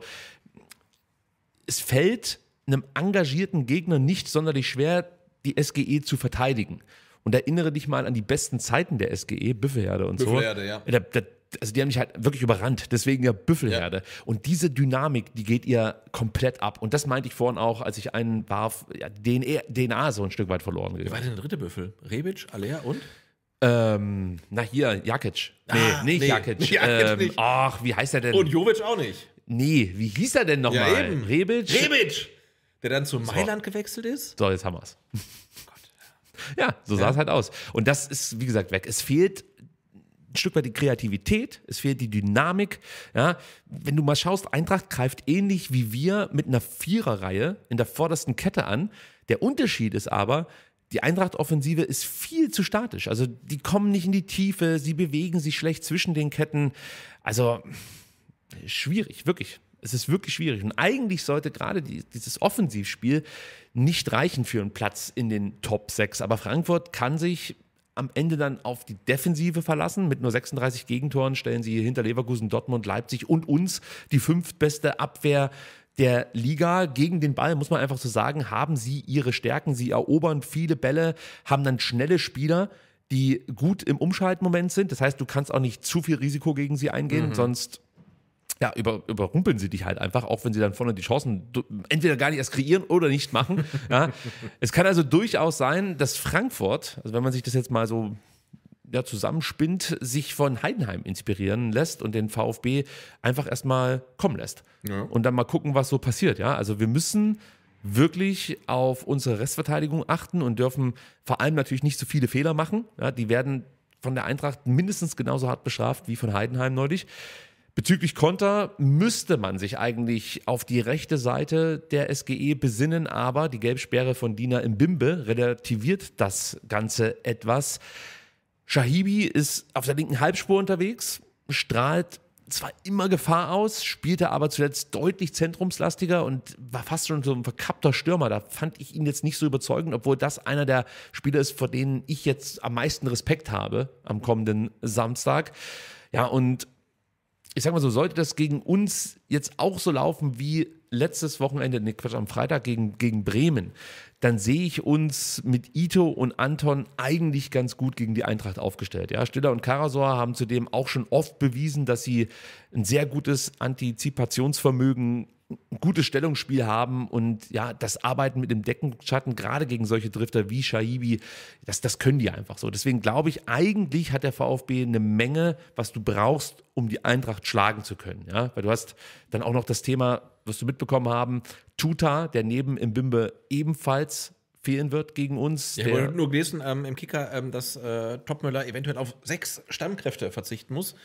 es fällt einem engagierten Gegner nicht sonderlich schwer, die SGE zu verteidigen. Und erinnere dich mal an die besten Zeiten der SGE, Büffelherde und Büffelherde, so. ja. Da, da, also die haben mich halt wirklich überrannt, deswegen ja Büffelherde. Und diese Dynamik, die geht ihr komplett ab. Und das meinte ich vorhin auch, als ich einen warf, ja, DNA, DNA so ein Stück weit verloren Wer gegangen. war denn der dritte Büffel? Rebic, Alea und? Ähm, na hier, Jakic. Nee, Ah, nicht nee, Jakic. [LAUGHS] Jakic ähm, nicht. Ach, wie heißt der denn? Und Jovic auch nicht. Nee, wie hieß er denn nochmal? Ja, eben. Rebic? Rebic! Der dann zu Mailand gewechselt ist? So, jetzt haben wir's. [LAUGHS] Ja, so sah es halt aus. Und das ist, wie gesagt, weg. Es fehlt ein Stück weit die Kreativität, es fehlt die Dynamik. Ja, wenn du mal schaust, Eintracht greift ähnlich wie wir mit einer Viererreihe in der vordersten Kette an. Der Unterschied ist aber, die Eintracht-Offensive ist viel zu statisch. Also die kommen nicht in die Tiefe, sie bewegen sich schlecht zwischen den Ketten. Also schwierig, wirklich. Es ist wirklich schwierig. Und eigentlich sollte gerade die, dieses Offensivspiel nicht reichen für einen Platz in den Top 6. Aber Frankfurt kann sich am Ende dann auf die Defensive verlassen. Mit nur 36 Gegentoren stellen sie hinter Leverkusen, Dortmund, Leipzig und uns die fünftbeste Abwehr der Liga gegen den Ball, muss man einfach so sagen, haben sie ihre Stärken. Sie erobern viele Bälle, haben dann schnelle Spieler, die gut im Umschaltmoment sind. Das heißt, du kannst auch nicht zu viel Risiko gegen sie eingehen, sonst ja, über, überrumpeln sie dich halt einfach, auch wenn sie dann vorne die Chancen entweder gar nicht erst kreieren oder nicht machen. [LAUGHS] ja. Es kann also durchaus sein, dass Frankfurt, also wenn man sich das jetzt mal so ja, zusammenspinnt, sich von Heidenheim inspirieren lässt und den VfB einfach erstmal kommen lässt. Und dann mal gucken, was so passiert. Ja? Also wir müssen wirklich auf unsere Restverteidigung achten und dürfen vor allem natürlich nicht so viele Fehler machen. Ja? Die werden von der Eintracht mindestens genauso hart bestraft wie von Heidenheim neulich. Bezüglich Konter müsste man sich eigentlich auf die rechte Seite der SGE besinnen, aber die Gelbsperre von Dina Mbimbe relativiert das Ganze etwas. Shahibi ist auf der linken Halbspur unterwegs, strahlt zwar immer Gefahr aus, spielte aber zuletzt deutlich zentrumslastiger und war fast schon so ein verkappter Stürmer. Da fand ich ihn jetzt nicht so überzeugend, obwohl das einer der Spieler ist, vor denen ich jetzt am meisten Respekt habe am kommenden Samstag. Ja, und ich sag mal so, sollte das gegen uns jetzt auch so laufen wie letztes Wochenende, nee, Quatsch, am Freitag gegen, gegen Bremen, dann sehe ich uns mit Ito und Anton eigentlich ganz gut gegen die Eintracht aufgestellt. Ja, Stiller und Karasor haben zudem auch schon oft bewiesen, dass sie ein sehr gutes Antizipationsvermögen gutes Stellungsspiel haben und ja, das Arbeiten mit dem Deckenschatten, gerade gegen solche Drifter wie Shaibi, das, das können die einfach so. Deswegen glaube ich, eigentlich hat der VfB eine Menge, was du brauchst, um die Eintracht schlagen zu können. Ja? Weil du hast dann auch noch das Thema, wirst du mitbekommen haben, Tuta, der neben Mbimbe ebenfalls fehlen wird gegen uns. Ja, ich habe nur gelesen ähm, im Kicker, ähm, dass äh, Topmöller eventuell auf sechs Stammkräfte verzichten muss.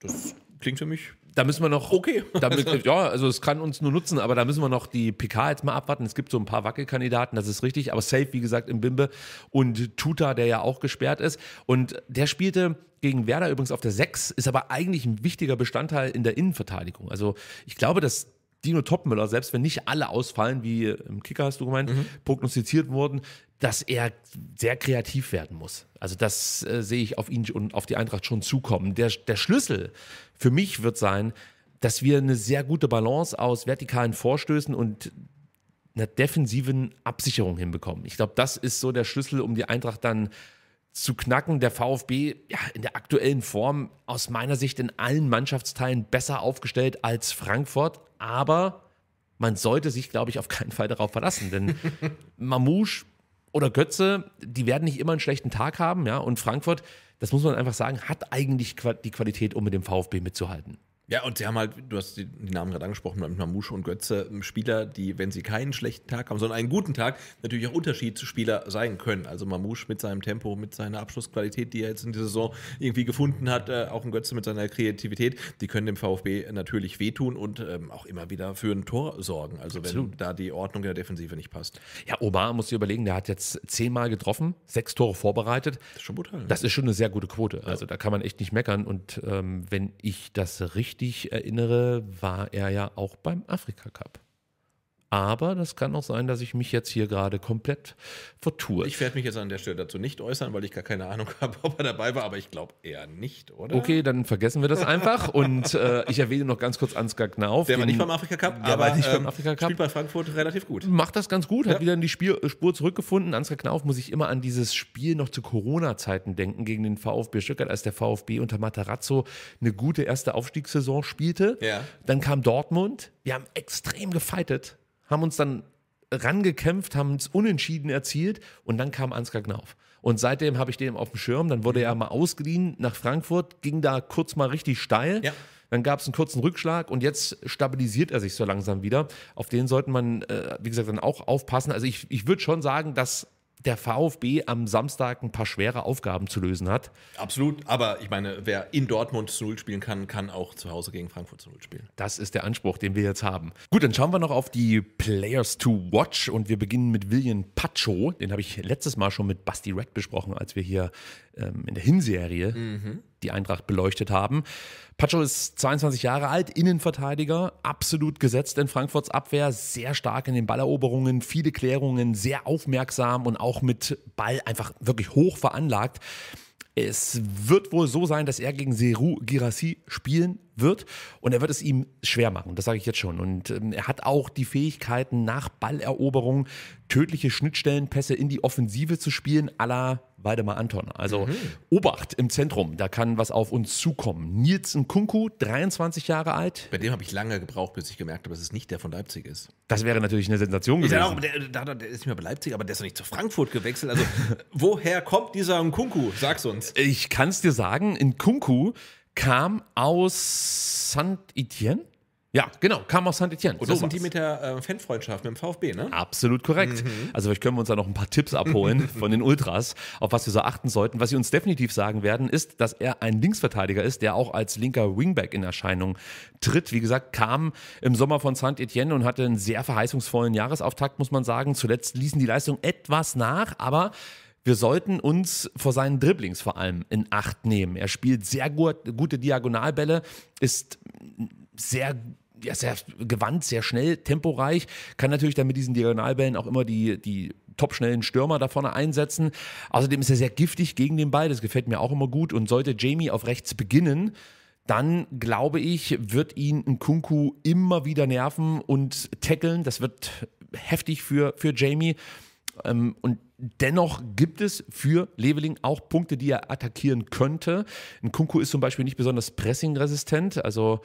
Das klingt für mich da müssen wir noch. Okay. [LAUGHS] Damit, ja, also es kann uns nur nutzen, aber da müssen wir noch die PK jetzt mal abwarten. Es gibt so ein paar Wackelkandidaten, das ist richtig, aber safe, wie gesagt, im Bimbe und Tuta, der ja auch gesperrt ist. Und der spielte gegen Werder übrigens auf der 6, ist aber eigentlich ein wichtiger Bestandteil in der Innenverteidigung. Also ich glaube, dass Dino Topmüller, selbst wenn nicht alle ausfallen, wie im Kicker hast du gemeint, prognostiziert wurden, dass er sehr kreativ werden muss. Also das äh, sehe ich auf ihn und auf die Eintracht schon zukommen. Der, der Schlüssel für mich wird sein, dass wir eine sehr gute Balance aus vertikalen Vorstößen und einer defensiven Absicherung hinbekommen. Ich glaube, das ist so der Schlüssel, um die Eintracht dann zu knacken. Der VfB ja, in der aktuellen Form aus meiner Sicht in allen Mannschaftsteilen besser aufgestellt als Frankfurt, aber man sollte sich, glaube ich, auf keinen Fall darauf verlassen, denn [LAUGHS] Mamouche oder Götze, die werden nicht immer einen schlechten Tag haben, ja, und Frankfurt, das muss man einfach sagen, hat eigentlich die Qualität, um mit dem VfB mitzuhalten. Ja, und sie haben halt, du hast die, die Namen gerade angesprochen, mit Mamouche und Götze, ähm, Spieler, die, wenn sie keinen schlechten Tag haben, sondern einen guten Tag, natürlich auch Unterschiedsspieler sein können. Also Mamouche mit seinem Tempo, mit seiner Abschlussqualität, die er jetzt in dieser Saison irgendwie gefunden hat, äh, auch ein Götze mit seiner Kreativität, die können dem VfB natürlich wehtun und ähm, auch immer wieder für ein Tor sorgen. Also wenn Absolut. da die Ordnung der Defensive nicht passt. Ja, Omar muss dir überlegen, der hat jetzt zehnmal getroffen, sechs Tore vorbereitet. Das ist schon brutal. ne? Das ist schon eine sehr gute Quote. Also da kann man echt nicht meckern. Und ähm, wenn ich das richtig erinnere, war er ja auch beim Afrika Cup. Aber das kann auch sein, dass ich mich jetzt hier gerade komplett vertue. ich werde mich jetzt an der Stelle dazu nicht äußern, weil ich gar keine Ahnung [LAUGHS] habe, ob er dabei war, aber ich glaube eher nicht, oder? Okay, dann vergessen wir das einfach. Und äh, ich erwähne noch ganz kurz Ansgar Knauf. Der war nicht beim Afrika Cup, aber nicht beim ähm, Afrika Cup. spielt bei Frankfurt relativ gut. macht das ganz gut, hat Ja. wieder in die Spiel, äh, Spur zurückgefunden. Ansgar Knauf muss ich immer an dieses Spiel noch zu Corona-Zeiten denken gegen den VfB Stuttgart, als der VfB unter Matarazzo eine gute erste Aufstiegssaison spielte. Ja. Dann kam Dortmund. Wir haben extrem gefeitet, haben uns dann rangekämpft, haben uns unentschieden erzielt und dann kam Ansgar Knauf. Und seitdem habe ich den auf dem Schirm. Dann wurde er mal ausgeliehen nach Frankfurt, ging da kurz mal richtig steil. Ja. Dann gab es einen kurzen Rückschlag und jetzt stabilisiert er sich so langsam wieder. Auf den sollte man, äh, wie gesagt, dann auch aufpassen. Also ich, ich würde schon sagen, dass der VfB am Samstag ein paar schwere Aufgaben zu lösen hat. Absolut, aber ich meine, wer in Dortmund zu Null spielen kann, kann auch zu Hause gegen Frankfurt zu Null spielen. Das ist der Anspruch, den wir jetzt haben. Gut, dann schauen wir noch auf die Players to Watch und wir beginnen mit William Pacho. Den habe ich letztes Mal schon mit Basti Red besprochen, als wir hier ähm, in der Hinserie die Eintracht beleuchtet haben. Pacho ist 22 Jahre alt, Innenverteidiger, absolut gesetzt in Frankfurts Abwehr, sehr stark in den Balleroberungen, viele Klärungen, sehr aufmerksam und auch mit Ball einfach wirklich hoch veranlagt. Es wird wohl so sein, dass er gegen Seru Girassi spielen wird und er wird es ihm schwer machen, das sage ich jetzt schon. Und ähm, er hat auch die Fähigkeiten, nach Balleroberung tödliche Schnittstellenpässe in die Offensive zu spielen, à la Waldemar Anton. Also Obacht im Zentrum, da kann was auf uns zukommen. Nils Nkunku, 23 Jahre alt. Bei dem habe ich lange gebraucht, bis ich gemerkt habe, dass es nicht der von Leipzig ist. Das wäre natürlich eine Sensation Ist gewesen. ja auch, der, der, der ist nicht mehr bei Leipzig, aber der ist doch nicht zu Frankfurt gewechselt. Also, [LAUGHS] woher kommt dieser Nkunku? Sag's uns. Ich kann es dir sagen, Nkunku kam aus Saint-Etienne. Ja, genau, kam aus Saint-Etienne. Und das So sind die mit der äh, Fanfreundschaft mit dem VfB, ne? Absolut korrekt. Also vielleicht können wir uns da noch ein paar Tipps abholen [LAUGHS] von den Ultras, auf was wir so achten sollten. Was sie uns definitiv sagen werden, ist, dass er ein Linksverteidiger ist, der auch als linker Wingback in Erscheinung tritt. Wie gesagt, kam im Sommer von Saint-Etienne und hatte einen sehr verheißungsvollen Jahresauftakt, muss man sagen. Zuletzt ließen die Leistungen etwas nach, aber wir sollten uns vor seinen Dribblings vor allem in Acht nehmen. Er spielt sehr gut, gute Diagonalbälle, ist sehr, ja, sehr gewandt, sehr schnell, temporeich, kann natürlich dann mit diesen Diagonalbällen auch immer die, die topschnellen Stürmer da vorne einsetzen. Außerdem ist er sehr giftig gegen den Ball, das gefällt mir auch immer gut. Und sollte Jamie auf rechts beginnen, dann glaube ich, wird ihn ein Kunku immer wieder nerven und tackeln. Das wird heftig für, für Jamie. Ähm, und dennoch gibt es für Leveling auch Punkte, die er attackieren könnte. Ein Kunku ist zum Beispiel nicht besonders pressingresistent. Also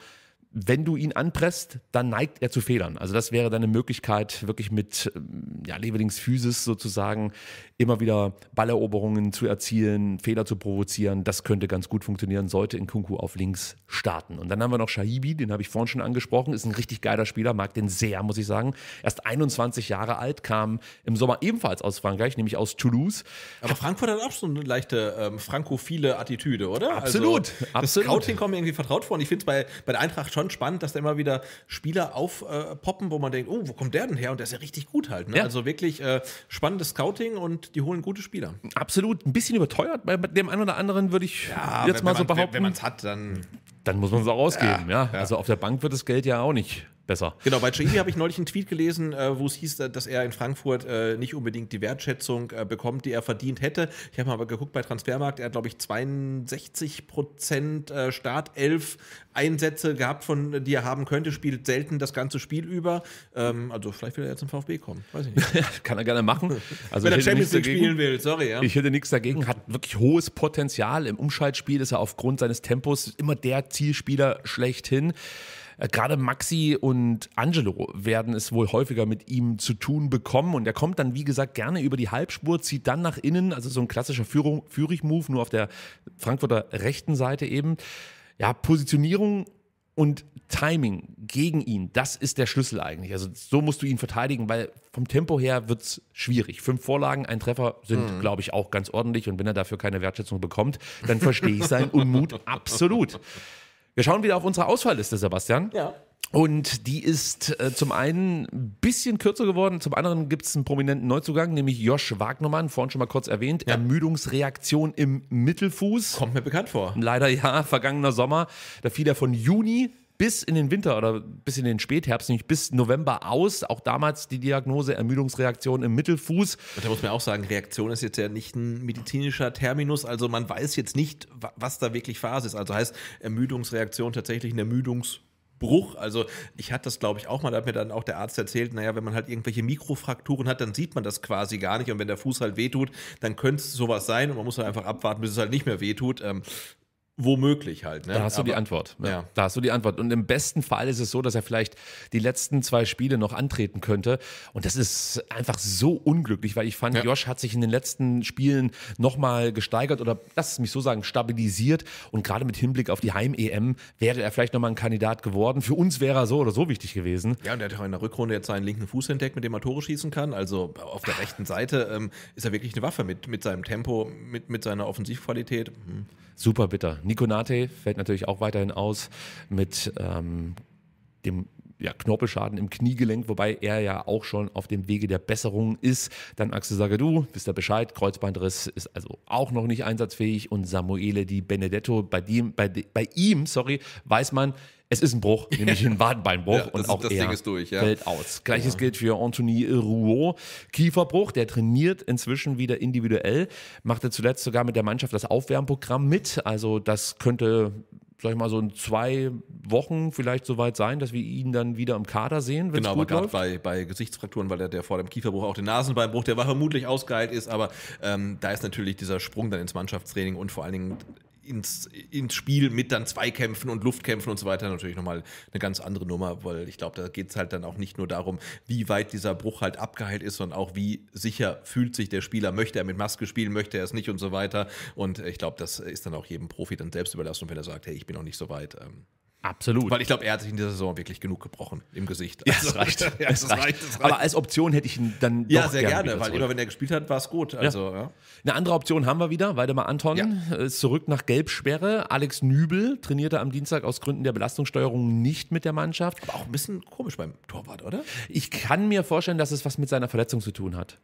wenn du ihn anpresst, dann neigt er zu Fehlern. Also das wäre dann eine Möglichkeit, wirklich mit ähm, ja, Levelings Physis sozusagen immer wieder Balleroberungen zu erzielen, Fehler zu provozieren. Das könnte ganz gut funktionieren, sollte in Kunku auf links starten. Und dann haben wir noch Shahibi, den habe ich vorhin schon angesprochen, ist ein richtig geiler Spieler, mag den sehr, muss ich sagen. Erst 21 Jahre alt, kam im Sommer ebenfalls aus Frankreich, nämlich aus Toulouse. Aber Frankfurt hat auch so eine leichte ähm, frankophile Attitüde, oder? Absolut, also, absolut. Das Scouting kommt mir irgendwie vertraut vor. Und ich finde es bei, bei der Eintracht schon spannend, dass da immer wieder Spieler aufpoppen, poppen, wo man denkt, oh, wo kommt der denn her? Und der ist ja richtig gut halt. Ne? Ja. Also wirklich äh, spannendes Scouting und die holen gute Spieler. Absolut, ein bisschen überteuert. Bei dem einen oder anderen würde ich jetzt wenn, mal so wenn man- behaupten. Wenn man es hat, dann. dann muss man es auch ausgeben. Ja, Also auf der Bank wird das Geld ja auch nicht besser. Genau, bei Chaibi habe ich neulich einen Tweet gelesen, äh, wo es hieß, äh, dass er in Frankfurt äh, nicht unbedingt die Wertschätzung äh, bekommt, die er verdient hätte. Ich habe mal aber geguckt bei Transfermarkt, er hat, glaube ich, 62 Prozent äh, Startelf Einsätze gehabt, von, die er haben könnte, spielt selten das ganze Spiel über. Ähm, also vielleicht will er jetzt zum VfB kommen, weiß ich nicht. [LAUGHS] Kann er gerne machen. Also Wenn er Champions League spielen will, sorry, ja. Ich hätte nichts dagegen, hat wirklich hohes Potenzial. Im Umschaltspiel ist er aufgrund seines Tempos immer der Zielspieler schlechthin. Äh, Gerade Maxi und Angelo werden es wohl häufiger mit ihm zu tun bekommen und er kommt dann, wie gesagt, gerne über die Halbspur, zieht dann nach innen, also so ein klassischer Führig-Move, nur auf der Frankfurter rechten Seite eben. Ja, Positionierung und Timing gegen ihn, das ist der Schlüssel eigentlich. Also so musst du ihn verteidigen, weil vom Tempo her wird es schwierig. Fünf Vorlagen, ein Treffer sind, glaube ich, auch ganz ordentlich. Und wenn er dafür keine Wertschätzung bekommt, dann verstehe ich seinen Unmut [LAUGHS] absolut. Wir schauen wieder auf unsere Auswahlliste, Sebastian. Ja. Und die ist äh, zum einen ein bisschen kürzer geworden, zum anderen gibt es einen prominenten Neuzugang, nämlich Josh Wagnermann, vorhin schon mal kurz erwähnt. Ermüdungsreaktion im Mittelfuß. Kommt mir bekannt vor. Leider ja, vergangener Sommer. Da fiel er von Juni bis in den Winter oder bis in den Spätherbst, nämlich bis November aus. Auch damals die Diagnose Ermüdungsreaktion im Mittelfuß. Und da muss man auch sagen, Reaktion ist jetzt ja nicht ein medizinischer Terminus, also man weiß jetzt nicht, wa- was da wirklich Phase ist. Also heißt Ermüdungsreaktion tatsächlich ein Ermüdungsbruch. Also ich hatte das, glaube ich, auch mal, da hat mir dann auch der Arzt erzählt, naja, wenn man halt irgendwelche Mikrofrakturen hat, dann sieht man das quasi gar nicht. Und wenn der Fuß halt wehtut, dann könnte es sowas sein und man muss halt einfach abwarten, bis es halt nicht mehr wehtut. Ähm, Womöglich halt. Ne? Da hast du die Aber- Antwort. Ja. Ja. Da hast du die Antwort. Und im besten Fall ist es so, dass er vielleicht die letzten zwei Spiele noch antreten könnte. Und das ist einfach so unglücklich, weil ich fand, Ja. Josh hat sich in den letzten Spielen nochmal gesteigert oder, lass es mich so sagen, stabilisiert. Und gerade mit Hinblick auf die Heim-EM wäre er vielleicht nochmal ein Kandidat geworden. Für uns wäre er so oder so wichtig gewesen. Ja, und er hat auch in der Rückrunde jetzt seinen linken Fuß entdeckt, mit dem er Tore schießen kann. Also auf der rechten Seite ähm, ist er wirklich eine Waffe mit, mit seinem Tempo, mit, mit seiner Offensivqualität. Hm. Super bitter. Nico Nate fällt natürlich auch weiterhin aus mit ähm, dem ja, Knorpelschaden im Kniegelenk, wobei er ja auch schon auf dem Wege der Besserung ist. Dann Axel Sagadou, wisst ihr Bescheid, Kreuzbandriss ist also auch noch nicht einsatzfähig und Samuele Di Benedetto, bei, dem, bei, bei ihm, sorry, weiß man, es ist ein Bruch, nämlich [LAUGHS] ein Wadenbeinbruch Ja, und das- auch das er Ding ist durch, ja. fällt aus. Gleiches gilt für Anthony Rouault, Kieferbruch, der trainiert inzwischen wieder individuell, machte zuletzt sogar mit der Mannschaft das Aufwärmprogramm mit, also das könnte sag ich mal, so in zwei Wochen vielleicht soweit sein, dass wir ihn dann wieder im Kader sehen, Genau, aber gerade bei, bei Gesichtsfrakturen, weil der, der vor dem Kieferbruch auch den Nasenbeinbruch, der war vermutlich ausgeheilt ist, aber ähm, da ist natürlich dieser Sprung dann ins Mannschaftstraining und vor allen Dingen ins, ins Spiel mit dann Zweikämpfen und Luftkämpfen und so weiter natürlich nochmal eine ganz andere Nummer, weil ich glaube, da geht es halt dann auch nicht nur darum, wie weit dieser Bruch halt abgeheilt ist, sondern auch wie sicher fühlt sich der Spieler, möchte er mit Maske spielen, möchte er es nicht und so weiter. Und ich glaube, das ist dann auch jedem Profi dann selbst überlassen, wenn er sagt, hey, ich bin noch nicht so weit. Ähm, Absolut. weil ich glaube, er hat sich in dieser Saison wirklich genug gebrochen im Gesicht. ja, Also, es reicht. [LAUGHS] ja, es reicht. reicht. Aber als Option hätte ich ihn dann Ja, sehr gerne, gerne, weil zurück. immer wenn er gespielt hat, war es gut. Also, ja. Eine andere Option haben wir wieder. Weidemar Anton Ja. ist zurück nach Gelbsperre. Alex Nübel trainierte am Dienstag aus Gründen der Belastungssteuerung nicht mit der Mannschaft. Aber auch ein bisschen komisch beim Torwart, oder? Ich kann mir vorstellen, dass es was mit seiner Verletzung zu tun hat.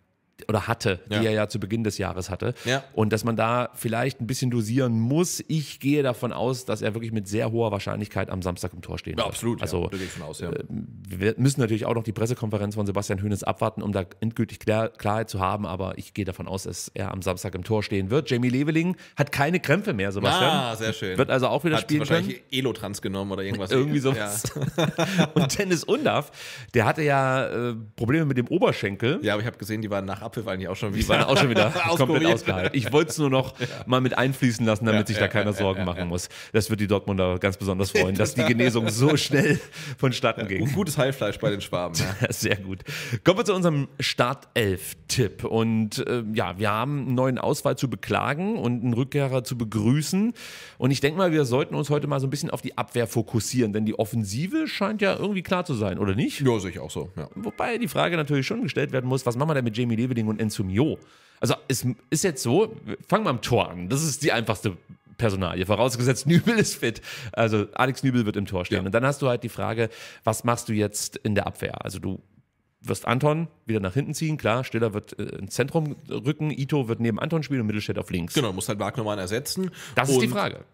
Oder hatte, Ja. die er ja zu Beginn des Jahres hatte. Ja. Und dass man da vielleicht ein bisschen dosieren muss. Ich gehe davon aus, dass er wirklich mit sehr hoher Wahrscheinlichkeit am Samstag im Tor stehen wird. Also, Also ja, aus, ja. wir müssen natürlich auch noch die Pressekonferenz von Sebastian Hoeneß abwarten, um da endgültig Klär, Klarheit zu haben. Aber ich gehe davon aus, dass er am Samstag im Tor stehen wird. Jamie Leveling hat keine Krämpfe mehr, Sebastian. Ah, sehr schön. Wird also auch wieder Hat spielen wahrscheinlich können. Elotrans genommen oder irgendwas. Irgendwie sowas. [LAUGHS] Und Dennis Undaff, der hatte ja äh, Probleme mit dem Oberschenkel. Ja, ja aber ich habe gesehen, die waren nach Apfel eigentlich auch schon wieder. Die waren auch schon wieder [LAUGHS] komplett ausgeheilt. Ich wollte es nur noch [LAUGHS] mal mit einfließen lassen, damit Ja, sich ja, da keiner ja, Sorgen ja, machen ja. muss. Das wird die Dortmunder ganz besonders [LAUGHS] freuen, dass die Genesung so schnell vonstatten ging. Und gutes Heilfleisch bei den Schwaben. Ja. Sehr gut. Kommen wir zu unserem Startelf-Tipp. Und äh, ja, wir haben einen neuen Ausfall zu beklagen und einen Rückkehrer zu begrüßen. Und ich denke mal, wir sollten uns heute mal so ein bisschen auf die Abwehr fokussieren, denn die Offensive scheint ja irgendwie klar zu sein, oder nicht? ja, sehe ich auch so. Ja. Wobei die Frage natürlich schon gestellt werden muss, was machen wir denn mit Jamie Leveling und Enzo Mio? Also es ist jetzt so, fangen wir am Tor an. Das ist die einfachste Personalie, vorausgesetzt [LAUGHS] Nübel ist fit. Also Alex Nübel wird im Tor stehen. Ja. Und dann hast du halt die Frage, was machst du jetzt in der Abwehr? Also du wirst Anton wieder nach hinten ziehen, klar, Stiller wird äh, ins Zentrum rücken, Ito wird neben Anton spielen und Mittelstädt auf links. Genau, du musst halt Wagnermann ersetzen. Das ist die Und- Frage.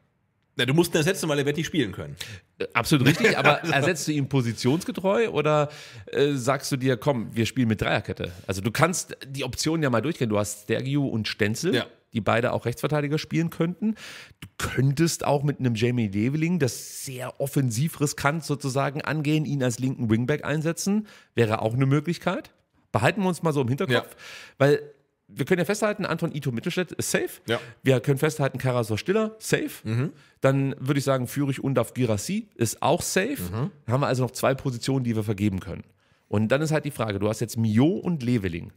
Na, du musst ihn ersetzen, weil er wird nicht spielen können. Äh, Absolut richtig, [LAUGHS] aber ersetzt du ihn positionsgetreu oder äh, sagst du dir, komm, wir spielen mit Dreierkette? Also du kannst die Optionen ja mal durchgehen. Du hast Stergiu und Stenzel, Ja. die beide auch Rechtsverteidiger spielen könnten. Du könntest auch mit einem Jamie Leveling das sehr offensiv riskant sozusagen angehen, ihn als linken Wingback einsetzen. Wäre auch eine Möglichkeit. Behalten wir uns mal so im Hinterkopf, Ja. weil wir können ja festhalten, Anton Ito Mittelstädt ist safe. Ja. Wir können festhalten, Karasor Stiller, safe. Dann würde ich sagen, Fürich Undaf Girassi ist auch safe. Dann haben wir also noch zwei Positionen, die wir vergeben können. Und dann ist halt die Frage, du hast jetzt Mio und Leveling.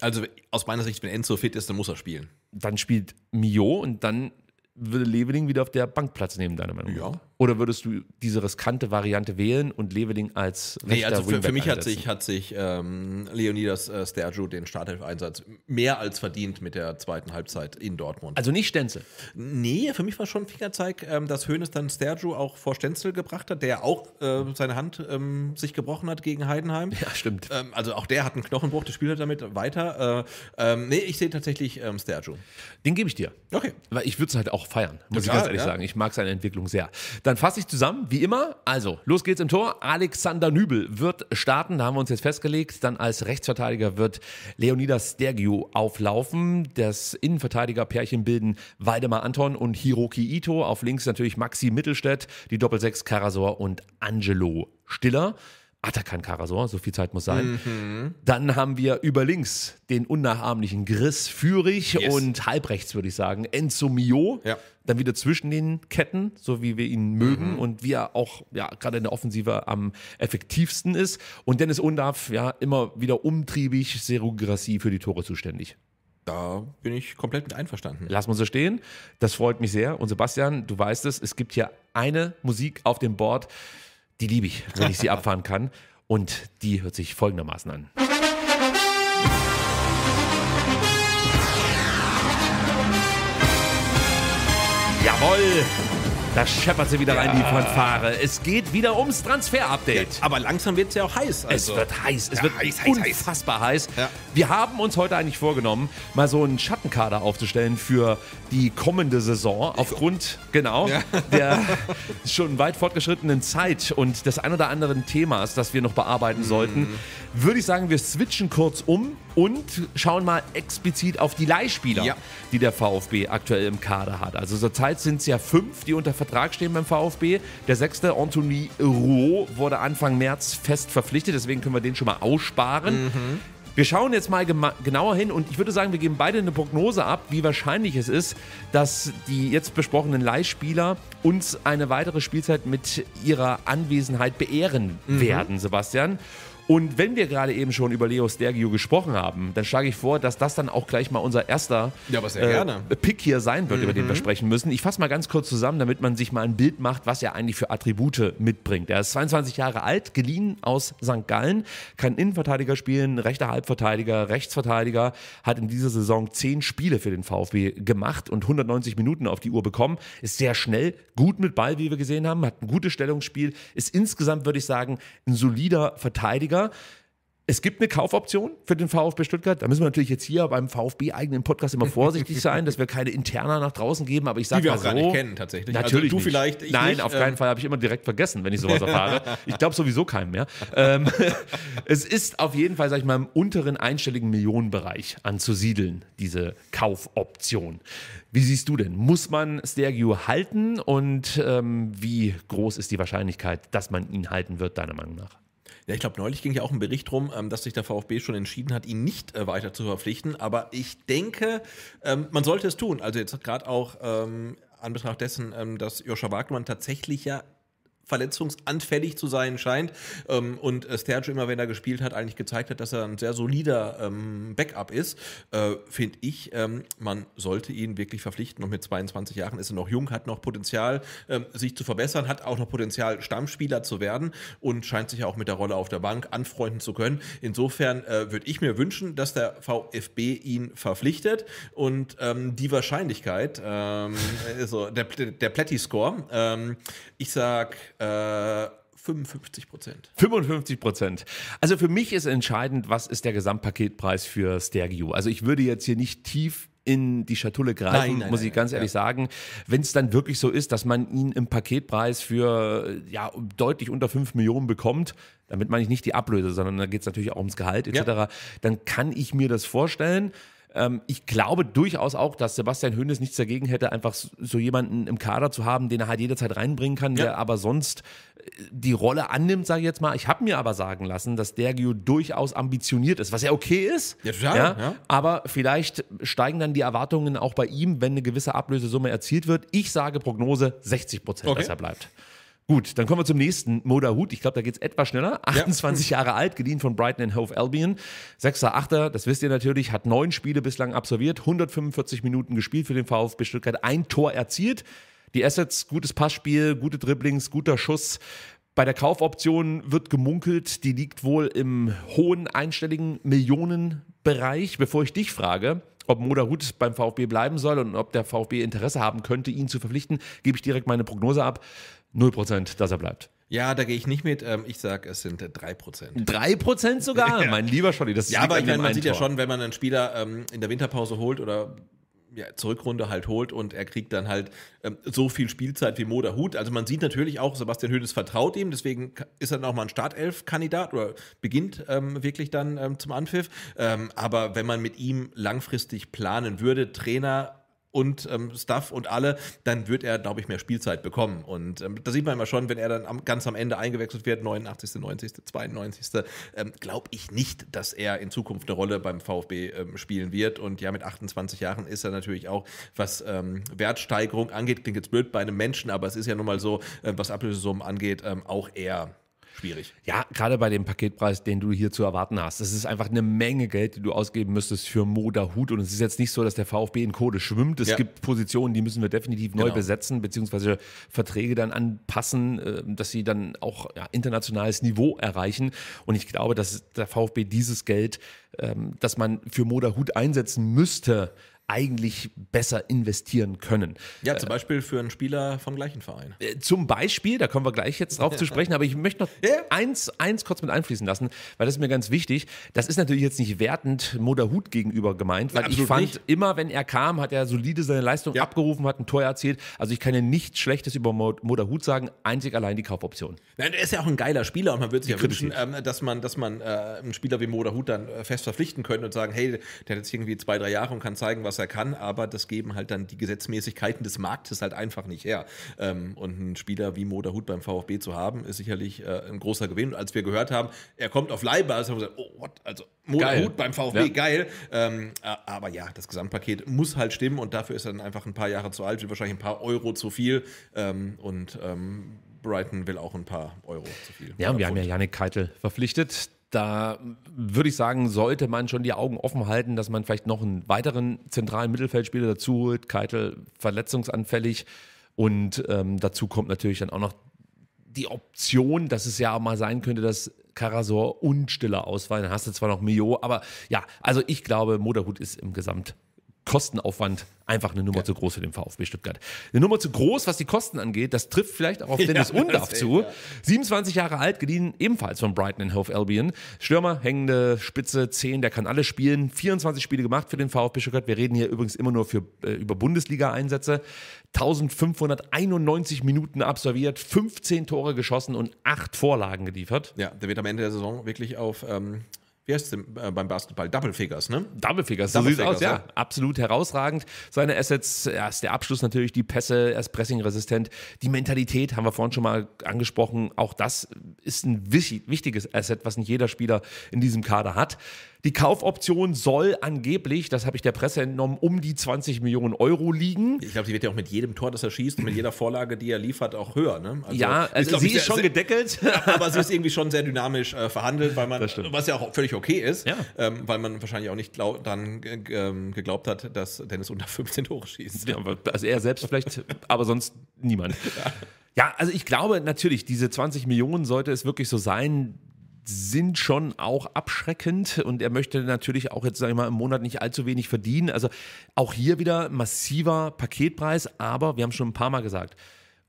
Also aus meiner Sicht, wenn Enzo fit ist, dann muss er spielen. Dann spielt Mio und dann würde Leveling wieder auf der Bank Platz nehmen, deiner Meinung nach? Ja. Oder würdest du diese riskante Variante wählen und Leveling als Nee, also für, für mich hat sich, hat sich ähm, Leonidas äh, Stergiou den Startelf-Einsatz mehr als verdient mit der zweiten Halbzeit in Dortmund. Also nicht Stenzel. Nee, für mich war schon ein Fingerzeig, ähm, dass Hoeneß dann Stergiou auch vor Stenzel gebracht hat, der auch äh, seine Hand ähm, sich gebrochen hat gegen Heidenheim. Ja, stimmt. Ähm, also auch der hat einen Knochenbruch, der spielt halt damit weiter. Äh, ähm, nee, ich sehe tatsächlich ähm, Stergiou. Den gebe ich dir. Okay. Weil ich würde es halt auch feiern, muss Ja, ich ganz ehrlich ja. sagen. Ich mag seine Entwicklung sehr. Dann fasse ich zusammen, wie immer. Also, los geht's im Tor. Alexander Nübel wird starten, da haben wir uns jetzt festgelegt. Dann als Rechtsverteidiger wird Leonidas Stergiou auflaufen. Das Innenverteidigerpärchen bilden Waldemar Anton und Hiroki Ito. Auf links natürlich Maxi Mittelstädt, die Doppelsechs Karasor und Angelo Stiller. Atakan Karasor, so viel Zeit muss sein. Dann haben wir über links den unnachahmlichen Gris Führig Yes. und halbrechts würde ich sagen Enzo Mio. Ja. Dann wieder zwischen den Ketten, so wie wir ihn mögen Mhm. und wie er auch ja, gerade in der Offensive am effektivsten ist. Und Dennis Undav, ja, immer wieder umtriebig, Serograssie für die Tore zuständig. Da bin ich komplett mit einverstanden. Lassen wir so stehen. Das freut mich sehr. Und Sebastian, du weißt es, es gibt hier eine Musik auf dem Board, die liebe ich, wenn ich sie abfahren kann. Und die hört sich folgendermaßen an. Jawohl! Da scheppert sie wieder rein, die Fanfare. Es geht wieder ums Transfer-Update. Aber langsam wird es ja auch heiß. Es Also. wird heiß, es Ja, wird heiß, heiß, heiß. unfassbar heiß. Ja. Wir haben uns heute eigentlich vorgenommen, mal so einen Schattenkader aufzustellen für die kommende Saison aufgrund genau der [LAUGHS] schon weit fortgeschrittenen Zeit und des ein oder anderen Themas, das wir noch bearbeiten Mhm. sollten. Würde ich sagen, wir switchen kurz um und schauen mal explizit auf die Leihspieler, Ja. die der VfB aktuell im Kader hat. Also zurzeit sind es ja fünf, die unter Vertrag stehen beim VfB. Der sechste, Anthony Rouault, wurde Anfang März fest verpflichtet, deswegen können wir den schon mal aussparen. Wir schauen jetzt mal genauer hin und ich würde sagen, wir geben beide eine Prognose ab, wie wahrscheinlich es ist, dass die jetzt besprochenen Leihspieler uns eine weitere Spielzeit mit ihrer Anwesenheit beehren werden, Sebastian. Und wenn wir gerade eben schon über Leo Stergio gesprochen haben, dann schlage ich vor, dass das dann auch gleich mal unser erster Ja, gerne. Pick hier sein wird, über den wir sprechen müssen. Ich fasse mal ganz kurz zusammen, damit man sich mal ein Bild macht, was er eigentlich für Attribute mitbringt. Er ist 22 Jahre alt, geliehen aus St. Gallen, kann Innenverteidiger spielen, rechter Halbverteidiger, Rechtsverteidiger, hat in dieser Saison 10 Spiele für den VfB gemacht und 190 Minuten auf die Uhr bekommen, ist sehr schnell, gut mit Ball, wie wir gesehen haben, hat ein gutes Stellungsspiel, ist insgesamt, würde ich sagen, ein solider Verteidiger. Es gibt eine Kaufoption für den VfB Stuttgart. Da müssen wir natürlich jetzt hier beim VfB-eigenen Podcast immer vorsichtig sein, dass wir keine Interna nach draußen geben. Aber ich sage Die wir mal auch so, gar nicht kennen, tatsächlich. Also Natürlich du nicht. vielleicht, ich Nein, nicht, auf ähm. keinen Fall habe ich immer direkt vergessen, wenn ich sowas erfahre. ich glaube sowieso keinem mehr. Ähm, [LAUGHS] es ist auf jeden Fall, sag ich mal, im unteren einstelligen Millionenbereich anzusiedeln, diese Kaufoption. Wie siehst du denn? Muss man Stergio halten und ähm, wie groß ist die Wahrscheinlichkeit, dass man ihn halten wird, deiner Meinung nach? Ja, ich glaube, neulich ging ja auch ein Bericht rum, ähm, dass sich der VfB schon entschieden hat, ihn nicht äh, weiter zu verpflichten. Aber ich denke, ähm, man sollte es tun. Also jetzt gerade auch ähm, an Betracht dessen, ähm, dass Joscha Wagnermann tatsächlich ja verletzungsanfällig zu sein scheint. Ähm, und äh, Stergio immer, wenn er gespielt hat, eigentlich gezeigt hat, dass er ein sehr solider ähm, Backup ist, äh, finde ich, ähm, man sollte ihn wirklich verpflichten. Und mit 22 Jahren ist er noch jung, hat noch Potenzial, ähm, sich zu verbessern, hat auch noch Potenzial, Stammspieler zu werden und scheint sich auch mit der Rolle auf der Bank anfreunden zu können. Insofern äh, würde ich mir wünschen, dass der VfB ihn verpflichtet. Und ähm, die Wahrscheinlichkeit, ähm, also der, der Pletti-Score, ähm, ich sag äh, 55 Prozent. 55 Prozent. Also für mich ist entscheidend, was ist der Gesamtpaketpreis für Stergio. Also ich würde jetzt hier nicht tief in die Schatulle greifen, Nein, nein, muss nein, ich ganz ehrlich sagen. Wenn es dann wirklich so ist, dass man ihn im Paketpreis für ja, deutlich unter 5 Millionen bekommt, damit meine ich nicht die Ablöse, sondern da geht es natürlich auch ums Gehalt etc., Ja. dann kann ich mir das vorstellen. Ähm, ich glaube durchaus auch, dass Sebastian Hoeneß nichts dagegen hätte, einfach so jemanden im Kader zu haben, den er halt jederzeit reinbringen kann, Ja. der aber sonst äh, die Rolle annimmt, sage ich jetzt mal. Ich habe mir aber sagen lassen, dass Dergio durchaus ambitioniert ist, was ja okay ist. Ja, total, ja. Aber vielleicht steigen dann die Erwartungen auch bei ihm, wenn eine gewisse Ablösesumme erzielt wird. Ich sage Prognose 60 Prozent, Okay. dass er bleibt. Gut, dann kommen wir zum nächsten Moda Hut. Ich glaube, da geht es etwas schneller. 28 Jahre alt, geliehen von Brighton and Hove Albion. Sechster, Achter, das wisst ihr natürlich, hat neun Spiele bislang absolviert, 145 Minuten gespielt für den VfB Stuttgart, ein Tor erzielt. Die Assets, gutes Passspiel, gute Dribblings, guter Schuss. Bei der Kaufoption wird gemunkelt, die liegt wohl im hohen einstelligen Millionenbereich. Bevor ich dich frage, ob Moda Hut beim VfB bleiben soll und ob der VfB Interesse haben könnte, ihn zu verpflichten, gebe ich direkt meine Prognose ab. 0%, dass er bleibt. Ja, da gehe ich nicht mit. Ähm, ich sage, es sind äh, 3 Prozent. 3% sogar? [LAUGHS] Mein lieber Scholli, das Ja, liegt aber ich meine, man sieht ja Tor. schon, wenn man einen Spieler ähm, in der Winterpause holt oder ja, Zurückrunde halt holt und er kriegt dann halt ähm, so viel Spielzeit wie Moda Hut. Also man sieht natürlich auch, Sebastian Hönes vertraut ihm, deswegen ist er dann auch mal ein Startelf-Kandidat oder beginnt ähm, wirklich dann zum Anpfiff. Aber wenn man mit ihm langfristig planen würde, Trainer und ähm, Stuff und alle, dann wird er, glaube ich, mehr Spielzeit bekommen. Und ähm, da sieht man immer schon, wenn er dann am, ganz am Ende eingewechselt wird, 89., 90., 92., ähm, glaube ich nicht, dass er in Zukunft eine Rolle beim VfB ähm, spielen wird. Und ja, mit 28 Jahren ist er natürlich auch, was ähm, Wertsteigerung angeht, klingt jetzt blöd bei einem Menschen, aber es ist ja nun mal so, äh, was Ablösesummen angeht, ähm, auch eher schwierig. Ja, gerade bei dem Paketpreis, den du hier zu erwarten hast. Das ist einfach eine Menge Geld, die du ausgeben müsstest für Moda Hut. Und es ist jetzt nicht so, dass der VfB in Code schwimmt. Es Ja. gibt Positionen, die müssen wir definitiv neu Genau. besetzen, beziehungsweise Verträge dann anpassen, äh, dass sie dann auch ja, internationales Niveau erreichen. Und ich glaube, dass der VfB dieses Geld, ähm, das man für Moda Hut einsetzen müsste, eigentlich besser investieren können. Ja, zum Beispiel für einen Spieler vom gleichen Verein. Äh, Zum Beispiel, da kommen wir gleich jetzt drauf zu sprechen, aber ich möchte noch Ja. eins, eins kurz mit einfließen lassen, weil das ist mir ganz wichtig. Das ist natürlich jetzt nicht wertend Moderhut gegenüber gemeint, weil ich Absolut fand, nicht. immer wenn er kam, hat er solide seine Leistung Ja. abgerufen, hat ein Tor erzielt. Also ich kann ja nichts Schlechtes über Mo- Moderhut sagen, einzig allein die Kaufoption. Nein, er ist ja auch ein geiler Spieler und man würde sich ja wünschen, ähm, dass man, dass man äh, einen Spieler wie Moda Hut dann äh, fest verpflichten könnte und sagen, hey, der hat jetzt irgendwie zwei, drei Jahre und kann zeigen, was er kann, aber das geben halt dann die Gesetzmäßigkeiten des Marktes halt einfach nicht her. Ähm, und einen Spieler wie Moda Hut beim VfB zu haben, ist sicherlich äh, ein großer Gewinn. Und als wir gehört haben, er kommt auf Leihbasis, haben wir gesagt, oh, what? also Moda. Hut beim VfB, Ja. geil. Ähm, äh, aber ja, das Gesamtpaket muss halt stimmen und dafür ist er dann einfach ein paar Jahre zu alt, wird wahrscheinlich ein paar Euro zu viel ähm, und Brighton will auch ein paar Euro zu viel. Ja, und wir haben ja. Janik Keitel verpflichtet. Da würde ich sagen, sollte man schon die Augen offen halten, dass man vielleicht noch einen weiteren zentralen Mittelfeldspieler dazu holt. Keitel verletzungsanfällig. Und ähm, dazu kommt natürlich dann auch noch die Option, dass es ja mal sein könnte, dass Karasor und Stiller ausfallen. Dann hast du zwar noch Mio, aber ja, also ich glaube, Moderhut ist im Gesamtkostenaufwand einfach eine Nummer zu groß für den VfB Stuttgart. Eine Nummer zu groß, was die Kosten angeht, das trifft vielleicht auch auf [LAUGHS] Dennis Undaff das- zu. ja. 27 Jahre alt, geliehen ebenfalls von Brighton and Hove Albion. Stürmer, hängende Spitze, 10, der kann alles spielen. 24 Spiele gemacht für den VfB Stuttgart. Wir reden hier übrigens immer nur für, äh, über Bundesliga-Einsätze. 1591 Minuten absolviert, 15 Tore geschossen und 8 Vorlagen geliefert. Ja, der wird am Ende der Saison wirklich auf, ähm, wie heißt es denn, äh, beim Basketball? Double Figures, ne? Double Figures, so Double sieht's aus, Figures, ja. Absolut herausragend. Seine Assets, ja, ist der Abschluss natürlich, die Pässe, er ist pressingresistent. Die Mentalität haben wir vorhin schon mal angesprochen. Auch das ist ein wichtig- wichtiges Asset, was nicht jeder Spieler in diesem Kader hat. Die Kaufoption soll angeblich, das habe ich der Presse entnommen, um die 20 Millionen Euro liegen. Ich glaube, die wird ja auch mit jedem Tor, das er schießt und mit jeder Vorlage, die er liefert, auch höher. Ne? Also, ja, also glaub sie ist schon sehr- gedeckelt. [LAUGHS] aber sie ist irgendwie schon sehr dynamisch äh, verhandelt, weil man, was ja auch völlig okay ist, Ja. ähm, weil man wahrscheinlich auch nicht glaub, dann äh, ähm, geglaubt hat, dass Dennis unter 15 Tore schießt. Ja, also er selbst vielleicht, [LAUGHS] aber sonst niemand. Ja, also ich glaube natürlich, diese 20 Millionen sollte es wirklich so sein, sind schon auch abschreckend und er möchte natürlich auch jetzt, sag ich mal, im Monat nicht allzu wenig verdienen. Also auch hier wieder massiver Paketpreis, aber wir haben schon ein paar Mal gesagt,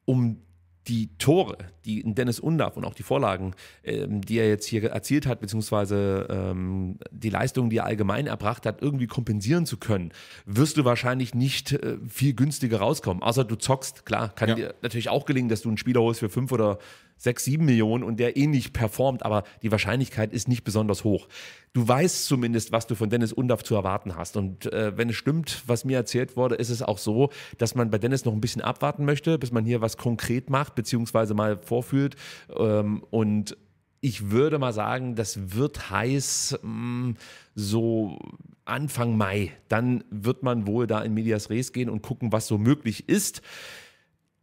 um die Tore, die Dennis Undaff und auch die Vorlagen, ähm, die er jetzt hier erzielt hat, beziehungsweise ähm, die Leistungen, die er allgemein erbracht hat, irgendwie kompensieren zu können, wirst du wahrscheinlich nicht äh, viel günstiger rauskommen. Außer du zockst, klar, kann Ja. dir natürlich auch gelingen, dass du einen Spieler holst für fünf oder sechs, sieben Millionen und der ähnlich performt, aber die Wahrscheinlichkeit ist nicht besonders hoch. Du weißt zumindest, was du von Dennis Undaff zu erwarten hast. Und äh, wenn es stimmt, was mir erzählt wurde, ist es auch so, dass man bei Dennis noch ein bisschen abwarten möchte, bis man hier was konkret macht, beziehungsweise mal vorführt. Ähm, und ich würde mal sagen, das wird heiß mh, so Anfang Mai. Dann wird man wohl da in Medias Res gehen und gucken, was so möglich ist.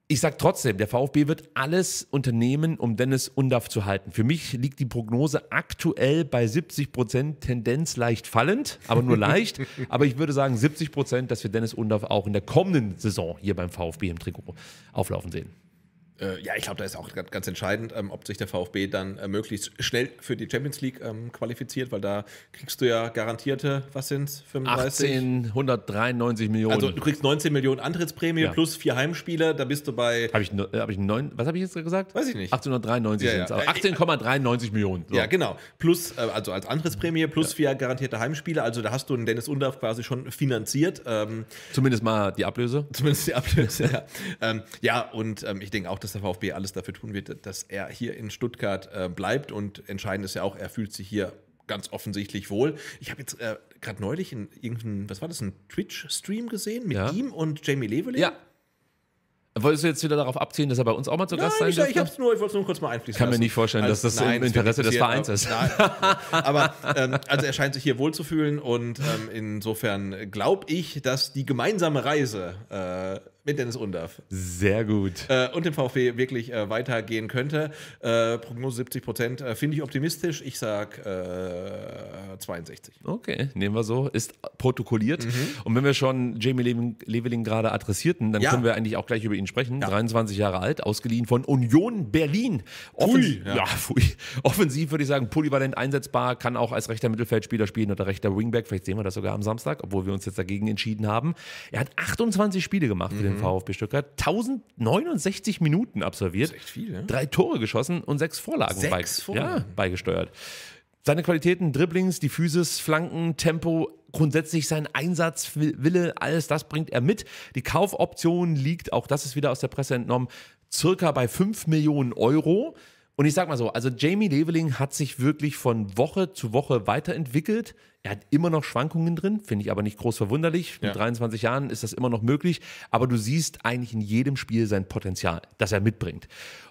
Ich sage trotzdem, der VfB wird alles unternehmen, um Dennis Undaff zu halten. Für mich liegt die Prognose aktuell bei 70 Prozent, Tendenz leicht fallend, aber nur leicht. [LAUGHS] aber ich würde sagen 70 Prozent, dass wir Dennis Undaff auch in der kommenden Saison hier beim VfB im Trikot auflaufen sehen. Äh, ja, ich glaube, da ist auch ganz, entscheidend, ähm, ob sich der VfB dann äh, möglichst schnell für die Champions League ähm, qualifiziert, weil da kriegst du ja garantierte, was sind es, 35? 1893 Millionen. Also du kriegst 19 Millionen Antrittsprämie Ja. plus vier Heimspiele, da bist du bei habe ich, hab ich neun, was habe ich jetzt gesagt? Weiß ich nicht. 1893 Ja, sind es. 18,93 Millionen. So. Ja, genau. Plus, äh, also als Antrittsprämie, plus vier garantierte Heimspiele. Also da hast du einen Dennis Undaff quasi schon finanziert. Ähm, Zumindest mal die Ablöse. zumindest die Ablöse. [LAUGHS] ja. Ähm, ja, und ähm, ich denke auch, dass der VfB alles dafür tun wird, dass er hier in Stuttgart äh, bleibt. Und entscheidend ist ja auch, er fühlt sich hier ganz offensichtlich wohl. Ich habe jetzt äh, gerade neulich in irgendeinem, was war das, ein Twitch-Stream gesehen mit Ja. ihm und Jamie Leveling. Ja. Wolltest du jetzt wieder darauf abzielen, dass er bei uns auch mal zu Nein, Gast sein ich, ich, hab's nur, ich wollte es nur kurz mal einfließen Kann mir lassen. nicht vorstellen, dass das im nein, Interesse wird des Vereins interessieren. Nein, aber ähm, also er scheint sich hier wohlzufühlen und ähm, insofern glaube ich, dass die gemeinsame Reise äh, mit Dennis Undaff Sehr gut. äh, und dem VfB wirklich äh, weitergehen könnte. Äh, Prognose 70 Prozent äh, finde ich optimistisch. Ich sag äh, 62. Okay, nehmen wir so. Ist protokolliert. Mhm. Und wenn wir schon Jamie Leveling, Leveling gerade adressierten, dann Ja. können wir eigentlich auch gleich über ihn sprechen. 23 Jahre alt, ausgeliehen von Union Berlin. Offens ja. ja. pfui. Offensiv würde ich sagen, polyvalent einsetzbar, kann auch als rechter Mittelfeldspieler spielen oder rechter Wingback. Vielleicht sehen wir das sogar am Samstag, obwohl wir uns jetzt dagegen entschieden haben. Er hat 28 Spiele gemacht für Mhm. Den VfB Stuttgart, 1069 Minuten absolviert, echt viel, ne? drei Tore geschossen und sechs Vorlagen, Sechs bei, Vorlagen? Ja, beigesteuert. Seine Qualitäten, Dribblings, die Physis, Flanken, Tempo, grundsätzlich sein Einsatzwille, alles das bringt er mit. Die Kaufoption liegt, auch das ist wieder aus der Presse entnommen, circa bei 5 Millionen Euro. Und ich sag mal so, also Jamie Leveling hat sich wirklich von Woche zu Woche weiterentwickelt. Er hat immer noch Schwankungen drin, finde ich aber nicht groß verwunderlich. Mit Ja. 23 Jahren ist das immer noch möglich. Aber du siehst eigentlich in jedem Spiel sein Potenzial, das er mitbringt.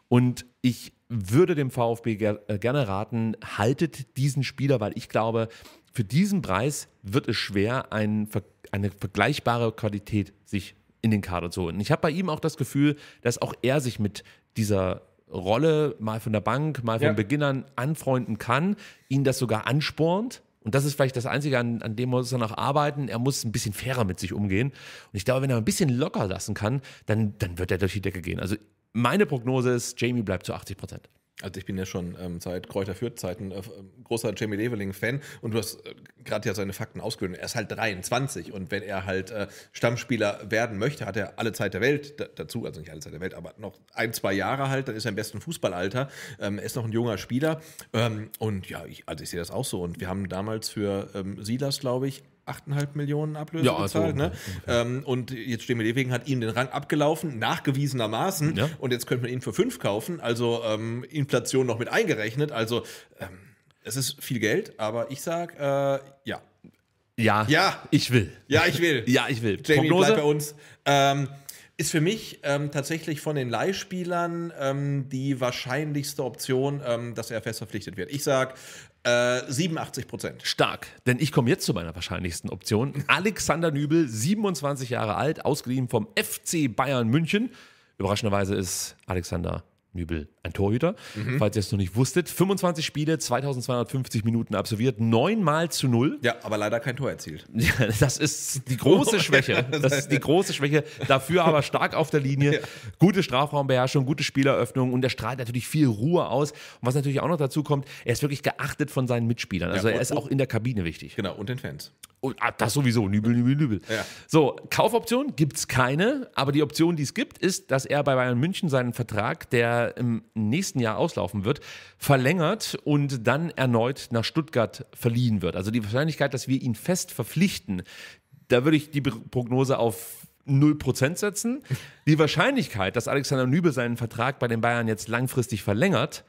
Und ich würde dem VfB ger äh, gerne raten, haltet diesen Spieler, weil ich glaube, für diesen Preis wird es schwer, ein, eine vergleichbare Qualität sich in den Kader zu holen. Ich habe bei ihm auch das Gefühl, dass auch er sich mit dieser Rolle mal von der Bank, mal von Ja. Beginn an anfreunden kann, ihn das sogar anspornt. Und das ist vielleicht das Einzige, an, an dem muss er noch arbeiten. Er muss ein bisschen fairer mit sich umgehen. Und ich glaube, wenn er ein bisschen locker lassen kann, dann, dann wird er durch die Decke gehen. Also meine Prognose ist, Jamie bleibt zu 80 Prozent. Also ich bin ja schon ähm, seit Kräuter Fürth-Zeiten äh, großer Jamie Leveling-Fan. Und du hast äh, gerade ja seine Fakten ausgeführt. Er ist halt 23 und wenn er halt äh, Stammspieler werden möchte, hat er alle Zeit der Welt da, dazu, also nicht alle Zeit der Welt, aber noch ein, zwei Jahre halt, dann ist er im besten Fußballalter. Ähm, er ist noch ein junger Spieler. Ähm, und ja, ich, also ich sehe das auch so. Und wir haben damals für ähm, Silas, glaube ich, 8,5 Millionen Ablöse Ja, also bezahlt. ne? ähm, und jetzt stehen wir Leving hat ihm den Rang abgelaufen, nachgewiesenermaßen. Ja. Und jetzt könnte man ihn für 5 kaufen, also ähm, Inflation noch mit eingerechnet. Also ähm, es ist viel Geld, aber ich sag äh, ja. Ja, Ja. ich will. Ja, ich will. [LAUGHS] Ja, ich will. Jamie Prognose? bleibt bei uns. Ähm, ist für mich ähm, tatsächlich von den Leihspielern ähm, die wahrscheinlichste Option, dass er fest verpflichtet wird. Ich sag äh, 87 Prozent. Stark, denn ich komme jetzt zu meiner wahrscheinlichsten Option. Alexander Nübel, 27 Jahre alt, ausgeliehen vom FC Bayern München. Überraschenderweise ist Alexander Nübel ein Torhüter, falls ihr es noch nicht wusstet. 25 Spiele, 2250 Minuten absolviert, neunmal zu null. Ja, aber leider kein Tor erzielt. [LAUGHS] Ja, das ist die große Schwäche. [LAUGHS] Das ist die große Schwäche. Dafür aber stark auf der Linie. Gute Strafraumbeherrschung, gute Spieleröffnung und er strahlt natürlich viel Ruhe aus. Und was natürlich auch noch dazu kommt, er ist wirklich geachtet von seinen Mitspielern. Also Ja, er ist auch in der Kabine wichtig. Genau, und den Fans. Und, ah, das sowieso, Nübel, Nübel, Nübel. Ja. So, Kaufoption gibt es keine, aber die Option, die es gibt, ist, dass er bei Bayern München seinen Vertrag, der im nächsten Jahr auslaufen wird, verlängert und dann erneut nach Stuttgart verliehen wird. Also die Wahrscheinlichkeit, dass wir ihn fest verpflichten, da würde ich die Prognose auf 0% setzen. Die Wahrscheinlichkeit, dass Alexander Nübel seinen Vertrag bei den Bayern jetzt langfristig verlängert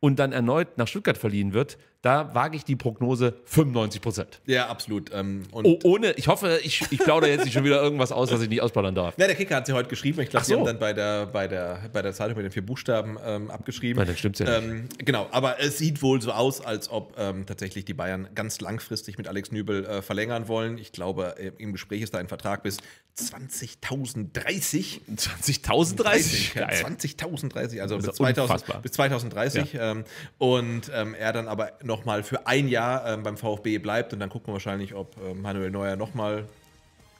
und dann erneut nach Stuttgart verliehen wird, da wage ich die Prognose 95%. Ja, absolut. Ähm, und Oh, ohne, ich hoffe, ich, ich plaudere jetzt nicht schon wieder irgendwas aus, was ich nicht ausplaudern darf. Ja, der Kicker hat sie heute geschrieben. Ich glaube, Ach sie haben so. dann bei der, bei, der, bei der Zeitung mit den vier Buchstaben ähm, abgeschrieben. Na, dann stimmt's ja nicht. Ähm, genau, aber es sieht wohl so aus, als ob ähm, tatsächlich die Bayern ganz langfristig mit Alex Nübel äh, verlängern wollen. Ich glaube, äh, im Gespräch ist da ein Vertrag bis 20.030. 20.030? Ja, Geil. 20.030, also bis, ist 2000, unfassbar. bis 2030. Ähm, und ähm, er dann aber nochmal für ein Jahr ähm, beim VfB bleibt. Und dann gucken wir wahrscheinlich, ob ähm, Manuel Neuer nochmal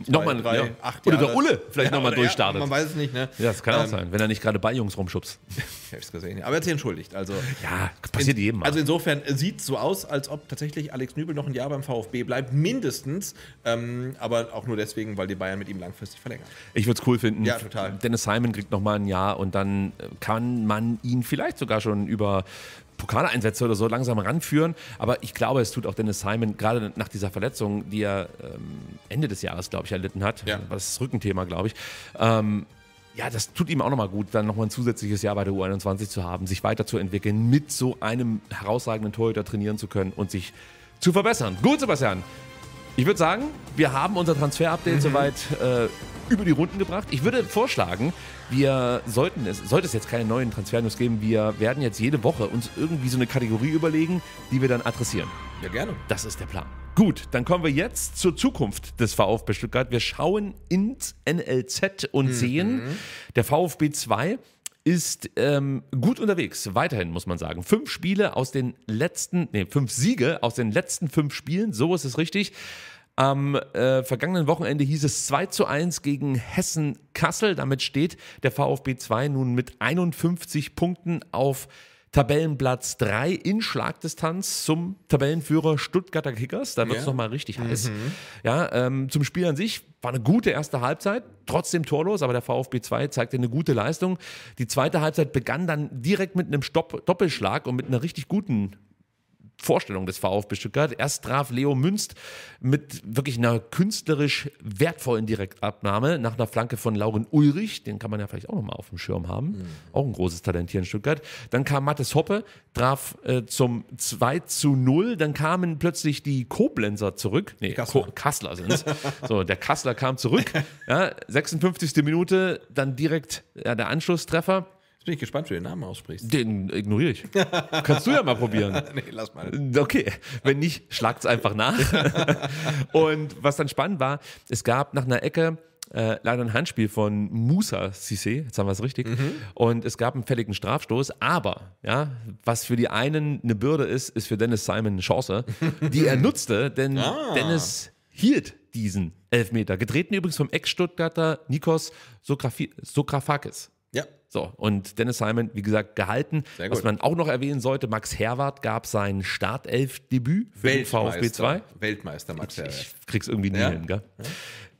Nochmal, drei, ja. acht Oder der Jahre- Ulle vielleicht Ja, nochmal durchstartet. Ja, man weiß es nicht, ne? Ja, das kann auch Ähm, sein, wenn er nicht gerade bei Jungs rumschubst. [LAUGHS] Ich hab's gesehen. Aber er hat sich entschuldigt. Also, Ja, passiert jedem mal. also insofern sieht es so aus, als ob tatsächlich Alex Nübel noch ein Jahr beim VfB bleibt, mindestens. Ähm, aber auch nur deswegen, weil die Bayern mit ihm langfristig verlängern. Ich würde es cool finden. Ja, total. Dennis Simon kriegt nochmal ein Jahr und dann äh, kann man ihn vielleicht sogar schon über Pokaleinsätze oder so langsam ranführen. Aber ich glaube, es tut auch Dennis Simon, gerade nach dieser Verletzung, die er ähm, Ende des Jahres, glaube ich, erlitten hat, Ja. war das Rückenthema, glaube ich, ähm, ja, das tut ihm auch nochmal gut, dann nochmal ein zusätzliches Jahr bei der U21 zu haben, sich weiterzuentwickeln, mit so einem herausragenden Torhüter trainieren zu können und sich zu verbessern. Gut, Sebastian. Ich würde sagen, wir haben unser Transfer-Update soweit äh, über die Runden gebracht. Ich würde vorschlagen, wir sollten es, sollte es jetzt keine neuen Transfer-News geben, wir werden jetzt jede Woche uns irgendwie so eine Kategorie überlegen, die wir dann adressieren. Ja, gerne. Das ist der Plan. Gut, dann kommen wir jetzt zur Zukunft des VfB Stuttgart. Wir schauen ins NLZ und sehen, der VfB 2 ist ähm, gut unterwegs, weiterhin muss man sagen. Fünf Spiele aus den letzten, nee, fünf Siege aus den letzten fünf Spielen, so ist es richtig. Am äh, vergangenen Wochenende hieß es 2 zu 1 gegen Hessen Kassel. Damit steht der VfB 2 nun mit 51 Punkten auf Tabellenplatz 3 in Schlagdistanz zum Tabellenführer Stuttgarter Kickers. Da wird es Ja. nochmal richtig heiß. Ja, ähm, zum Spiel an sich war eine gute erste Halbzeit, trotzdem torlos, aber der VfB 2 zeigte eine gute Leistung. Die zweite Halbzeit begann dann direkt mit einem Stopp Doppelschlag und mit einer richtig guten Vorstellung des VfB Stuttgart. Erst traf Leo Münst mit wirklich einer künstlerisch wertvollen Direktabnahme nach einer Flanke von Lauren Ulrich. Den kann man ja vielleicht auch nochmal auf dem Schirm haben. Auch ein großes Talent hier in Stuttgart. Dann kam Mattes Hoppe, traf äh, zum 2 zu 0. Dann kamen plötzlich die Koblenzer zurück. Nee, Kassler. Kassler sind es. So, der Kassler kam zurück. [LAUGHS] Ja, 56. Minute, dann direkt ja, der Anschlusstreffer. Jetzt bin ich gespannt, wie du den Namen aussprichst. Den ignoriere ich. Kannst du ja mal probieren. [LAUGHS] nee, lass mal. Okay, wenn nicht, schlagt's einfach nach. [LAUGHS] Und was dann spannend war, es gab nach einer Ecke äh, leider ein Handspiel von Musa Sissé, jetzt haben wir es richtig, und es gab einen fälligen Strafstoß, aber ja, was für die einen eine Bürde ist, ist für Dennis Simon eine Chance, die er [LAUGHS] nutzte, denn Dennis hielt diesen Elfmeter, getreten übrigens vom Ex-Stuttgarter Nikos Sokrafakis. Ja. So, und Dennis Simon, wie gesagt, gehalten. Was man auch noch erwähnen sollte, Max Herwart gab sein Startelf-Debüt für den VfB 2. Weltmeister Max Herre. Ich krieg's irgendwie nie Ja. hin, gell?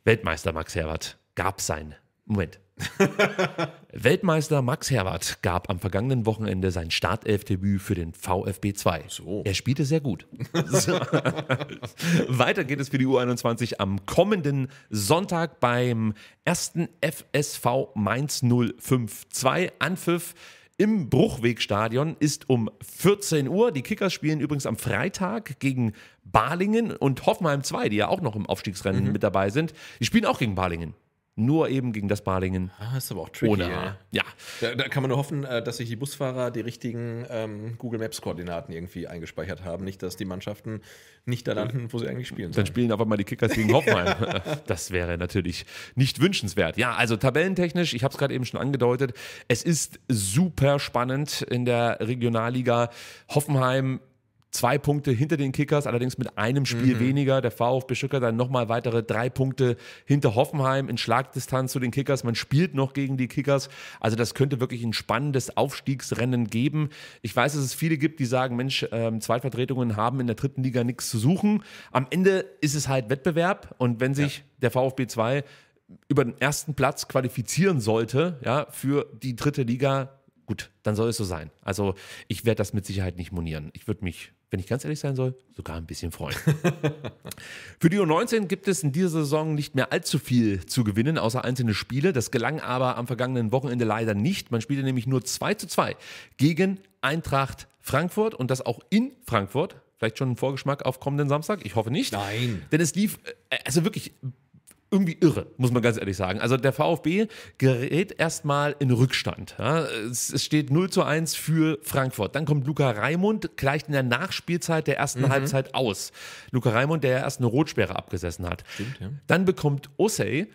Weltmeister Max Herwart gab sein. Moment. [LAUGHS] Weltmeister Max Herwart gab am vergangenen Wochenende sein Startelfdebüt für den VfB 2. So. Er spielte sehr gut. So. [LAUGHS] Weiter geht es für die U21 am kommenden Sonntag beim ersten FSV Mainz 052. Anpfiff im Bruchwegstadion ist um 14 Uhr. Die Kickers spielen übrigens am Freitag gegen Balingen und Hoffenheim 2, die ja auch noch im Aufstiegsrennen mit dabei sind. Die spielen auch gegen Balingen. Nur eben gegen das Balingen Ah, ist aber auch tricky. ohne ja. A. Ja. Da, da kann man nur hoffen, äh, dass sich die Busfahrer die richtigen ähm, Google Maps Koordinaten irgendwie eingespeichert haben. Nicht, dass die Mannschaften nicht da landen, wo sie eigentlich spielen Dann sollen. spielen einfach mal die Kickers gegen Hoffenheim. [LAUGHS] [LAUGHS] Das wäre natürlich nicht wünschenswert. Ja, also tabellentechnisch, ich habe es gerade eben schon angedeutet, es ist super spannend in der Regionalliga. Hoffenheim zwei Punkte hinter den Kickers, allerdings mit einem Spiel weniger. Der VfB Stuttgart dann nochmal weitere drei Punkte hinter Hoffenheim in Schlagdistanz zu den Kickers. Man spielt noch gegen die Kickers. Also das könnte wirklich ein spannendes Aufstiegsrennen geben. Ich weiß, dass es viele gibt, die sagen, Mensch, ähm, Zweitvertretungen haben in der dritten Liga nichts zu suchen. Am Ende ist es halt Wettbewerb und wenn sich der VfB 2 über den ersten Platz qualifizieren sollte, ja, für die dritte Liga, gut, dann soll es so sein. Also ich werde das mit Sicherheit nicht monieren. Ich würde mich, wenn ich ganz ehrlich sein soll, sogar ein bisschen freuen. [LAUGHS] Für die U19 gibt es in dieser Saison nicht mehr allzu viel zu gewinnen, außer einzelne Spiele. Das gelang aber am vergangenen Wochenende leider nicht. Man spielte nämlich nur 2 zu 2 gegen Eintracht Frankfurt und das auch in Frankfurt. Vielleicht schon ein Vorgeschmack auf kommenden Samstag? Ich hoffe nicht. Nein. Denn es lief, äh, also wirklich irgendwie irre, muss man ganz ehrlich sagen. Also der VfB gerät erstmal in Rückstand. Ja. Es, es steht 0 zu 1 für Frankfurt. Dann kommt Luca Raimund, gleicht in der Nachspielzeit der ersten Halbzeit aus. Luca Raimund, der ja erst eine Rotsperre abgesessen hat. ja. Dann bekommt Osei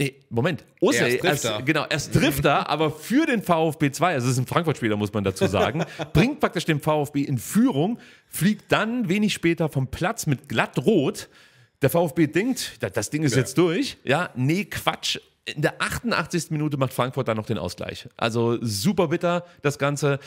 Nee, Moment. Osei, Erst trifft als, er. genau, erst trifft er, aber für den VfB 2, also es ist ein Frankfurt-Spieler, muss man dazu sagen, [LAUGHS] bringt praktisch den VfB in Führung, fliegt dann wenig später vom Platz mit glatt rot. Der VfB denkt, da- das Ding ist jetzt durch. Ja, nee, Quatsch. In der 88. Minute macht Frankfurt dann noch den Ausgleich. Also super bitter, das Ganze.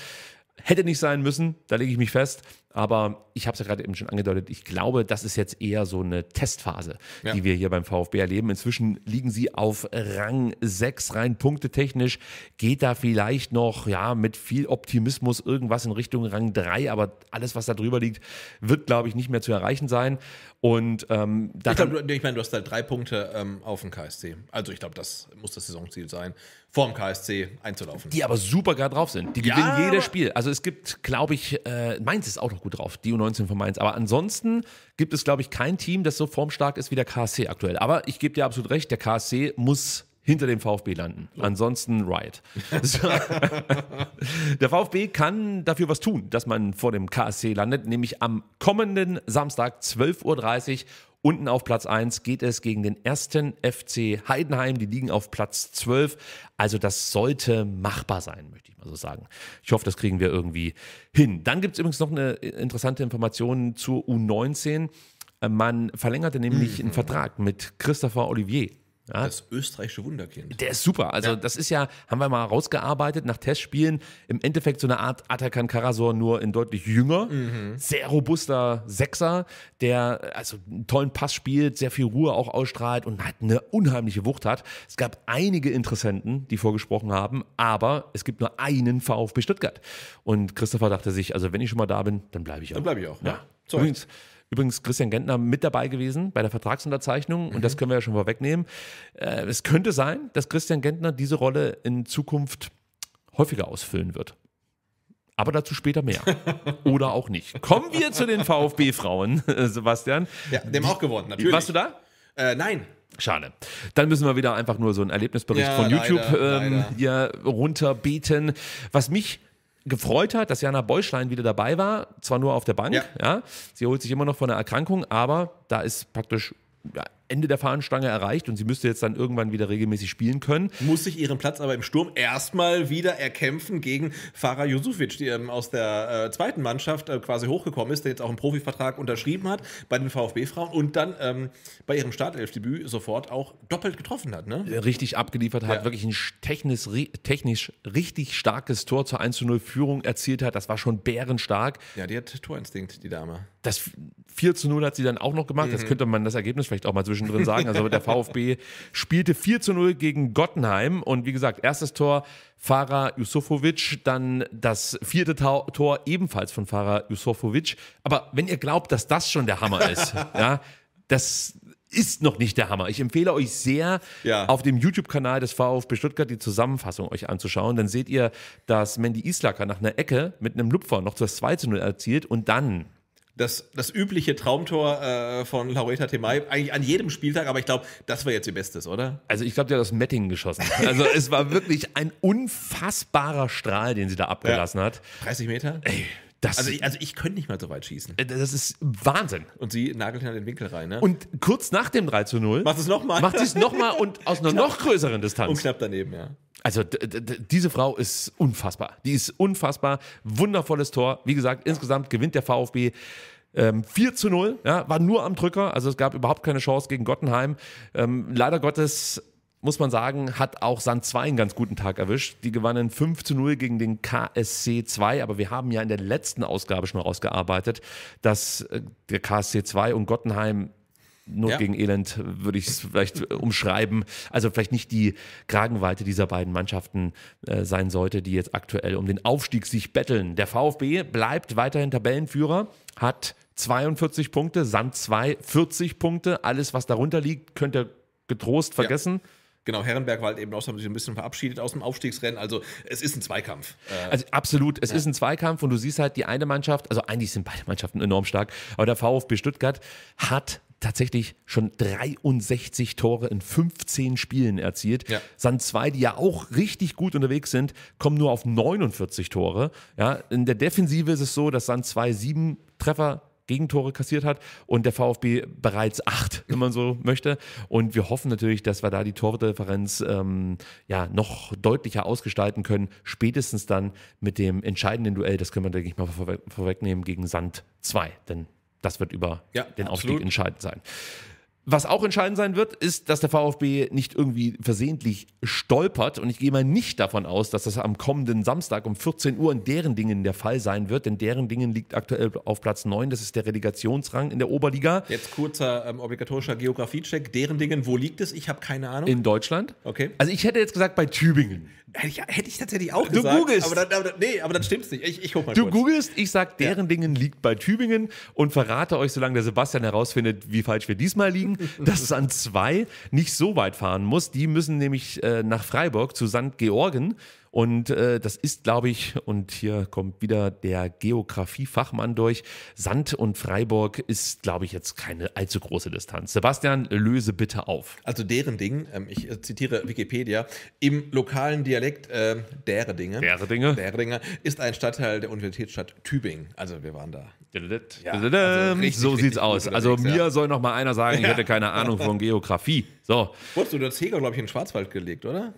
Hätte nicht sein müssen, da lege ich mich fest. Aber ich habe es ja gerade eben schon angedeutet, ich glaube, das ist jetzt eher so eine Testphase, Ja. die wir hier beim VfB erleben. Inzwischen liegen sie auf Rang 6 rein punktetechnisch. Geht da vielleicht noch, ja, mit viel Optimismus irgendwas in Richtung Rang 3, aber alles, was da drüber liegt, wird, glaube ich, nicht mehr zu erreichen sein. Und ähm, Ich, daran- glaub, du- ich meine, du hast halt drei Punkte ähm, auf dem KSC. Also ich glaube, das muss das Saisonziel sein, vor dem KSC einzulaufen. die aber super gar drauf sind. Die Ja, gewinnen aber- jedes Spiel. Also es gibt, glaube ich, äh, Mainz ist auch noch gut drauf. Die U19 von Mainz. Aber ansonsten gibt es, glaube ich, kein Team, das so formstark ist wie der KSC aktuell. Aber ich gebe dir absolut recht, der KSC muss hinter dem VfB landen. Ansonsten right. [LAUGHS] So. der VfB kann dafür was tun, dass man vor dem KSC landet, nämlich am kommenden Samstag 12.30 Uhr. Unten auf Platz 1 geht es gegen den ersten FC Heidenheim. Die liegen auf Platz 12. Also das sollte machbar sein, möchte ich mal so sagen. Ich hoffe, das kriegen wir irgendwie hin. Dann gibt es übrigens noch eine interessante Information zur U19. Man verlängerte nämlich einen Vertrag mit Christopher Olivier. Ja, Das österreichische Wunderkind. der ist super. Also, das ist ja, haben wir mal rausgearbeitet nach Testspielen. Im Endeffekt so eine Art Atakan Karasor, nur in deutlich jünger. Sehr robuster Sechser, der also einen tollen Pass spielt, sehr viel Ruhe auch ausstrahlt und halt eine unheimliche Wucht hat. Es gab einige Interessenten, die vorgesprochen haben, aber es gibt nur einen VfB Stuttgart. Und Christopher dachte sich, also wenn ich schon mal da bin, dann bleibe ich auch. Dann bleibe ich auch. Ja. So, Übrigens, übrigens Christian Gentner mit dabei gewesen bei der Vertragsunterzeichnung und das können wir ja schon vorwegnehmen. Äh, es könnte sein, dass Christian Gentner diese Rolle in Zukunft häufiger ausfüllen wird. Aber dazu später mehr. [LAUGHS] Oder auch nicht. Kommen wir zu den VfB-Frauen, Sebastian. ja, dem auch gewonnen, natürlich. Warst du da? Äh, nein. Schade. Dann müssen wir wieder einfach nur so einen Erlebnisbericht Ja, von YouTube leider, ähm, leider. hier runterbeten. Was mich gefreut hat, dass Jana Beuschlein wieder dabei war, zwar nur auf der Bank, Ja. ja. sie holt sich immer noch von der Erkrankung, aber da ist praktisch ja, Ende der Fahnenstange erreicht und sie müsste jetzt dann irgendwann wieder regelmäßig spielen können. Muss sich ihren Platz aber im Sturm erstmal wieder erkämpfen gegen Farah Jusufic, die ähm, aus der äh, zweiten Mannschaft äh, quasi hochgekommen ist, der jetzt auch einen Profivertrag unterschrieben hat bei den VfB-Frauen und dann ähm, bei ihrem Startelfdebüt sofort auch doppelt getroffen hat. Ne? Richtig abgeliefert hat, Ja. wirklich ein technisch, technisch richtig starkes Tor zur 1 zu 0 Führung erzielt hat. Das war schon bärenstark. Ja, die hat Torinstinkt, die Dame. Das 4 zu 0 hat sie dann auch noch gemacht. Das könnte man das Ergebnis vielleicht auch mal zwischendrin sagen. Also der VfB spielte 4 zu 0 gegen Gottenheim. Und wie gesagt, erstes Tor Farah Yusufovic, dann das vierte Tor ebenfalls von Farah Yusufovic. Aber wenn ihr glaubt, dass das schon der Hammer ist, [LAUGHS] ja, das ist noch nicht der Hammer. Ich empfehle euch sehr, Ja. auf dem YouTube-Kanal des VfB Stuttgart die Zusammenfassung euch anzuschauen. Dann seht ihr, dass Mandy Islacker nach einer Ecke mit einem Lupfer noch das 2 zu 0 erzielt und dann Das, das übliche Traumtor äh, von Laureta Temay, eigentlich an jedem Spieltag, aber ich glaube, das war jetzt ihr Bestes, oder? Also ich glaube, der hat aus Mettingen geschossen. [LAUGHS] Also es war wirklich ein unfassbarer Strahl, den sie da abgelassen hat. 30 Meter? Das, Also ich, also ich könnte nicht mal so weit schießen. das ist Wahnsinn. Und sie nagelt an den Winkel rein, ne? Und kurz nach dem 3 zu 0 Macht es nochmal. macht sie es nochmal und aus einer [LAUGHS] noch größeren Und Distanz. knapp daneben, ja. Also diese Frau ist unfassbar. Die ist unfassbar. Wundervolles Tor. Wie gesagt, insgesamt gewinnt der VfB ähm, 4 zu 0. Ja, war nur am Drücker. Also es gab überhaupt keine Chance gegen Gottenheim. Ähm, leider Gottes muss man sagen, hat auch Sand 2 einen ganz guten Tag erwischt. Die gewannen 5 zu 0 gegen den KSC 2, aber wir haben ja in der letzten Ausgabe schon rausgearbeitet, dass äh, der KSC 2 und Gottenheim Not Ja. gegen Elend würde ich es vielleicht äh, umschreiben. Also vielleicht nicht die Kragenweite dieser beiden Mannschaften äh, sein sollte, die jetzt aktuell um den Aufstieg sich betteln. Der VfB bleibt weiterhin Tabellenführer, hat 42 Punkte, Sand 2 40 Punkte. Alles, was darunter liegt, könnt ihr getrost vergessen. Genau, Herrenberg war halt eben auch, haben sich ein bisschen verabschiedet aus dem Aufstiegsrennen. Also es ist ein Zweikampf. Äh, Also absolut, es ist ein Zweikampf und du siehst halt die eine Mannschaft, also eigentlich sind beide Mannschaften enorm stark, aber der VfB Stuttgart hat tatsächlich schon 63 Tore in 15 Spielen erzielt. Ja. Sand 2, die ja auch richtig gut unterwegs sind, kommen nur auf 49 Tore. Ja, in der Defensive ist es so, dass Sand 2 sieben Treffer Gegentore kassiert hat und der VfB bereits acht, wenn man so [LAUGHS] möchte. Und wir hoffen natürlich, dass wir da die Tordifferenz ähm, ja, noch deutlicher ausgestalten können. Spätestens dann mit dem entscheidenden Duell, das können wir, denke ich mal, vorweg, vorwegnehmen, gegen Sand 2. Denn das wird über Ja, den Aufstieg absolut. entscheidend sein. Was auch entscheidend sein wird, ist, dass der VfB nicht irgendwie versehentlich stolpert. Und ich gehe mal nicht davon aus, dass das am kommenden Samstag um 14 Uhr in deren Dingen der Fall sein wird. Denn deren Dingen liegt aktuell auf Platz 9. Das ist der Relegationsrang in der Oberliga jetzt kurzer ähm, obligatorischer Geografiecheck. Deren Dingen, wo liegt es? Ich habe keine Ahnung. in Deutschland. Okay. Also ich hätte jetzt gesagt bei Tübingen. Hätte ich, hätte ich tatsächlich auch Du gesagt. googelst. Aber dann, aber, dann- nee, aber dann stimmt's nicht. Ich, ich guck mal Du kurz. googelst, ich sag, deren Dingen liegt bei Tübingen und verrate euch, solange der Sebastian herausfindet, wie falsch wir diesmal liegen, [LAUGHS] dass es an zwei nicht so weit fahren muss. Die müssen nämlich äh, nach Freiburg zu St. Georgen Und äh, das ist, glaube ich, und hier kommt wieder der Geografiefachmann durch, Sand und Freiburg ist, glaube ich, jetzt keine allzu große Distanz. Sebastian, löse bitte auf. Also deren Ding, ähm, ich äh, zitiere Wikipedia, im lokalen Dialekt äh, dere Dinge. Dere Dinge. Dere Dinge ist ein Stadtteil der Universitätsstadt Tübingen. Also wir waren da. Ja, also richtig, so sieht's aus. Also mir ja. soll noch mal einer sagen, ich hätte keine Ahnung von Geografie. So, Wurdest du das Heger, glaube ich, in den Schwarzwald gelegt, oder?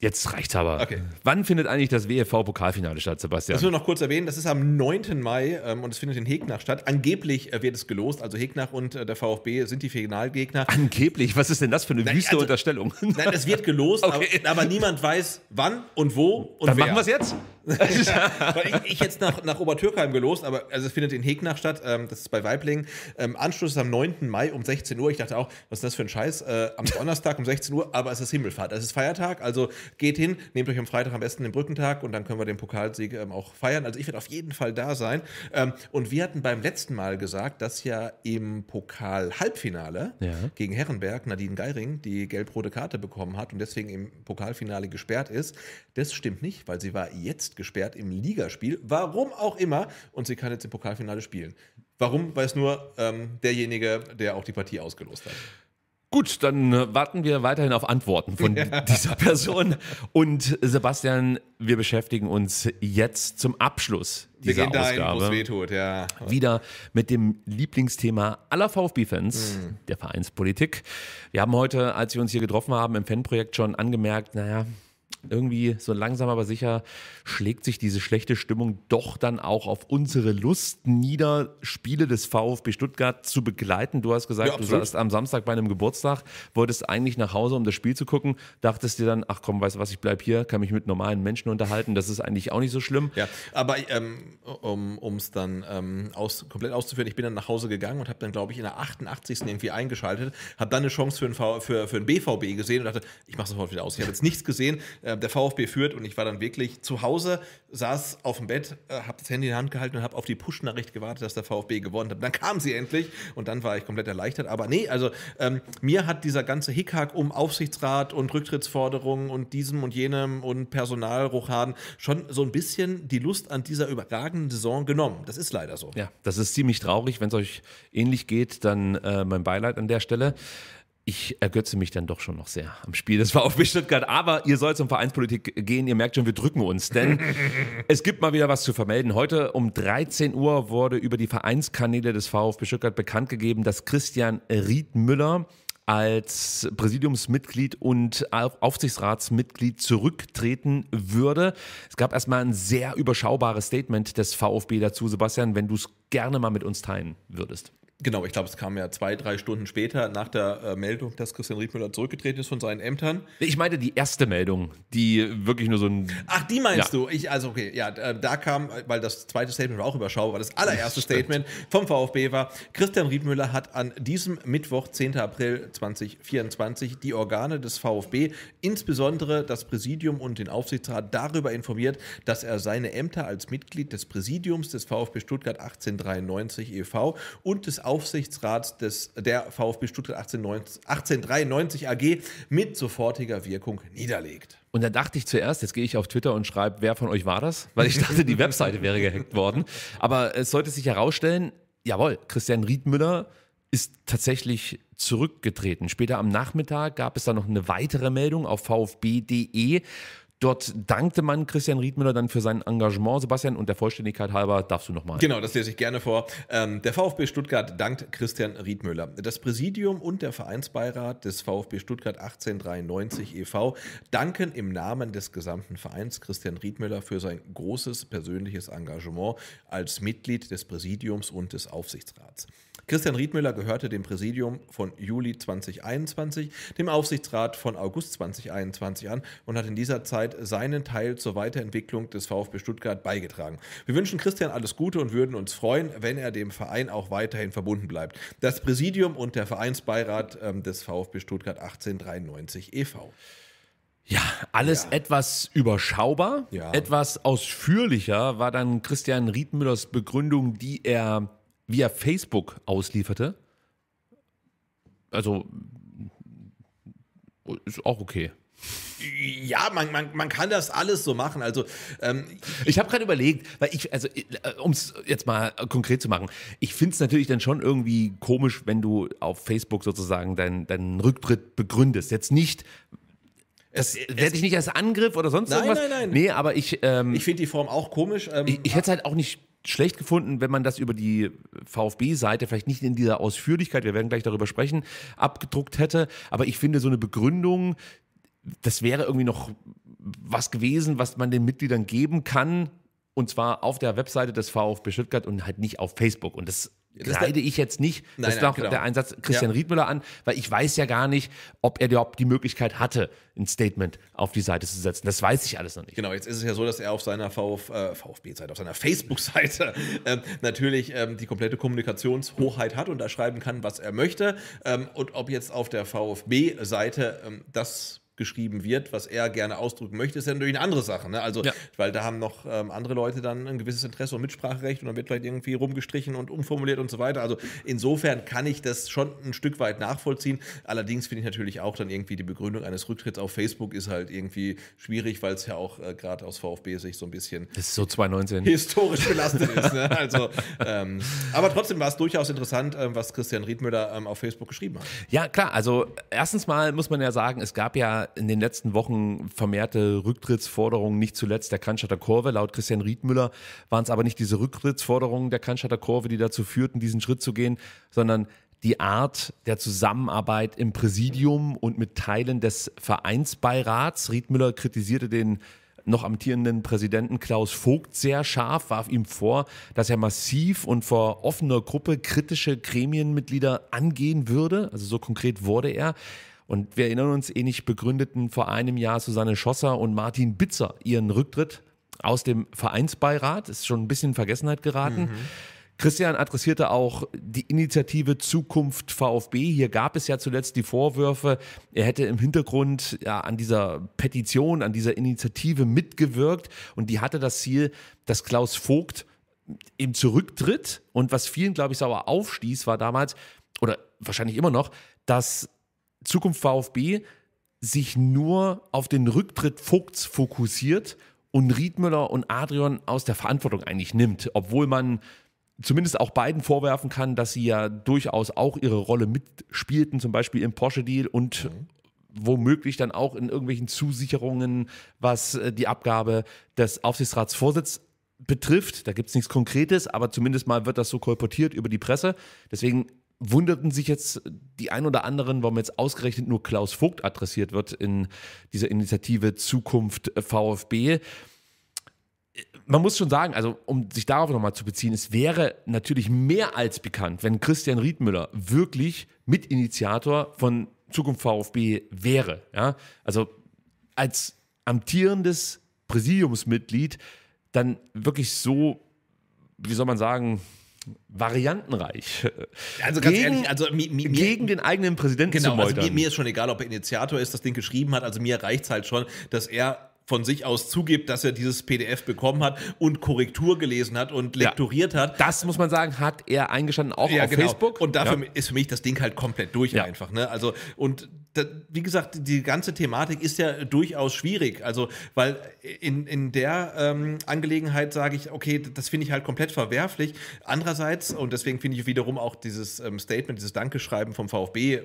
Jetzt reicht's aber. Okay. Wann findet eigentlich das WFV-Pokalfinale statt, Sebastian? Das will ich noch kurz erwähnen, das ist am 9. Mai ähm, und es findet in Hegnach statt. Angeblich äh, wird es gelost, also Hegnach und äh, der VfB sind die Finalgegner. Angeblich, was ist denn das für eine Nein, wüste also- Unterstellung? Nein, es wird gelost, [LAUGHS] Okay. aber, aber niemand weiß, wann und wo und Dann wer. machen wir es jetzt. Weil ich, ich jetzt nach, nach Obertürkheim gelost, aber also es findet in Hegnach statt, ähm, das ist bei Weiblingen. Ähm, Anschluss ist am 9. Mai um 16 Uhr. Ich dachte auch, was ist das für ein Scheiß? Äh, am Donnerstag um 16 Uhr, aber es ist Himmelfahrt. Es ist Feiertag, also geht hin, nehmt euch am Freitag am besten den Brückentag und dann können wir den Pokalsieg ähm, auch feiern. Also ich werde auf jeden Fall da sein. Ähm, und wir hatten beim letzten Mal gesagt, dass ja im Pokal-Halbfinale Ja. gegen Herrenberg Nadine Geiring die gelb-rote Karte bekommen hat und deswegen im Pokalfinale gesperrt ist. Das stimmt nicht, weil sie war jetzt gesperrt im Ligaspiel. Warum auch immer. Und sie kann jetzt im Pokalfinale spielen. Warum, weiß nur ähm, derjenige, der auch die Partie ausgelost hat. Gut, dann äh, warten wir weiterhin auf Antworten von [LAUGHS] [LAUGHS] dieser Person. Und Sebastian, wir beschäftigen uns jetzt zum Abschluss Wir dieser gehen dahin, wo es Ausgabe wehtut, ja. wieder mit dem Lieblingsthema aller VfB-Fans, Mhm. der Vereinspolitik. Wir haben heute, als wir uns hier getroffen haben, im Fanprojekt schon angemerkt, naja, irgendwie so langsam aber sicher schlägt sich diese schlechte Stimmung doch dann auch auf unsere Lust nieder, Spiele des VfB Stuttgart zu begleiten. Du hast gesagt, Ja, du saßt am Samstag bei einem Geburtstag, wolltest eigentlich nach Hause, um das Spiel zu gucken, dachtest dir dann, ach komm, weißt du was, ich bleib hier, kann mich mit normalen Menschen unterhalten, das ist eigentlich auch nicht so schlimm. Ja, aber ähm, um es dann ähm, aus, komplett auszuführen, ich bin dann nach Hause gegangen und habe dann, glaube ich, in der 88. irgendwie eingeschaltet, habe dann eine Chance für einen, v für, für einen BVB gesehen und dachte, ich mache sofort wieder aus. Ich habe jetzt nichts gesehen, äh, der VfB führt und ich war dann wirklich zu Hause, saß auf dem Bett, äh, habe das Handy in der Hand gehalten und habe auf die Push-Nachricht gewartet, dass der VfB gewonnen hat. Dann kam sie endlich und dann war ich komplett erleichtert. Aber nee, also ähm, mir hat dieser ganze Hickhack um Aufsichtsrat und Rücktrittsforderungen und diesem und jenem und Personalruchhaden schon so ein bisschen die Lust an dieser überragenden Saison genommen. Das ist leider so. Ja, das ist ziemlich traurig. Wenn es euch ähnlich geht, dann äh, mein Beileid an der Stelle. Ich ergötze mich dann doch schon noch sehr am Spiel des VfB [LAUGHS] Stuttgart. Aber ihr sollt um Vereinspolitik gehen. Ihr merkt schon, wir drücken uns. Denn [LAUGHS] es gibt mal wieder was zu vermelden. Heute um 13 Uhr wurde über die Vereinskanäle des VfB Stuttgart bekannt gegeben, dass Christian Riedmüller als Präsidiumsmitglied und Auf- Aufsichtsratsmitglied zurücktreten würde. Es gab erstmal ein sehr überschaubares Statement des VfB dazu. Sebastian, wenn du es gerne mal mit uns teilen würdest. Genau, ich glaube, es kam ja zwei, drei Stunden später nach der äh, Meldung, dass Christian Riedmüller zurückgetreten ist von seinen Ämtern. Ich meinte die erste Meldung, die wirklich nur so ein. Ach, die meinst Ja. du? Ich, also okay, ja, da da kam, weil das zweite Statement war auch überschaubar, weil das allererste Statement vom VfB war, Christian Riedmüller hat an diesem Mittwoch, 10. April 2024, die Organe des VfB, insbesondere das Präsidium und den Aufsichtsrat, darüber informiert, dass er seine Ämter als Mitglied des Präsidiums des VfB Stuttgart 1893 e.V. und des Aufsichtsrats des, der VfB Stuttgart 1890 1893 AG mit sofortiger Wirkung niederlegt. Und dann dachte ich zuerst, jetzt gehe ich auf Twitter und schreibe, wer von euch war das? Weil ich dachte, die Webseite wäre gehackt worden. Aber es sollte sich herausstellen, jawohl, Christian Riedmüller ist tatsächlich zurückgetreten. Später am Nachmittag gab es dann noch eine weitere Meldung auf vfb.de. Dort dankte man Christian Riedmüller dann für sein Engagement. Sebastian, und der Vollständigkeit halber darfst du nochmal. Genau, das lese ich gerne vor. Ähm, der VfB Stuttgart dankt Christian Riedmüller. Das Präsidium und der Vereinsbeirat des VfB Stuttgart 1893 e.V. danken im Namen des gesamten Vereins Christian Riedmüller für sein großes persönliches Engagement als Mitglied des Präsidiums und des Aufsichtsrats. Christian Riedmüller gehörte dem Präsidium von Juli 2021, dem Aufsichtsrat von August 2021 an und hat in dieser Zeit seinen Teil zur Weiterentwicklung des VfB Stuttgart beigetragen. Wir wünschen Christian alles Gute und würden uns freuen, wenn er dem Verein auch weiterhin verbunden bleibt. Das Präsidium und der Vereinsbeirat ähm, des VfB Stuttgart 1893 e.V. Ja, alles etwas überschaubar, Ja. etwas ausführlicher war dann Christian Riedmüllers Begründung, die er via Facebook auslieferte. Also ist auch okay. Ja, man, man, man kann das alles so machen. Also ähm, Ich habe gerade überlegt, weil ich, also um es jetzt mal konkret zu machen, ich finde es natürlich dann schon irgendwie komisch, wenn du auf Facebook sozusagen deinen deinen Rücktritt begründest. Jetzt nicht, das Es- werde ich nicht als Angriff oder sonst Nein, irgendwas. nein, nein. Nee, aber ich, ähm, ich finde die Form auch komisch. Ähm, ich, ich hätte es halt auch nicht schlecht gefunden, wenn man das über die VfB-Seite vielleicht nicht in dieser Ausführlichkeit, wir werden gleich darüber sprechen, abgedruckt hätte. Aber ich finde so eine Begründung, das wäre irgendwie noch was gewesen, was man den Mitgliedern geben kann. Und zwar auf der Webseite des VfB Stuttgart und halt nicht auf Facebook. Und das leide ich jetzt nicht. Nein, das nein, auch genau. der Einsatz Christian Ja. Riedmüller an, weil ich weiß ja gar nicht, ob er überhaupt die Möglichkeit hatte, ein Statement auf die Seite zu setzen. Das weiß ich alles noch nicht. Genau, jetzt ist es ja so, dass er auf seiner VF, äh, VfB-Seite, auf seiner Facebook-Seite [LAUGHS] ähm, natürlich ähm, die komplette Kommunikationshoheit hat und da schreiben kann, was er möchte. Ähm, und ob jetzt auf der VfB-Seite ähm, das geschrieben wird, was er gerne ausdrücken möchte, ist ja natürlich eine andere Sache. Ne? Also, Ja. weil da haben noch ähm, andere Leute dann ein gewisses Interesse und Mitspracherecht und dann wird vielleicht irgendwie rumgestrichen und umformuliert und so weiter. Also insofern kann ich das schon ein Stück weit nachvollziehen. Allerdings finde ich natürlich auch dann irgendwie die Begründung eines Rücktritts auf Facebook ist halt irgendwie schwierig, weil es ja auch äh, gerade aus VfB-Sicht so ein bisschen Das ist so 2019. historisch belastet ist. Ne? [LAUGHS] Also, ähm, aber trotzdem war es durchaus interessant, ähm, was Christian Riedmüller ähm, auf Facebook geschrieben hat. Ja, klar. Also erstens mal muss man ja sagen, es gab ja in den letzten Wochen vermehrte Rücktrittsforderungen, nicht zuletzt der Cannstatter Kurve. Laut Christian Riedmüller waren es aber nicht diese Rücktrittsforderungen der Cannstatter Kurve, die dazu führten, diesen Schritt zu gehen, sondern die Art der Zusammenarbeit im Präsidium und mit Teilen des Vereinsbeirats. Riedmüller kritisierte den noch amtierenden Präsidenten Klaus Vogt sehr scharf, warf ihm vor, dass er massiv und vor offener Gruppe kritische Gremienmitglieder angehen würde. Also so konkret wurde er. Und wir erinnern uns, ähnlich begründeten vor einem Jahr Susanne Schosser und Martin Bitzer ihren Rücktritt aus dem Vereinsbeirat. Ist schon ein bisschen in Vergessenheit geraten. Christian adressierte auch die Initiative Zukunft VfB. Hier gab es ja zuletzt die Vorwürfe, er hätte im Hintergrund ja, an dieser Petition, an dieser Initiative mitgewirkt und die hatte das Ziel, dass Klaus Vogt eben zurücktritt. Und was vielen, glaube ich, sauer aufstieß, war damals, oder wahrscheinlich immer noch, dass Zukunft VfB sich nur auf den Rücktritt Vogts fokussiert und Riedmüller und Adrian aus der Verantwortung eigentlich nimmt, obwohl man zumindest auch beiden vorwerfen kann, dass sie ja durchaus auch ihre Rolle mitspielten, zum Beispiel im Porsche-Deal und womöglich dann auch in irgendwelchen Zusicherungen, was äh, die Abgabe des Aufsichtsratsvorsitzes betrifft. Da gibt es nichts Konkretes, aber zumindest mal wird das so kolportiert über die Presse. Deswegen wunderten sich jetzt die ein oder anderen, warum jetzt ausgerechnet nur Klaus Vogt adressiert wird in dieser Initiative Zukunft VfB man muss schon sagen, also um sich darauf nochmal zu beziehen, es wäre natürlich mehr als bekannt, wenn Christian Riedmüller wirklich Mitinitiator von Zukunft VfB wäre. Ja? Also als amtierendes Präsidiumsmitglied dann wirklich so, wie soll man sagen, variantenreich. Also ganz gegen, ehrlich, also mi, mi, mir, gegen den eigenen Präsidenten Genau, zu also meutern. mir, mir ist schon egal, ob er Initiator ist, das Ding geschrieben hat. Also mir reicht es halt schon, dass er von sich aus zugibt, dass er dieses PDF bekommen hat und Korrektur gelesen hat und lektoriert hat. das muss man sagen, hat er eingestanden, auch Ja, auf genau. Facebook. Und dafür Ja. ist für mich das Ding halt komplett durch Ja. einfach. Ne? Also, und da, wie gesagt, die ganze Thematik ist ja durchaus schwierig. Also, weil in, in der ähm, Angelegenheit sage ich, okay, das finde ich halt komplett verwerflich. Andererseits, und deswegen finde ich wiederum auch dieses ähm, Statement, dieses Dankeschreiben vom VfB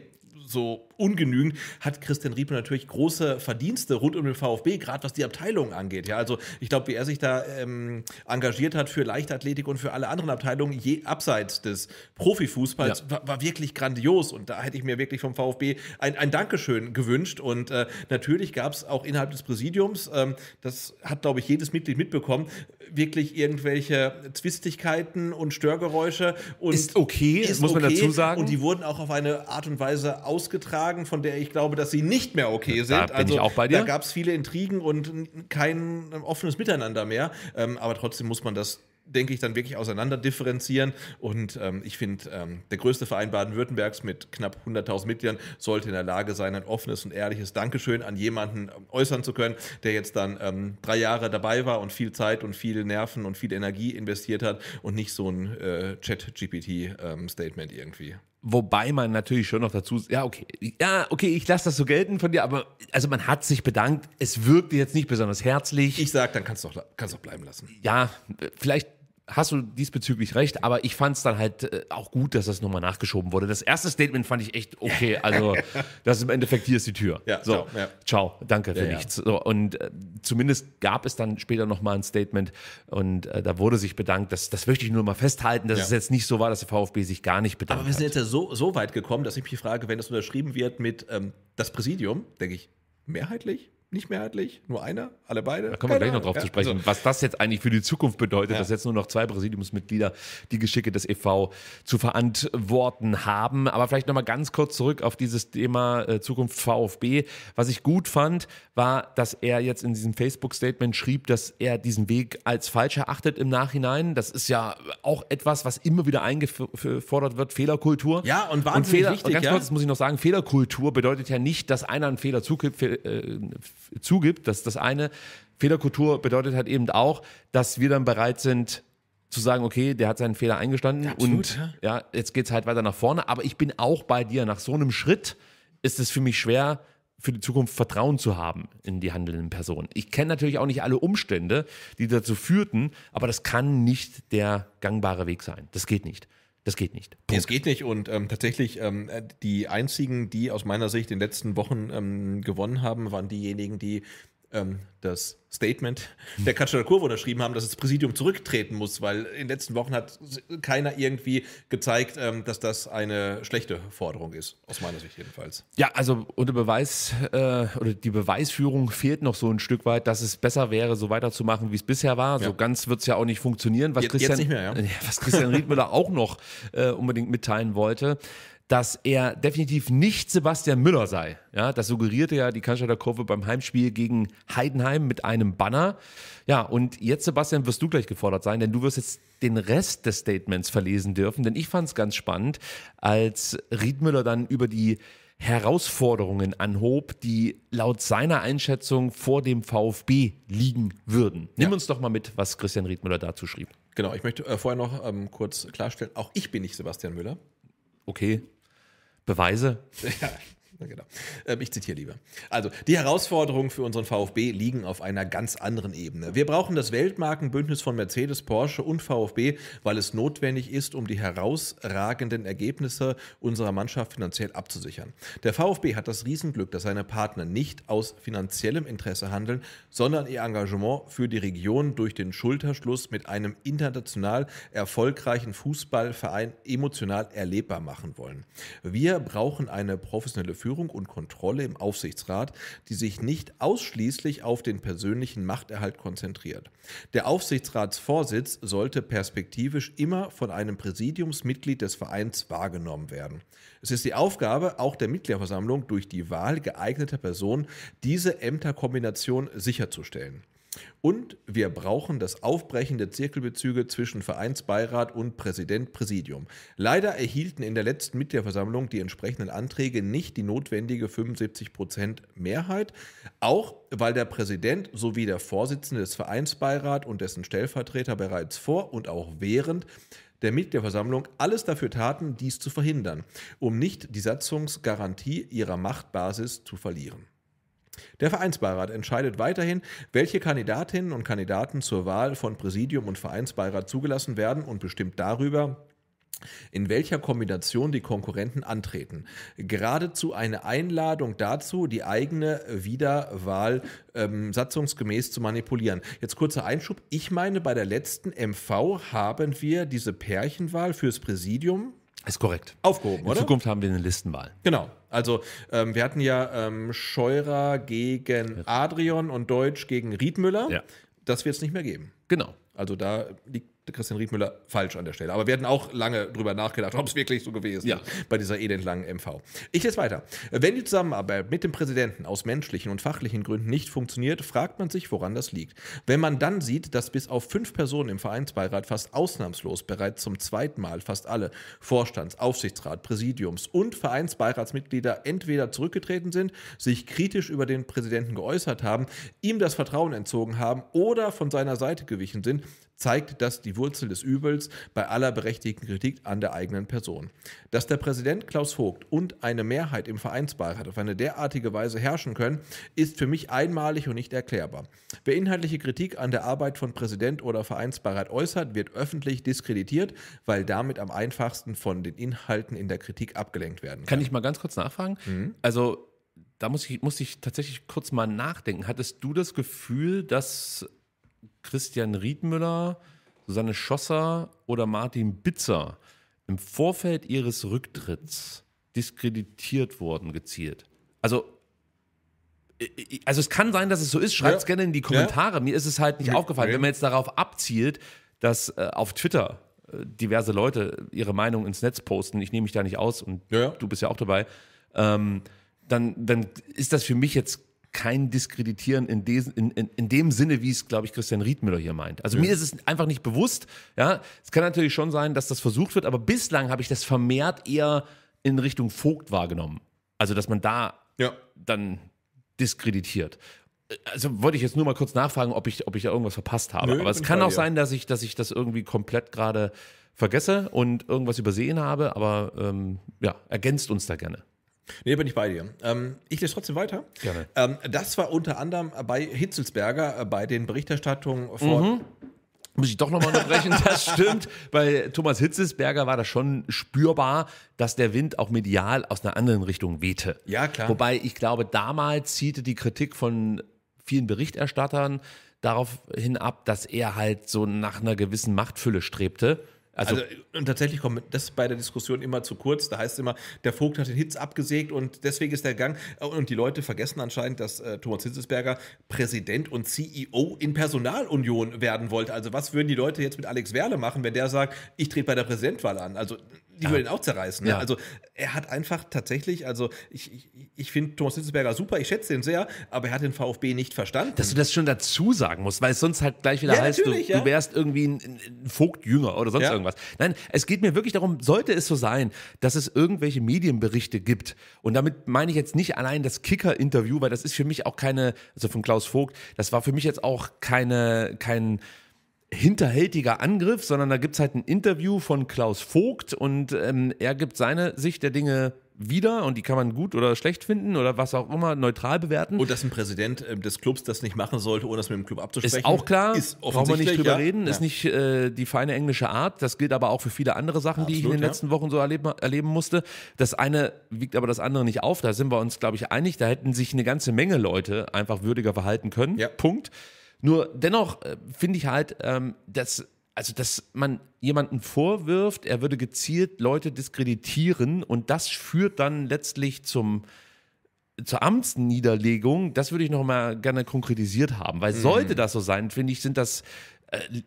so ungenügend, hat Christian Riepe natürlich große Verdienste rund um den VfB, gerade was die Abteilung angeht. Ja, also ich glaube, wie er sich da ähm, engagiert hat für Leichtathletik und für alle anderen Abteilungen, je abseits des Profifußballs, Ja. war, war wirklich grandios. Und da hätte ich mir wirklich vom VfB ein, ein Dankeschön gewünscht. Und äh, natürlich gab es auch innerhalb des Präsidiums, ähm, das hat, glaube ich, jedes Mitglied mitbekommen, wirklich irgendwelche Zwistigkeiten und Störgeräusche. Und Ist okay, muss man dazu sagen. Und die wurden auch auf eine Art und Weise ausgetragen, von der ich glaube, dass sie nicht mehr okay sind. Also, Da bin ich auch bei dir. Da gab es viele Intrigen und kein ähm, offenes Miteinander mehr. Ähm, aber trotzdem muss man das denke ich, dann wirklich auseinander differenzieren. Und ähm, ich finde, ähm, der größte Verein Baden-Württembergs mit knapp 100.000 Mitgliedern sollte in der Lage sein, ein offenes und ehrliches Dankeschön an jemanden ähm, äußern zu können, der jetzt dann ähm, drei Jahre dabei war und viel Zeit und viel Nerven und viel Energie investiert hat und nicht so ein äh, Chat-GPT-Statement irgendwie. Wobei man natürlich schon noch dazu, ja, okay, ja, okay, ich lasse das so gelten von dir, aber also man hat sich bedankt. Es wirkte jetzt nicht besonders herzlich. Ich sag, dann kannst du doch, kannst doch bleiben lassen. ja, vielleicht hast du diesbezüglich recht, aber ich fand es dann halt äh, auch gut, dass das nochmal nachgeschoben wurde. Das erste Statement fand ich echt okay. Also, [LAUGHS] das ist im Endeffekt hier ist die Tür. Ja, so, ciao, ja. ciao, danke für Ja, nichts. So, und äh, zumindest gab es dann später nochmal ein Statement und äh, da wurde sich bedankt. Das, das möchte ich nur mal festhalten, dass es jetzt nicht so war, dass der VfB sich gar nicht bedankt Aber wir sind jetzt ja so, so weit gekommen, dass ich mich frage, wenn es unterschrieben wird mit ähm, das Präsidium, denke ich, mehrheitlich? Nicht mehrheitlich? Nur einer? Alle beide? Da kommen wir gleich noch drauf Ahnung. zu sprechen, Ja, also, was das jetzt eigentlich für die Zukunft bedeutet, Ja. dass jetzt nur noch zwei Präsidiumsmitglieder die Geschicke des e.V. zu verantworten haben. Aber vielleicht nochmal ganz kurz zurück auf dieses Thema äh, Zukunft VfB. Was ich gut fand, war, dass er jetzt in diesem Facebook-Statement schrieb, dass er diesen Weg als falsch erachtet im Nachhinein. Das ist ja auch etwas, was immer wieder eingefordert wird, Fehlerkultur. Ja, und wahnsinnig Fehler, wichtig, ganz ja. kurz, das muss ich noch sagen, Fehlerkultur bedeutet ja nicht, dass einer einen Fehler zugibt, äh, zugibt. Das ist das eine. Fehlerkultur bedeutet halt eben auch, dass wir dann bereit sind zu sagen, okay, der hat seinen Fehler eingestanden absolut, und ja. ja. jetzt geht's halt weiter nach vorne. Aber ich bin auch bei dir. Nach so einem Schritt ist es für mich schwer, für die Zukunft Vertrauen zu haben in die handelnden Personen. Ich kenne natürlich auch nicht alle Umstände, die dazu führten, aber das kann nicht der gangbare Weg sein. Das geht nicht. Das geht nicht. Nee, es geht nicht und ähm, tatsächlich ähm, äh, die einzigen, die aus meiner Sicht in den letzten Wochen ähm, gewonnen haben, waren diejenigen, die ähm, das Statement der Katscheder Kurve unterschrieben haben, dass das Präsidium zurücktreten muss, weil in den letzten Wochen hat keiner irgendwie gezeigt, ähm, dass das eine schlechte Forderung ist, aus meiner Sicht jedenfalls. Ja, also unter Beweis äh, oder die Beweisführung fehlt noch so ein Stück weit, dass es besser wäre, so weiterzumachen, wie es bisher war. Ja. So ganz wird es ja auch nicht funktionieren. Was Jetzt- Christian, jetzt nicht mehr, [LAUGHS] ja. was Christian Riedmüller auch noch äh, unbedingt mitteilen wollte, dass er definitiv nicht Sebastian Müller sei. Ja, das suggerierte ja die Cannstatter Kurve beim Heimspiel gegen Heidenheim mit einem Banner. Ja, und jetzt, Sebastian, wirst du gleich gefordert sein, denn du wirst jetzt den Rest des Statements verlesen dürfen. Denn ich fand es ganz spannend, als Riedmüller dann über die Herausforderungen anhob, die laut seiner Einschätzung vor dem VfB liegen würden. Nimm uns doch mal mit, was Christian Riedmüller dazu schrieb. Genau, ich möchte äh, vorher noch ähm, kurz klarstellen, auch ich bin nicht Sebastian Müller. Okay, Beweise? [LAUGHS] Ja, genau. Ähm, ich zitiere lieber. Also, die Herausforderungen für unseren VfB liegen auf einer ganz anderen Ebene. Wir brauchen das Weltmarkenbündnis von Mercedes, Porsche und VfB, weil es notwendig ist, um die herausragenden Ergebnisse unserer Mannschaft finanziell abzusichern. Der VfB hat das Riesenglück, dass seine Partner nicht aus finanziellem Interesse handeln, sondern ihr Engagement für die Region durch den Schulterschluss mit einem international erfolgreichen Fußballverein emotional erlebbar machen wollen. Wir brauchen eine professionelle Führung und Kontrolle im Aufsichtsrat, die sich nicht ausschließlich auf den persönlichen Machterhalt konzentriert. Der Aufsichtsratsvorsitz sollte perspektivisch immer von einem Präsidiumsmitglied des Vereins wahrgenommen werden. Es ist die Aufgabe auch der Mitgliederversammlung durch die Wahl geeigneter Personen, diese Ämterkombination sicherzustellen. Und wir brauchen das Aufbrechen der Zirkelbezüge zwischen Vereinsbeirat und Präsident Präsidium. Leider erhielten in der letzten Mitgliederversammlung die entsprechenden Anträge nicht die notwendige 75% Mehrheit, auch weil der Präsident sowie der Vorsitzende des Vereinsbeirat und dessen Stellvertreter bereits vor und auch während der Mitgliederversammlung alles dafür taten, dies zu verhindern, um nicht die Satzungsgarantie ihrer Machtbasis zu verlieren. Der Vereinsbeirat entscheidet weiterhin, welche Kandidatinnen und Kandidaten zur Wahl von Präsidium und Vereinsbeirat zugelassen werden und bestimmt darüber, in welcher Kombination die Konkurrenten antreten. Geradezu eine Einladung dazu, die eigene Wiederwahl ähm, satzungsgemäß zu manipulieren. Jetzt kurzer Einschub. Ich meine, bei der letzten MV haben wir diese Pärchenwahl fürs Präsidium Ist korrekt. aufgehoben, In oder? Zukunft haben wir eine Listenwahl. Genau. Also ähm, wir hatten ja ähm, Scheurer gegen Adrian und Deutsch gegen Riedmüller. Ja. Das wird es nicht mehr geben. Genau. Also da liegt Christian Riedmüller falsch an der Stelle. Aber wir hatten auch lange drüber nachgedacht, ob es wirklich so gewesen Ja. ist bei dieser elendlangen MV. Ich lese weiter. Wenn die Zusammenarbeit mit dem Präsidenten aus menschlichen und fachlichen Gründen nicht funktioniert, fragt man sich, woran das liegt. Wenn man dann sieht, dass bis auf fünf Personen im Vereinsbeirat fast ausnahmslos bereits zum zweiten Mal fast alle Vorstands-, Aufsichtsrat, Präsidiums- und Vereinsbeiratsmitglieder entweder zurückgetreten sind, sich kritisch über den Präsidenten geäußert haben, ihm das Vertrauen entzogen haben oder von seiner Seite gewichen sind, zeigt das die Wurzel des Übels bei aller berechtigten Kritik an der eigenen Person. Dass der Präsident Klaus Vogt und eine Mehrheit im Vereinsbeirat auf eine derartige Weise herrschen können, ist für mich einmalig und nicht erklärbar. Wer inhaltliche Kritik an der Arbeit von Präsident oder Vereinsbeirat äußert, wird öffentlich diskreditiert, weil damit am einfachsten von den Inhalten in der Kritik abgelenkt werden kann. Kann ich mal ganz kurz nachfragen? Also, da muss ich, muss ich tatsächlich kurz mal nachdenken. Hattest du das Gefühl, dass Christian Riedmüller, Susanne Schosser oder Martin Bitzer im Vorfeld ihres Rücktritts diskreditiert wurden, gezielt? Also, also es kann sein, dass es so ist. Schreibt es Ja. gerne in die Kommentare. Mir ist es halt nicht Nee, aufgefallen. nee. Wenn man jetzt darauf abzielt, dass äh, auf Twitter äh, diverse Leute ihre Meinung ins Netz posten, ich nehme mich da nicht aus und Ja, ja. du bist ja auch dabei, ähm, dann, dann ist das für mich jetzt kein Diskreditieren in, des, in, in, in dem Sinne, wie es, glaube ich, Christian Riedmüller hier meint. Also mir ist es einfach nicht bewusst. Ja, es kann natürlich schon sein, dass das versucht wird, aber bislang habe ich das vermehrt eher in Richtung Vogt wahrgenommen. Also, dass man da Ja. dann diskreditiert. Also wollte ich jetzt nur mal kurz nachfragen, ob ich, ob ich da irgendwas verpasst habe. Nö, Aber es kann auch sein, dass ich, dass ich das irgendwie komplett gerade vergesse und irgendwas übersehen habe. Aber ähm, ja, ergänzt uns da gerne. Nee, bin ich bei dir. Ähm, ich lese trotzdem weiter. Gerne. Ähm, das war unter anderem bei Hitzelsberger, äh, bei den Berichterstattungen vor. Mhm. Muss ich doch nochmal unterbrechen, das [LAUGHS] stimmt. Bei Thomas Hitzesberger war das schon spürbar, dass der Wind auch medial aus einer anderen Richtung wehte. Ja, klar. Wobei ich glaube, damals zielte die Kritik von vielen Berichterstattern darauf hin ab, dass er halt so nach einer gewissen Machtfülle strebte. Also, Also, und tatsächlich kommt das bei der Diskussion immer zu kurz. Da heißt es immer, der Vogt hat den Hitz abgesägt und deswegen ist der Gang. Und die Leute vergessen anscheinend, dass äh, Thomas Hitzesberger Präsident und CEO in Personalunion werden wollte. Also, was würden die Leute jetzt mit Alex Werle machen, wenn der sagt, ich trete bei der Präsidentwahl an? Also, die würden ihn auch zerreißen. Ne? Ja. Also, er hat einfach tatsächlich, also, ich, ich, ich finde Thomas Hitzesberger super, ich schätze ihn sehr, aber er hat den VfB nicht verstanden. dass du das schon dazu sagen musst, weil es sonst halt gleich wieder Ja, heißt, du, ja. du wärst irgendwie ein, ein Vogtjünger oder sonst Ja. irgendwas. Nein, es geht mir wirklich darum, sollte es so sein, dass es irgendwelche Medienberichte gibt. Und damit meine ich jetzt nicht allein das Kicker-Interview, weil das ist für mich auch keine, also von Klaus Vogt, das war für mich jetzt auch keine, kein hinterhältiger Angriff, sondern da gibt es halt ein Interview von Klaus Vogt und ähm, er gibt seine Sicht der Dinge wieder und die kann man gut oder schlecht finden oder was auch immer neutral bewerten. und dass ein Präsident äh, des Clubs das nicht machen sollte, ohne das mit dem Club abzusprechen. Ist auch klar, Ist brauchen wir nicht drüber ja. reden, ist Ja. nicht äh, die feine englische Art. Das gilt aber auch für viele andere Sachen, die ich in Absolut, den ja. letzten Wochen so erleben, erleben musste. Das eine wiegt aber das andere nicht auf. Da sind wir uns, glaube ich, einig. Da hätten sich eine ganze Menge Leute einfach würdiger verhalten können. Punkt. Nur dennoch äh, finde ich halt, ähm, dass, also, dass man jemanden vorwirft, er würde gezielt Leute diskreditieren und das führt dann letztlich zum zur Amtsniederlegung, das würde ich noch mal gerne konkretisiert haben, weil Mhm. sollte das so sein, finde ich, sind das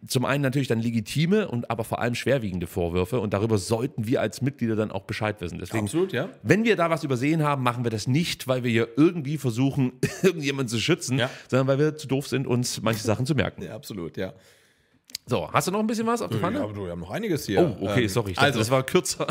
zum einen natürlich dann legitime und aber vor allem schwerwiegende Vorwürfe und darüber sollten wir als Mitglieder dann auch Bescheid wissen. Deswegen, Absolut, ja. wenn wir da was übersehen haben, machen wir das nicht, weil wir hier irgendwie versuchen, [LAUGHS] irgendjemanden zu schützen, Ja. sondern weil wir zu doof sind, uns manche Sachen zu merken. Ja, absolut, ja. So, hast du noch ein bisschen was auf der Ja, Pfanne? aber du, wir haben noch einiges hier. Oh, okay, Ähm, sorry, dachte, also, das war kürzer.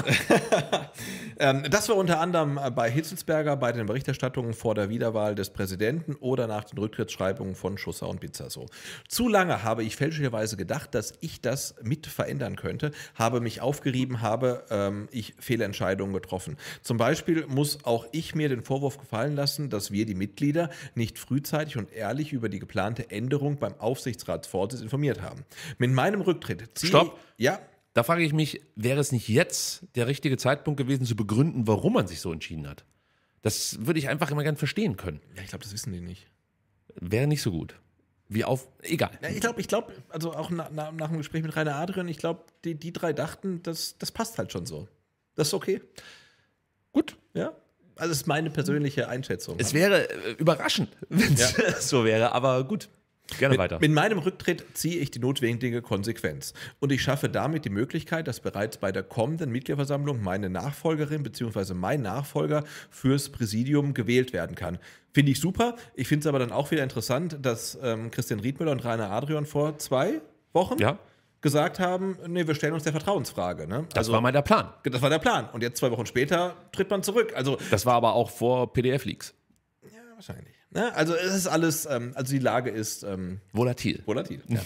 [LAUGHS] ähm, das war unter anderem äh, bei Hitzelsberger bei den Berichterstattungen vor der Wiederwahl des Präsidenten oder nach den Rücktrittsschreibungen von Schusser und Bitzer so. Zu lange habe ich fälschlicherweise gedacht, dass ich das mit verändern könnte, habe mich aufgerieben, habe ähm, ich Fehlentscheidungen getroffen. Zum Beispiel muss auch ich mir den Vorwurf gefallen lassen, dass wir die Mitglieder nicht frühzeitig und ehrlich über die geplante Änderung beim Aufsichtsratsvorsitz informiert haben. Mit meinem Rücktritt ziehe Stopp. Ja, Da frage ich mich, wäre es nicht jetzt der richtige Zeitpunkt gewesen, zu begründen, warum man sich so entschieden hat? Das würde ich einfach immer gern verstehen können. ja, ich glaube, das wissen die nicht. Wäre nicht so gut. Wie auf. Egal. Ja, ich glaube, ich glaube, also auch na, na, nach dem Gespräch mit Rainer Adrian, ich glaube, die, die drei dachten, das, das passt halt schon so. Das ist okay. Gut. Ja. Also, das ist meine persönliche Einschätzung. Es wäre äh, überraschend, [LAUGHS] wenn es [LAUGHS] so wäre, aber gut. Gerne weiter. Mit meinem Rücktritt ziehe ich die notwendige Konsequenz. Und ich schaffe damit die Möglichkeit, dass bereits bei der kommenden Mitgliederversammlung meine Nachfolgerin bzw. mein Nachfolger fürs Präsidium gewählt werden kann. Finde ich super. Ich finde es aber dann auch wieder interessant, dass ähm, Christian Riedmüller und Rainer Adrian vor zwei Wochen Ja. gesagt haben, nee, wir stellen uns der Vertrauensfrage. Ne? das war mal der Plan. Das war der Plan. Und jetzt zwei Wochen später tritt man zurück. Also, Das war aber auch vor PDF-Leaks. ja, wahrscheinlich. Ne? Also, es ist alles, ähm, also die Lage ist ähm, Volatil. volatil. Ja.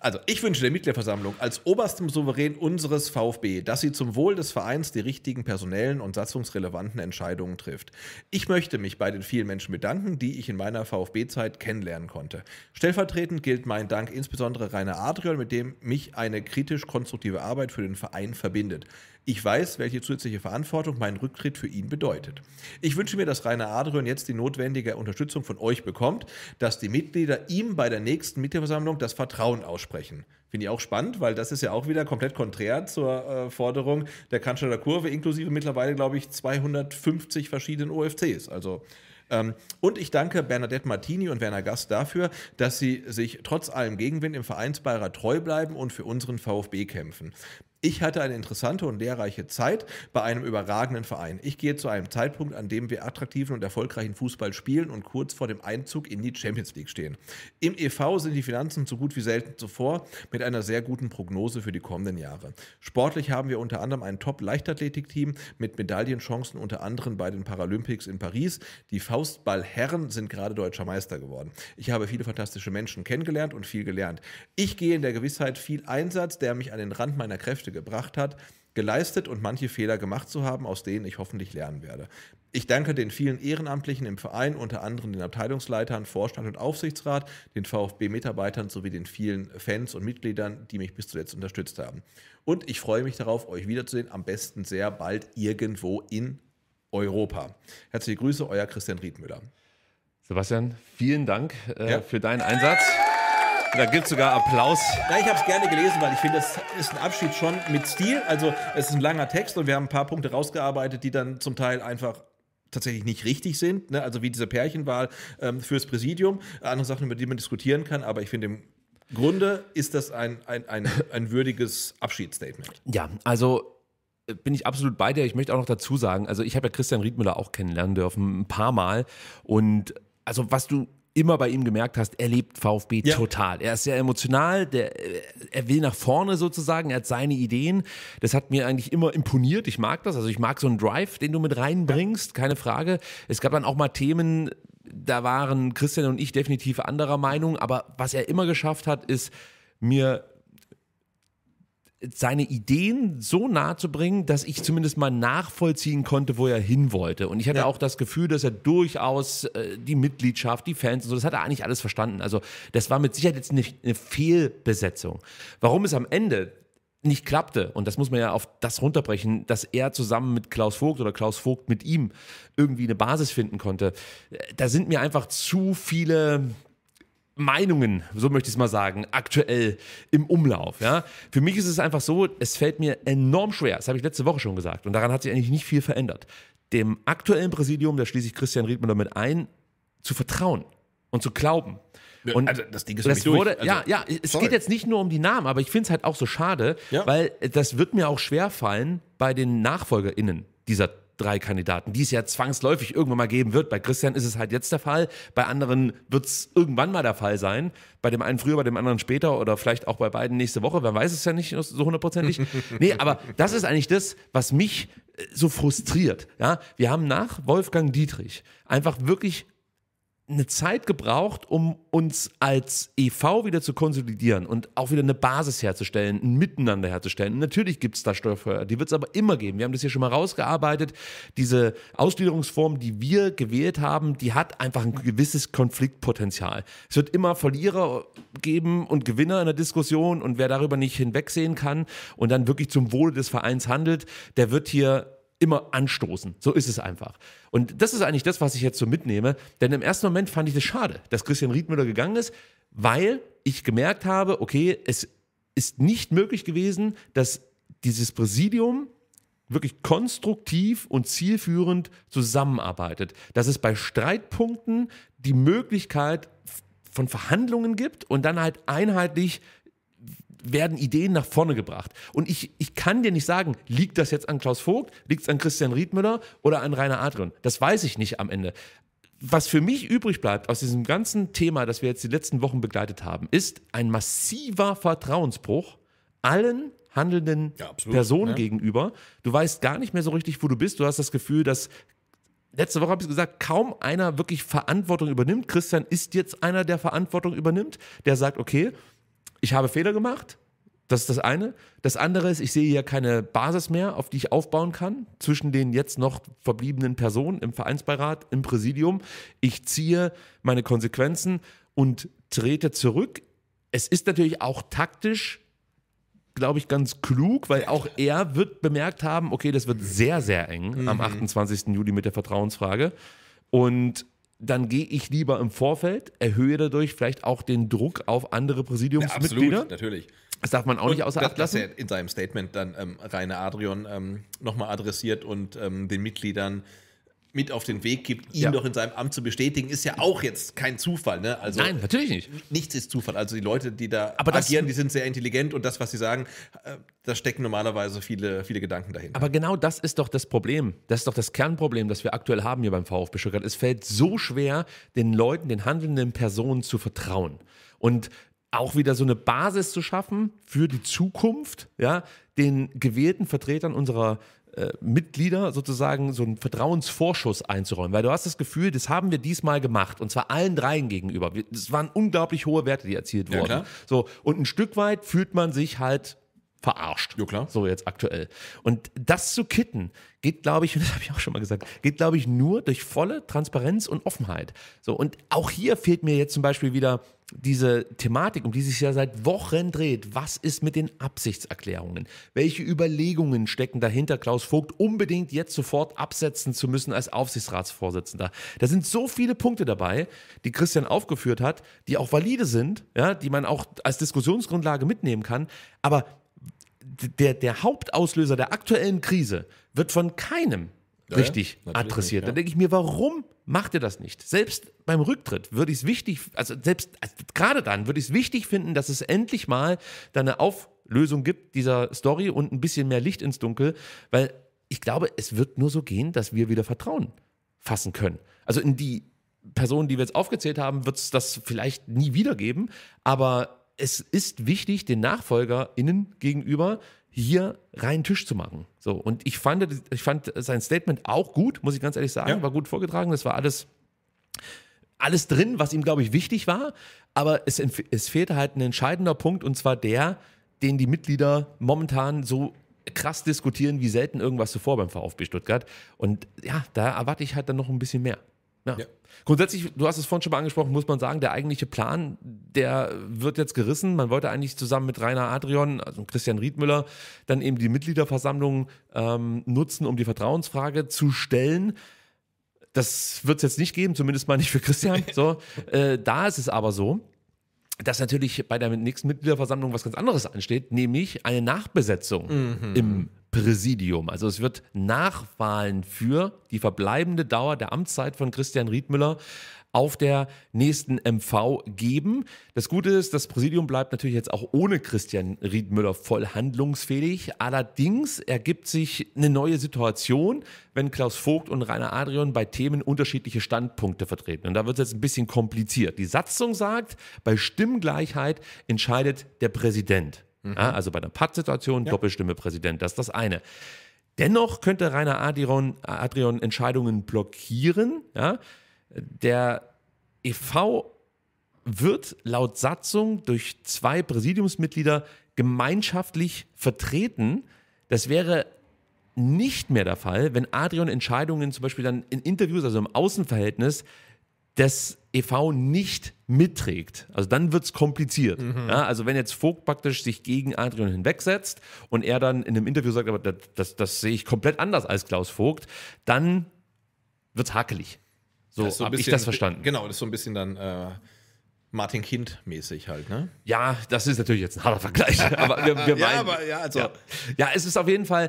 Also, ich wünsche der Mitgliederversammlung als oberstem Souverän unseres VfB, dass sie zum Wohl des Vereins die richtigen personellen und satzungsrelevanten Entscheidungen trifft. Ich möchte mich bei den vielen Menschen bedanken, die ich in meiner VfB-Zeit kennenlernen konnte. Stellvertretend gilt mein Dank insbesondere Rainer Adrian, mit dem mich eine kritisch-konstruktive Arbeit für den Verein verbindet. Ich weiß, welche zusätzliche Verantwortung mein Rücktritt für ihn bedeutet. Ich wünsche mir, dass Rainer Adrian jetzt die notwendige Unterstützung von euch bekommt, dass die Mitglieder ihm bei der nächsten Mitgliederversammlung das Vertrauen aussprechen. Finde ich auch spannend, weil das ist ja auch wieder komplett konträr zur äh, Forderung der Cannstatter Kurve, inklusive mittlerweile, glaube ich, 250 verschiedenen OFCs. Also ähm, und ich danke Bernadette Martini und Werner Gast dafür, dass sie sich trotz allem Gegenwind im Vereinsbeirat treu bleiben und für unseren VfB kämpfen. Ich hatte eine interessante und lehrreiche Zeit bei einem überragenden Verein. Ich gehe zu einem Zeitpunkt, an dem wir attraktiven und erfolgreichen Fußball spielen und kurz vor dem Einzug in die Champions League stehen. Im EV sind die Finanzen so gut wie selten zuvor mit einer sehr guten Prognose für die kommenden Jahre. Sportlich haben wir unter anderem ein Top-Leichtathletik-Team mit Medaillenchancen unter anderem bei den Paralympics in Paris. Die Faustballherren sind gerade deutscher Meister geworden. Ich habe viele fantastische Menschen kennengelernt und viel gelernt. Ich gehe in der Gewissheit viel Einsatz, der mich an den Rand meiner Kräfte gebracht hat, geleistet und manche Fehler gemacht zu haben, aus denen ich hoffentlich lernen werde. Ich danke den vielen Ehrenamtlichen im Verein, unter anderem den Abteilungsleitern, Vorstand und Aufsichtsrat, den VfB-Mitarbeitern sowie den vielen Fans und Mitgliedern, die mich bis zuletzt unterstützt haben. Und ich freue mich darauf, euch wiederzusehen, am besten sehr bald irgendwo in Europa. Herzliche Grüße, euer Christian Riedmüller. Sebastian, vielen Dank äh, ja. für deinen Einsatz. Da gibt es sogar Applaus. Ja, ich habe es gerne gelesen, weil ich finde, das ist ein Abschied schon mit Stil. Also es ist ein langer Text und wir haben ein paar Punkte rausgearbeitet, die dann zum Teil einfach tatsächlich nicht richtig sind. Ne? Also wie diese Pärchenwahl ähm, fürs Präsidium. Andere Sachen, über die man diskutieren kann. Aber ich finde, im Grunde ist das ein, ein, ein, ein würdiges Abschiedsstatement. Ja, also äh, bin ich absolut bei dir. Ich möchte auch noch dazu sagen, also ich habe ja Christian Riedmüller auch kennenlernen dürfen, ein paar Mal. Und also was du immer bei ihm gemerkt hast, er lebt VfB ja. total. Er ist sehr emotional, der, er will nach vorne sozusagen, er hat seine Ideen. Das hat mir eigentlich immer imponiert. Ich mag das. Also ich mag so einen Drive, den du mit reinbringst, keine Frage. Es gab dann auch mal Themen, da waren Christian und ich definitiv anderer Meinung, aber was er immer geschafft hat, ist mir seine Ideen so nahe zu bringen, dass ich zumindest mal nachvollziehen konnte, wo er hin wollte. Und ich hatte ja. auch das Gefühl, dass er durchaus äh, die Mitgliedschaft, die Fans und so, das hat er eigentlich alles verstanden. Also das war mit Sicherheit jetzt nicht eine Fehlbesetzung. Warum es am Ende nicht klappte, und das muss man ja auf das runterbrechen, dass er zusammen mit Klaus Vogt oder Klaus Vogt mit ihm irgendwie eine Basis finden konnte. Äh, da sind mir einfach zu viele Meinungen, so möchte ich es mal sagen, aktuell im Umlauf. Ja? Für mich ist es einfach so, es fällt mir enorm schwer, das habe ich letzte Woche schon gesagt, und daran hat sich eigentlich nicht viel verändert, dem aktuellen Präsidium, da schließe ich Christian Riedmüller mit ein, zu vertrauen und zu glauben. Und also das Ding ist das wurde, also, ja, ja, es sorry. geht jetzt nicht nur um die Namen, aber ich finde es halt auch so schade, ja. weil das wird mir auch schwer fallen bei den NachfolgerInnen dieser drei Kandidaten, die es ja zwangsläufig irgendwann mal geben wird. Bei Christian ist es halt jetzt der Fall, bei anderen wird es irgendwann mal der Fall sein. Bei dem einen früher, bei dem anderen später oder vielleicht auch bei beiden nächste Woche. Wer weiß es ja nicht so hundertprozentig. [LAUGHS] nee, aber das ist eigentlich das, was mich äh, so frustriert. Ja, wir haben nach Wolfgang Dietrich einfach wirklich eine Zeit gebraucht, um uns als EV wieder zu konsolidieren und auch wieder eine Basis herzustellen, ein Miteinander herzustellen. Natürlich gibt es da Steuerfeuer, die wird es aber immer geben. Wir haben das hier schon mal rausgearbeitet. Diese Ausgliederungsform, die wir gewählt haben, die hat einfach ein gewisses Konfliktpotenzial. Es wird immer Verlierer geben und Gewinner in der Diskussion und wer darüber nicht hinwegsehen kann und dann wirklich zum Wohle des Vereins handelt, der wird hier immer anstoßen. So ist es einfach. Und das ist eigentlich das, was ich jetzt so mitnehme. Denn im ersten Moment fand ich es schade, dass Christian Riedmüller gegangen ist, weil ich gemerkt habe, okay, es ist nicht möglich gewesen, dass dieses Präsidium wirklich konstruktiv und zielführend zusammenarbeitet. Dass es bei Streitpunkten die Möglichkeit von Verhandlungen gibt und dann halt einheitlich werden Ideen nach vorne gebracht. Und ich, ich kann dir nicht sagen, liegt das jetzt an Klaus Vogt, liegt es an Christian Riedmüller oder an Rainer Adrian? Das weiß ich nicht am Ende. Was für mich übrig bleibt aus diesem ganzen Thema, das wir jetzt die letzten Wochen begleitet haben, ist ein massiver Vertrauensbruch allen handelnden ja, Personen ja. gegenüber. Du weißt gar nicht mehr so richtig, wo du bist. Du hast das Gefühl, dass letzte Woche habe ich gesagt, kaum einer wirklich Verantwortung übernimmt. Christian ist jetzt einer, der Verantwortung übernimmt, der sagt, okay, ich habe Fehler gemacht. Das ist das eine. Das andere ist, ich sehe hier keine Basis mehr, auf die ich aufbauen kann, zwischen den jetzt noch verbliebenen Personen im Vereinsbeirat, im Präsidium. Ich ziehe meine Konsequenzen und trete zurück. Es ist natürlich auch taktisch, glaube ich, ganz klug, weil auch er wird bemerkt haben, okay, das wird sehr, sehr eng am 28. Juli mit der Vertrauensfrage. Und dann gehe ich lieber im Vorfeld, erhöhe dadurch vielleicht auch den Druck auf andere Präsidiumsmitglieder. natürlich. Das darf man auch nicht außer das, Acht dass lassen. er in seinem Statement dann ähm, Rainer Adrian ähm, nochmal adressiert und ähm, den Mitgliedern mit auf den Weg gibt, ihn Ja. doch in seinem Amt zu bestätigen, ist ja auch jetzt kein Zufall. Ne? Also Nein, natürlich nicht. nichts ist Zufall. Also die Leute, die da Aber agieren, die sind sehr intelligent und das, was sie sagen, äh, da stecken normalerweise viele, viele Gedanken dahinter. Aber genau das ist doch das Problem. Das ist doch das Kernproblem, das wir aktuell haben hier beim VfB Stuttgart. Es fällt so schwer, den Leuten, den handelnden Personen zu vertrauen. Und auch wieder so eine Basis zu schaffen für die Zukunft, ja, den gewählten Vertretern unserer äh, Mitglieder sozusagen so einen Vertrauensvorschuss einzuräumen. Weil du hast das Gefühl, das haben wir diesmal gemacht und zwar allen dreien gegenüber. Das waren unglaublich hohe Werte, die erzielt Ja, wurden. klar. So, und ein Stück weit fühlt man sich halt verarscht. Ja, klar. So jetzt aktuell. Und das zu kitten, geht, glaube ich, und [LAUGHS] das habe ich auch schon mal gesagt, geht, glaube ich, nur durch volle Transparenz und Offenheit. So, und auch hier fehlt mir jetzt zum Beispiel wieder diese Thematik, um die sich ja seit Wochen dreht. Was ist mit den Absichtserklärungen? Welche Überlegungen stecken dahinter, Klaus Vogt unbedingt jetzt sofort absetzen zu müssen als Aufsichtsratsvorsitzender? Da sind so viele Punkte dabei, die Christian aufgeführt hat, die auch valide sind, ja, die man auch als Diskussionsgrundlage mitnehmen kann. Aber der, der Hauptauslöser der aktuellen Krise wird von keinem ja, richtig adressiert. nicht, ja. Da denke ich mir, warum macht ihr das nicht? Selbst beim Rücktritt würde ich es wichtig, also selbst also gerade dann würde ich es wichtig finden, dass es endlich mal da eine Auflösung gibt dieser Story und ein bisschen mehr Licht ins Dunkel, weil ich glaube, es wird nur so gehen, dass wir wieder Vertrauen fassen können. Also in die Personen, die wir jetzt aufgezählt haben, wird es das vielleicht nie wieder geben, aber es ist wichtig, den NachfolgerInnen gegenüber hier reinen Tisch zu machen. So, und ich fand, ich fand sein Statement auch gut, muss ich ganz ehrlich sagen, Ja. war gut vorgetragen. Das war alles, alles drin, was ihm, glaube ich, wichtig war. Aber es, es fehlte halt ein entscheidender Punkt, und zwar der, den die Mitglieder momentan so krass diskutieren wie selten irgendwas zuvor beim VfB Stuttgart. Und ja, da erwarte ich halt dann noch ein bisschen mehr. Ja. Ja. Grundsätzlich, du hast es vorhin schon mal angesprochen, muss man sagen, der eigentliche Plan, der wird jetzt gerissen. Man wollte eigentlich zusammen mit Rainer Adrian, also Christian Riedmüller, dann eben die Mitgliederversammlung ähm, nutzen, um die Vertrauensfrage zu stellen. Das wird es jetzt nicht geben, zumindest mal nicht für Christian. [LAUGHS] So, äh, da ist es aber so, dass natürlich bei der nächsten Mitgliederversammlung was ganz anderes ansteht, nämlich eine Nachbesetzung im Präsidium. Also es wird Nachwahlen für die verbleibende Dauer der Amtszeit von Christian Riedmüller auf der nächsten MV geben. Das Gute ist, das Präsidium bleibt natürlich jetzt auch ohne Christian Riedmüller voll handlungsfähig. Allerdings ergibt sich eine neue Situation, wenn Klaus Vogt und Rainer Adrian bei Themen unterschiedliche Standpunkte vertreten. Und da wird es jetzt ein bisschen kompliziert. Die Satzung sagt, bei Stimmgleichheit entscheidet der Präsident. Ja, also bei einer Pattsituation Doppelstimme Präsident. Das ist das eine. Dennoch könnte Rainer Adrian, Adrian Entscheidungen blockieren. Ja? Der EV wird laut Satzung durch zwei Präsidiumsmitglieder gemeinschaftlich vertreten. Das wäre nicht mehr der Fall, wenn Adrian Entscheidungen zum Beispiel dann in Interviews, also im Außenverhältnis, des EV nicht mitträgt. Also dann wird es kompliziert. Ja, also wenn jetzt Vogt praktisch sich gegen Adrian hinwegsetzt und er dann in einem Interview sagt, aber das, das, das sehe ich komplett anders als Klaus Vogt, dann wird es hakelig. So so habe ich das verstanden. Genau, das ist so ein bisschen dann äh, Martin Kind-mäßig halt, ne? Ja, das ist natürlich jetzt ein harter Vergleich. [LAUGHS] Aber wir, wir [LAUGHS] Ja, meinen, aber ja, also- ja. ja, es ist auf jeden Fall,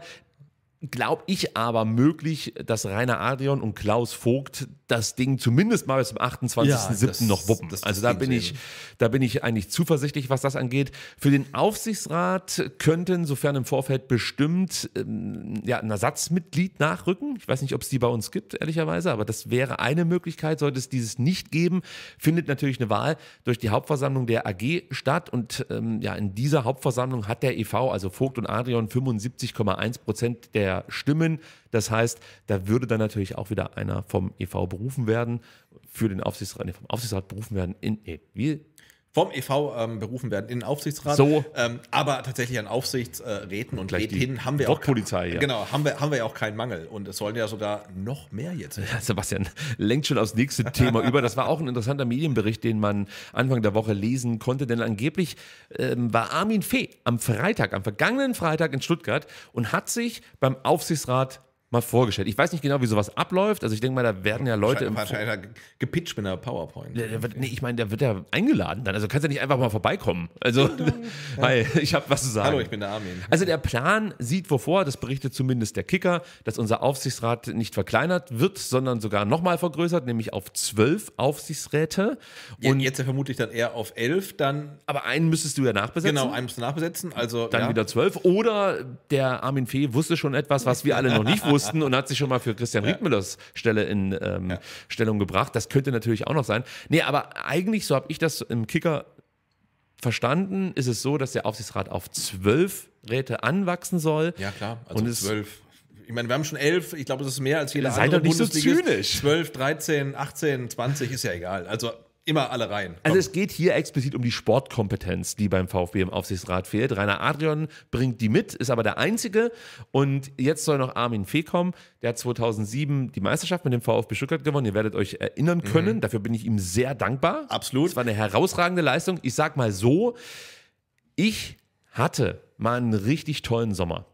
glaube ich, aber möglich, dass Rainer Adrian und Klaus Vogt das Ding zumindest mal bis zum 28.07. Ja, noch wuppen. das- das also da bin ich, da bin ich eigentlich zuversichtlich, was das angeht. Für den Aufsichtsrat könnten, sofern im Vorfeld bestimmt, ähm, ja, ein Ersatzmitglied nachrücken. Ich weiß nicht, ob es die bei uns gibt, ehrlicherweise, aber das wäre eine Möglichkeit. Sollte es dieses nicht geben, findet natürlich eine Wahl durch die Hauptversammlung der AG statt. Und ähm, ja, in dieser Hauptversammlung hat der EV, also Vogt und Adrian, 75,1 Prozent der Stimmen. Das heißt, da würde dann natürlich auch wieder einer vom EV berufen werden, für den Aufsichtsrat, nee, vom Aufsichtsrat berufen werden in, nee, wie? vom EV ähm, berufen werden in den Aufsichtsrat. So. Ähm, aber tatsächlich an Aufsichtsräten und Rätinnen haben wir auch hier. Genau, haben wir, haben wir ja auch keinen Mangel. Und es sollen ja sogar noch mehr jetzt. Ja, Sebastian lenkt schon aufs nächste Thema über. Das war auch ein interessanter Medienbericht, den man Anfang der Woche lesen konnte, denn angeblich ähm, war Armin Fee am Freitag, am vergangenen Freitag in Stuttgart und hat sich beim Aufsichtsrat mal vorgestellt. Ich weiß nicht genau, wie sowas abläuft. Also ich denke mal, da werden ja Leute im Wahrscheinlich gepitcht mit einer PowerPoint. Der, der wird, nee, ich meine, der wird ja eingeladen dann. Also kannst du nicht einfach mal vorbeikommen. Also, [LAUGHS] hi, ich habe was zu sagen. Hallo, ich bin der Armin. Also der Plan sieht wovor, das berichtet zumindest der Kicker, dass unser Aufsichtsrat nicht verkleinert wird, sondern sogar nochmal vergrößert, nämlich auf zwölf Aufsichtsräte. Und jetzt ja vermutlich dann eher auf elf, dann Aber einen müsstest du ja nachbesetzen. genau, einen musst du nachbesetzen. Also Dann ja. wieder zwölf. Oder der Armin Fee wusste schon etwas, was wir alle noch nicht wussten [LAUGHS] und hat sich schon mal für Christian Riedmüllers Stelle in ähm, Stellung gebracht. Das könnte natürlich auch noch sein. Nee, aber eigentlich, so habe ich das im Kicker verstanden, ist es so, dass der Aufsichtsrat auf zwölf Räte anwachsen soll. Ja, klar. Also Und es- zwölf. Ich meine, wir haben schon elf. Ich glaube, das ist mehr als jeder andere doch nicht so zynisch. 12, 13, 18, 20 ist ja egal. Also immer alle rein. Also Komm. es geht hier explizit um die Sportkompetenz, die beim VfB im Aufsichtsrat fehlt. Rainer Adrian bringt die mit, ist aber der Einzige. Und jetzt soll noch Armin Fee kommen. Der hat 2007 die Meisterschaft mit dem VfB Stuttgart gewonnen. Ihr werdet euch erinnern können. Dafür bin ich ihm sehr dankbar. Absolut. Es war eine herausragende Leistung. Ich sag mal so, ich hatte mal einen richtig tollen Sommer.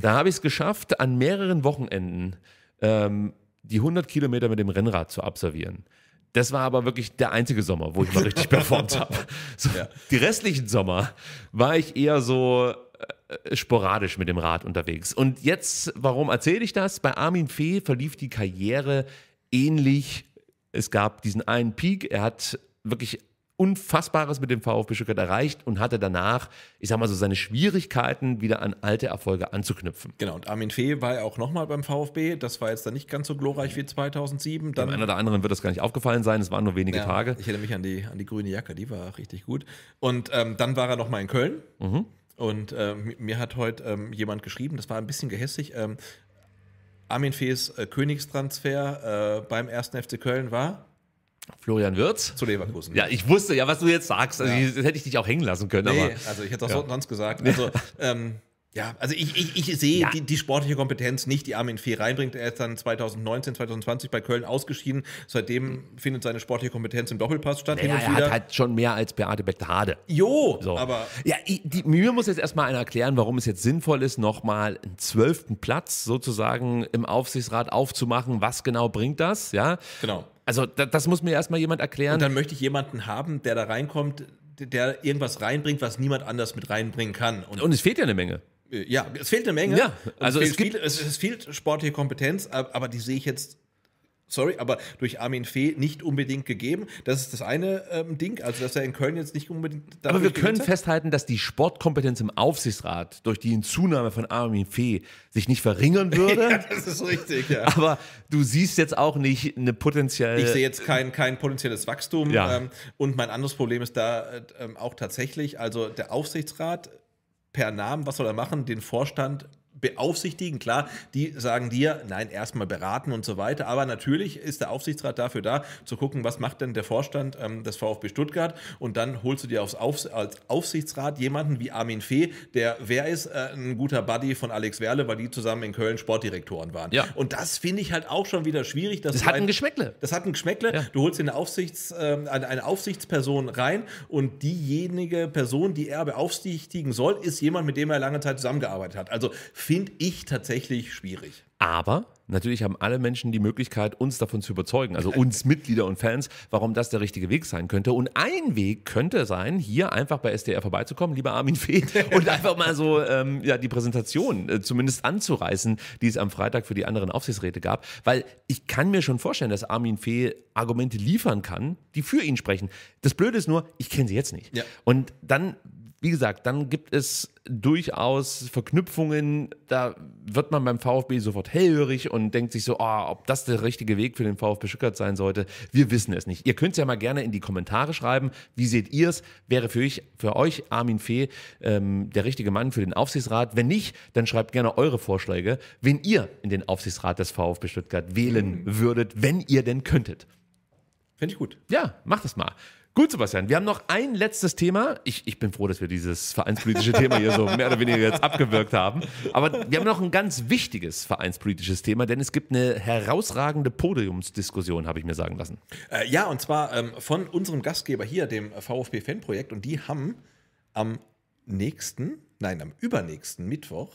Da habe ich es geschafft, an mehreren Wochenenden ähm, die 100 Kilometer mit dem Rennrad zu absolvieren. Das war aber wirklich der einzige Sommer, wo ich mal richtig performt [LAUGHS] habe. So, Die restlichen Sommer war ich eher so äh, sporadisch mit dem Rad unterwegs. Und jetzt, warum erzähle ich das? Bei Armin Fee verlief die Karriere ähnlich. Es gab diesen einen Peak, er hat wirklich Unfassbares mit dem VfB Stuttgart erreicht und hatte danach, ich sag mal so, seine Schwierigkeiten wieder an alte Erfolge anzuknüpfen. Genau, und Armin Fee war ja auch nochmal beim VfB. Das war jetzt dann nicht ganz so glorreich wie 2007. Dann Dem einen oder anderen wird das gar nicht aufgefallen sein, es waren nur wenige Ja, Tage. Ich erinnere mich an die, an die grüne Jacke, die war richtig gut. Und ähm, dann war er nochmal in Köln. Mhm. Und ähm, mir hat heute ähm, jemand geschrieben, das war ein bisschen gehässig. Ähm, Armin Fees äh, Königstransfer äh, beim 1. FC Köln war Florian Wirz. zu Leverkusen. Ja, ich wusste ja, was du jetzt sagst. Also, ich- Das hätte ich dich auch hängen lassen können. Nee, aber also ich hätte es auch sonst gesagt. Also, [LAUGHS] ähm, ja, also ich, ich, ich sehe Ja. die, die sportliche Kompetenz nicht, die Armin Fee reinbringt. Er ist dann 2019, 2020 bei Köln ausgeschieden. Seitdem findet seine sportliche Kompetenz im Doppelpass statt. naja, er hat halt schon mehr als Beate Bechtade. jo, So. aber ja, die, mir muss jetzt erstmal einer erklären, warum es jetzt sinnvoll ist, nochmal einen zwölften Platz sozusagen im Aufsichtsrat aufzumachen. Was genau bringt das? Ja. genau. Also da, das muss mir erstmal jemand erklären. Und dann möchte ich jemanden haben, der da reinkommt, der irgendwas reinbringt, was niemand anders mit reinbringen kann. Und, Und es fehlt ja eine Menge. äh, ja, es fehlt eine Menge. Ja, also es, es fehlt gibt- viel, es, es fehlt sportliche Kompetenz, ab- aber die sehe ich jetzt. Sorry, aber durch Armin Fee nicht unbedingt gegeben. Das ist das eine ähm, Ding, also dass er in Köln jetzt nicht unbedingt. Aber wir können festhalten, dass die Sportkompetenz im Aufsichtsrat durch die Hinzunahme von Armin Fee sich nicht verringern [LAUGHS] würde. Ja, das ist richtig, ja. Aber du siehst jetzt auch nicht eine potenziell. Ich sehe jetzt kein, kein potenzielles Wachstum. Ja. Ähm, und mein anderes Problem ist da äh, ähm, auch tatsächlich, also der Aufsichtsrat per Namen, was soll er machen? Den Vorstand beaufsichtigen. Klar, die sagen dir, nein, erstmal beraten und so weiter. Aber natürlich ist der Aufsichtsrat dafür da, zu gucken, was macht denn der Vorstand ähm, des VfB Stuttgart. Und dann holst du dir aufs Aufs als Aufsichtsrat jemanden wie Armin Fee, der wer ist, äh, ein guter Buddy von Alex Werle, weil die zusammen in Köln Sportdirektoren waren. Ja. Und das finde ich halt auch schon wieder schwierig. Dass das hat ein- Geschmäckle. das hat ein Geschmäckle. Du holst dir eine, Aufsichts, ähm, eine, eine Aufsichtsperson rein und diejenige Person, die er beaufsichtigen soll, ist jemand, mit dem er lange Zeit zusammengearbeitet hat. Also finde ich tatsächlich schwierig. Aber natürlich haben alle Menschen die Möglichkeit, uns davon zu überzeugen, also uns [LAUGHS] Mitglieder und Fans, warum das der richtige Weg sein könnte. Und ein Weg könnte sein, hier einfach bei SDR vorbeizukommen, lieber Armin Fee, [LAUGHS] und einfach mal so ähm, ja, die Präsentation äh, zumindest anzureißen, die es am Freitag für die anderen Aufsichtsräte gab. Weil ich kann mir schon vorstellen, dass Armin Fee Argumente liefern kann, die für ihn sprechen. Das Blöde ist nur, ich kenne sie jetzt nicht. Ja. Und dann wie gesagt, dann gibt es durchaus Verknüpfungen, da wird man beim VfB sofort hellhörig und denkt sich so, oh, ob das der richtige Weg für den VfB Stuttgart sein sollte. Wir wissen es nicht. Ihr könnt es ja mal gerne in die Kommentare schreiben. Wie seht ihr es? Wäre für, ich, für euch Armin Fee ähm, der richtige Mann für den Aufsichtsrat? Wenn nicht, dann schreibt gerne eure Vorschläge, wen ihr in den Aufsichtsrat des VfB Stuttgart wählen würdet, wenn ihr denn könntet. Finde ich gut. Ja, macht es mal. Gut, Sebastian, wir haben noch ein letztes Thema. Ich, ich bin froh, dass wir dieses vereinspolitische Thema hier so mehr oder weniger jetzt abgewirkt haben. Aber wir haben noch ein ganz wichtiges vereinspolitisches Thema, denn es gibt eine herausragende Podiumsdiskussion, habe ich mir sagen lassen. Äh, ja, und zwar ähm, von unserem Gastgeber hier, dem VfB-Fanprojekt. Und die haben am nächsten, nein, am übernächsten Mittwoch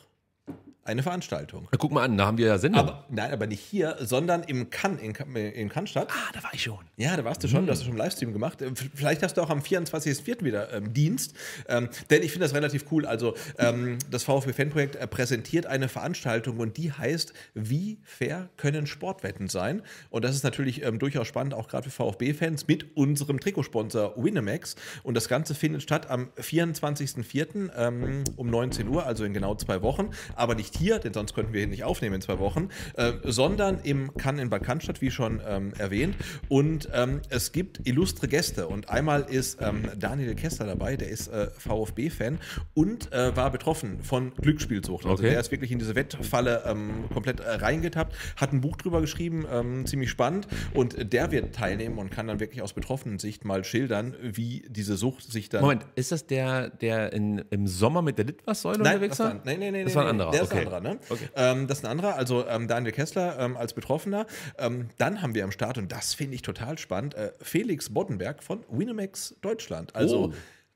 eine Veranstaltung. Na, guck mal an, da haben wir ja Sendung. Aber, nein, aber nicht hier, sondern im Kann, in, Kann- in Cannstatt. ah, da war ich schon. Ja, da warst du schon, du hast schon einen Livestream gemacht. Äh, Vielleicht hast du auch am 24.04. wieder ähm, Dienst. Ähm, denn ich finde das relativ cool. Also, ähm, das VfB-Fanprojekt äh, präsentiert eine Veranstaltung und die heißt, wie fair können Sportwetten sein? Und das ist natürlich ähm, durchaus spannend, auch gerade für VfB-Fans mit unserem Trikotsponsor Winamax. Und das Ganze findet statt am 24.04. Ähm, um 19 Uhr, also in genau zwei Wochen. Aber nicht hier, denn sonst könnten wir hier nicht aufnehmen in zwei Wochen, äh, sondern im Kann in Bad Cannstatt, wie schon ähm, erwähnt. Und ähm, es gibt illustre Gäste. Und einmal ist ähm, Daniel Kessler dabei, der ist äh, VfB-Fan und äh, war betroffen von Glücksspielsucht. Also Okay. der ist wirklich in diese Wettfalle ähm, komplett äh, reingetappt, hat ein Buch drüber geschrieben, ähm, ziemlich spannend. Und der wird teilnehmen und kann dann wirklich aus betroffenen Sicht mal schildern, wie diese Sucht sich dann. Moment, ist das der, der in, im Sommer mit der Litwas-Säule Nein, unterwegs war, nein, nein, nein, Das war ein anderer. Der ist okay. anderer, ne? Okay. Ähm, das ist ein anderer, also ähm, Daniel Kessler ähm, als Betroffener. Ähm, dann haben wir am Start, und das finde ich total spannend, äh, Felix Boddenberg von Winamax Deutschland. Also Oh.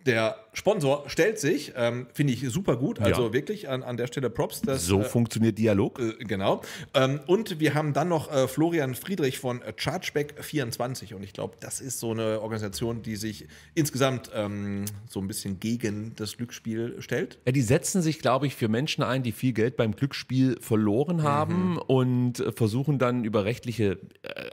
Der Sponsor stellt sich, ähm, finde ich super gut. Also Ja. wirklich an, an der Stelle Props. Dass, So äh, funktioniert Dialog. äh, Genau. Ähm, und wir haben dann noch äh, Florian Friedrich von äh, Chargeback24. Und ich glaube, das ist so eine Organisation, die sich insgesamt ähm, so ein bisschen gegen das Glücksspiel stellt. Ja, die setzen sich, glaube ich, für Menschen ein, die viel Geld beim Glücksspiel verloren haben und äh, versuchen dann über rechtliche äh,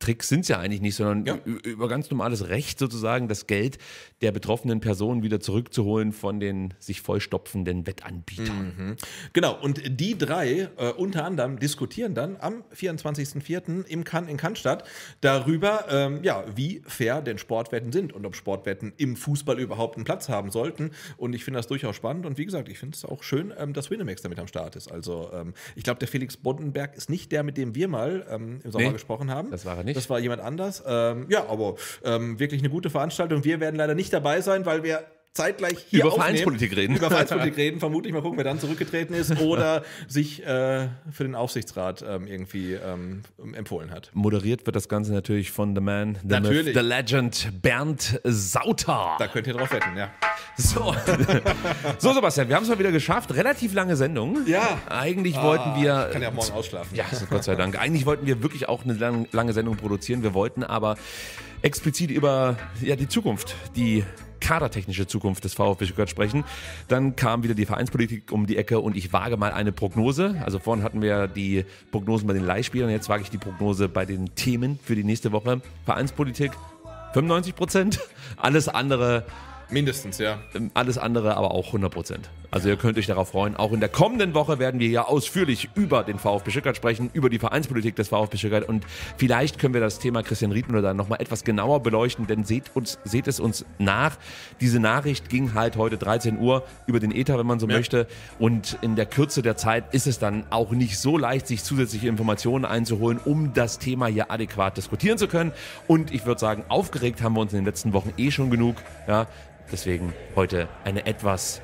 Tricks sind es ja eigentlich nicht, sondern Ja. über ganz normales Recht sozusagen das Geld der betroffenen Personen wieder zurückzuholen von den sich vollstopfenden Wettanbietern. Genau, und die drei äh, unter anderem diskutieren dann am 24.04. im Kann in Cannstatt darüber, ähm, ja, wie fair denn Sportwetten sind und ob Sportwetten im Fußball überhaupt einen Platz haben sollten. Und ich finde das durchaus spannend und wie gesagt, ich finde es auch schön, ähm, dass Winamax damit am Start ist. Also ähm, ich glaube, der Felix Boddenberg ist nicht der, mit dem wir mal ähm, im Sommer Nee, gesprochen haben. das war er nicht. Das war jemand anders. Ähm, ja, aber ähm, wirklich eine gute Veranstaltung. Wir werden leider nicht dabei sein, weil wir zeitgleich hier Über. Vereinspolitik reden. Über Vereinspolitik reden. Vermutlich mal gucken, wer dann zurückgetreten ist [LAUGHS] oder sich äh, für den Aufsichtsrat ähm, irgendwie ähm, empfohlen hat. Moderiert wird das Ganze natürlich von The Man, The. Myth, The Legend, Bernd Sauter. Da könnt ihr drauf wetten, ja. So. [LAUGHS] so, Sebastian, wir haben es mal wieder geschafft. Relativ lange Sendung. Ja. Eigentlich wollten wir. Ich kann ja morgen ausschlafen. Ja, Gott sei Dank. Eigentlich wollten wir wirklich auch eine lang, lange Sendung produzieren. Wir wollten aber explizit über ja, die Zukunft, die kadertechnische Zukunft des VfB Stuttgart sprechen. Dann kam wieder die Vereinspolitik um die Ecke und ich wage mal eine Prognose. Also vorhin hatten wir die Prognosen bei den Leihspielern, jetzt wage ich die Prognose bei den Themen für die nächste Woche. Vereinspolitik 95 Prozent, alles andere Mindestens, ja. ähm, Alles andere aber auch 100 Prozent. Also ihr könnt euch darauf freuen. Auch in der kommenden Woche werden wir ja ausführlich über den VfB Stuttgart sprechen, über die Vereinspolitik des VfB Stuttgart. Und vielleicht können wir das Thema Christian Riedmüller dann nochmal etwas genauer beleuchten, denn seht, uns, seht es uns nach. Diese Nachricht ging halt heute 13 Uhr über den Ether, wenn man so möchte. Und in der Kürze der Zeit ist es dann auch nicht so leicht, sich zusätzliche Informationen einzuholen, um das Thema hier adäquat diskutieren zu können. Und ich würde sagen, aufgeregt haben wir uns in den letzten Wochen eh schon genug, ja, Deswegen heute eine etwas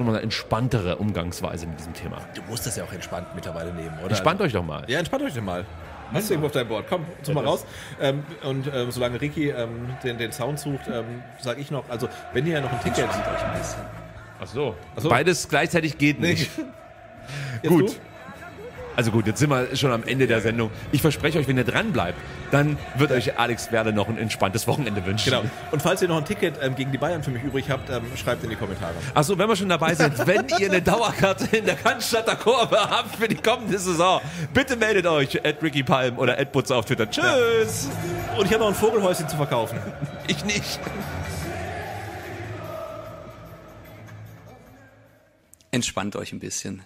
sagen wir mal, entspanntere Umgangsweise mit diesem Thema. Du musst das ja auch entspannt mittlerweile nehmen, oder? Entspannt euch doch mal. Ja, entspannt euch denn mal. Hast du irgendwo auf deinem Board? Komm, such mal raus. Ähm, und ähm, solange Ricky ähm, den, den Sound sucht, ähm, sage ich noch, also wenn ihr ja noch ein Ticket Ach so. Ach so. Beides gleichzeitig geht nicht. [LAUGHS] Gut. du? Also gut, jetzt sind wir schon am Ende der Sendung. Ich verspreche euch, wenn ihr dran bleibt, dann wird euch Alex Werle noch ein entspanntes Wochenende wünschen. Genau. Und falls ihr noch ein Ticket ähm, gegen die Bayern für mich übrig habt, ähm, schreibt in die Kommentare. Achso, wenn wir schon dabei sind, wenn ihr eine Dauerkarte in der Cannstatter Kurve habt für die kommende Saison, bitte meldet euch at Ricky Palm oder at Butzer auf Twitter. Tschüss! Und ich habe noch ein Vogelhäuschen zu verkaufen. Ich nicht. Entspannt euch ein bisschen.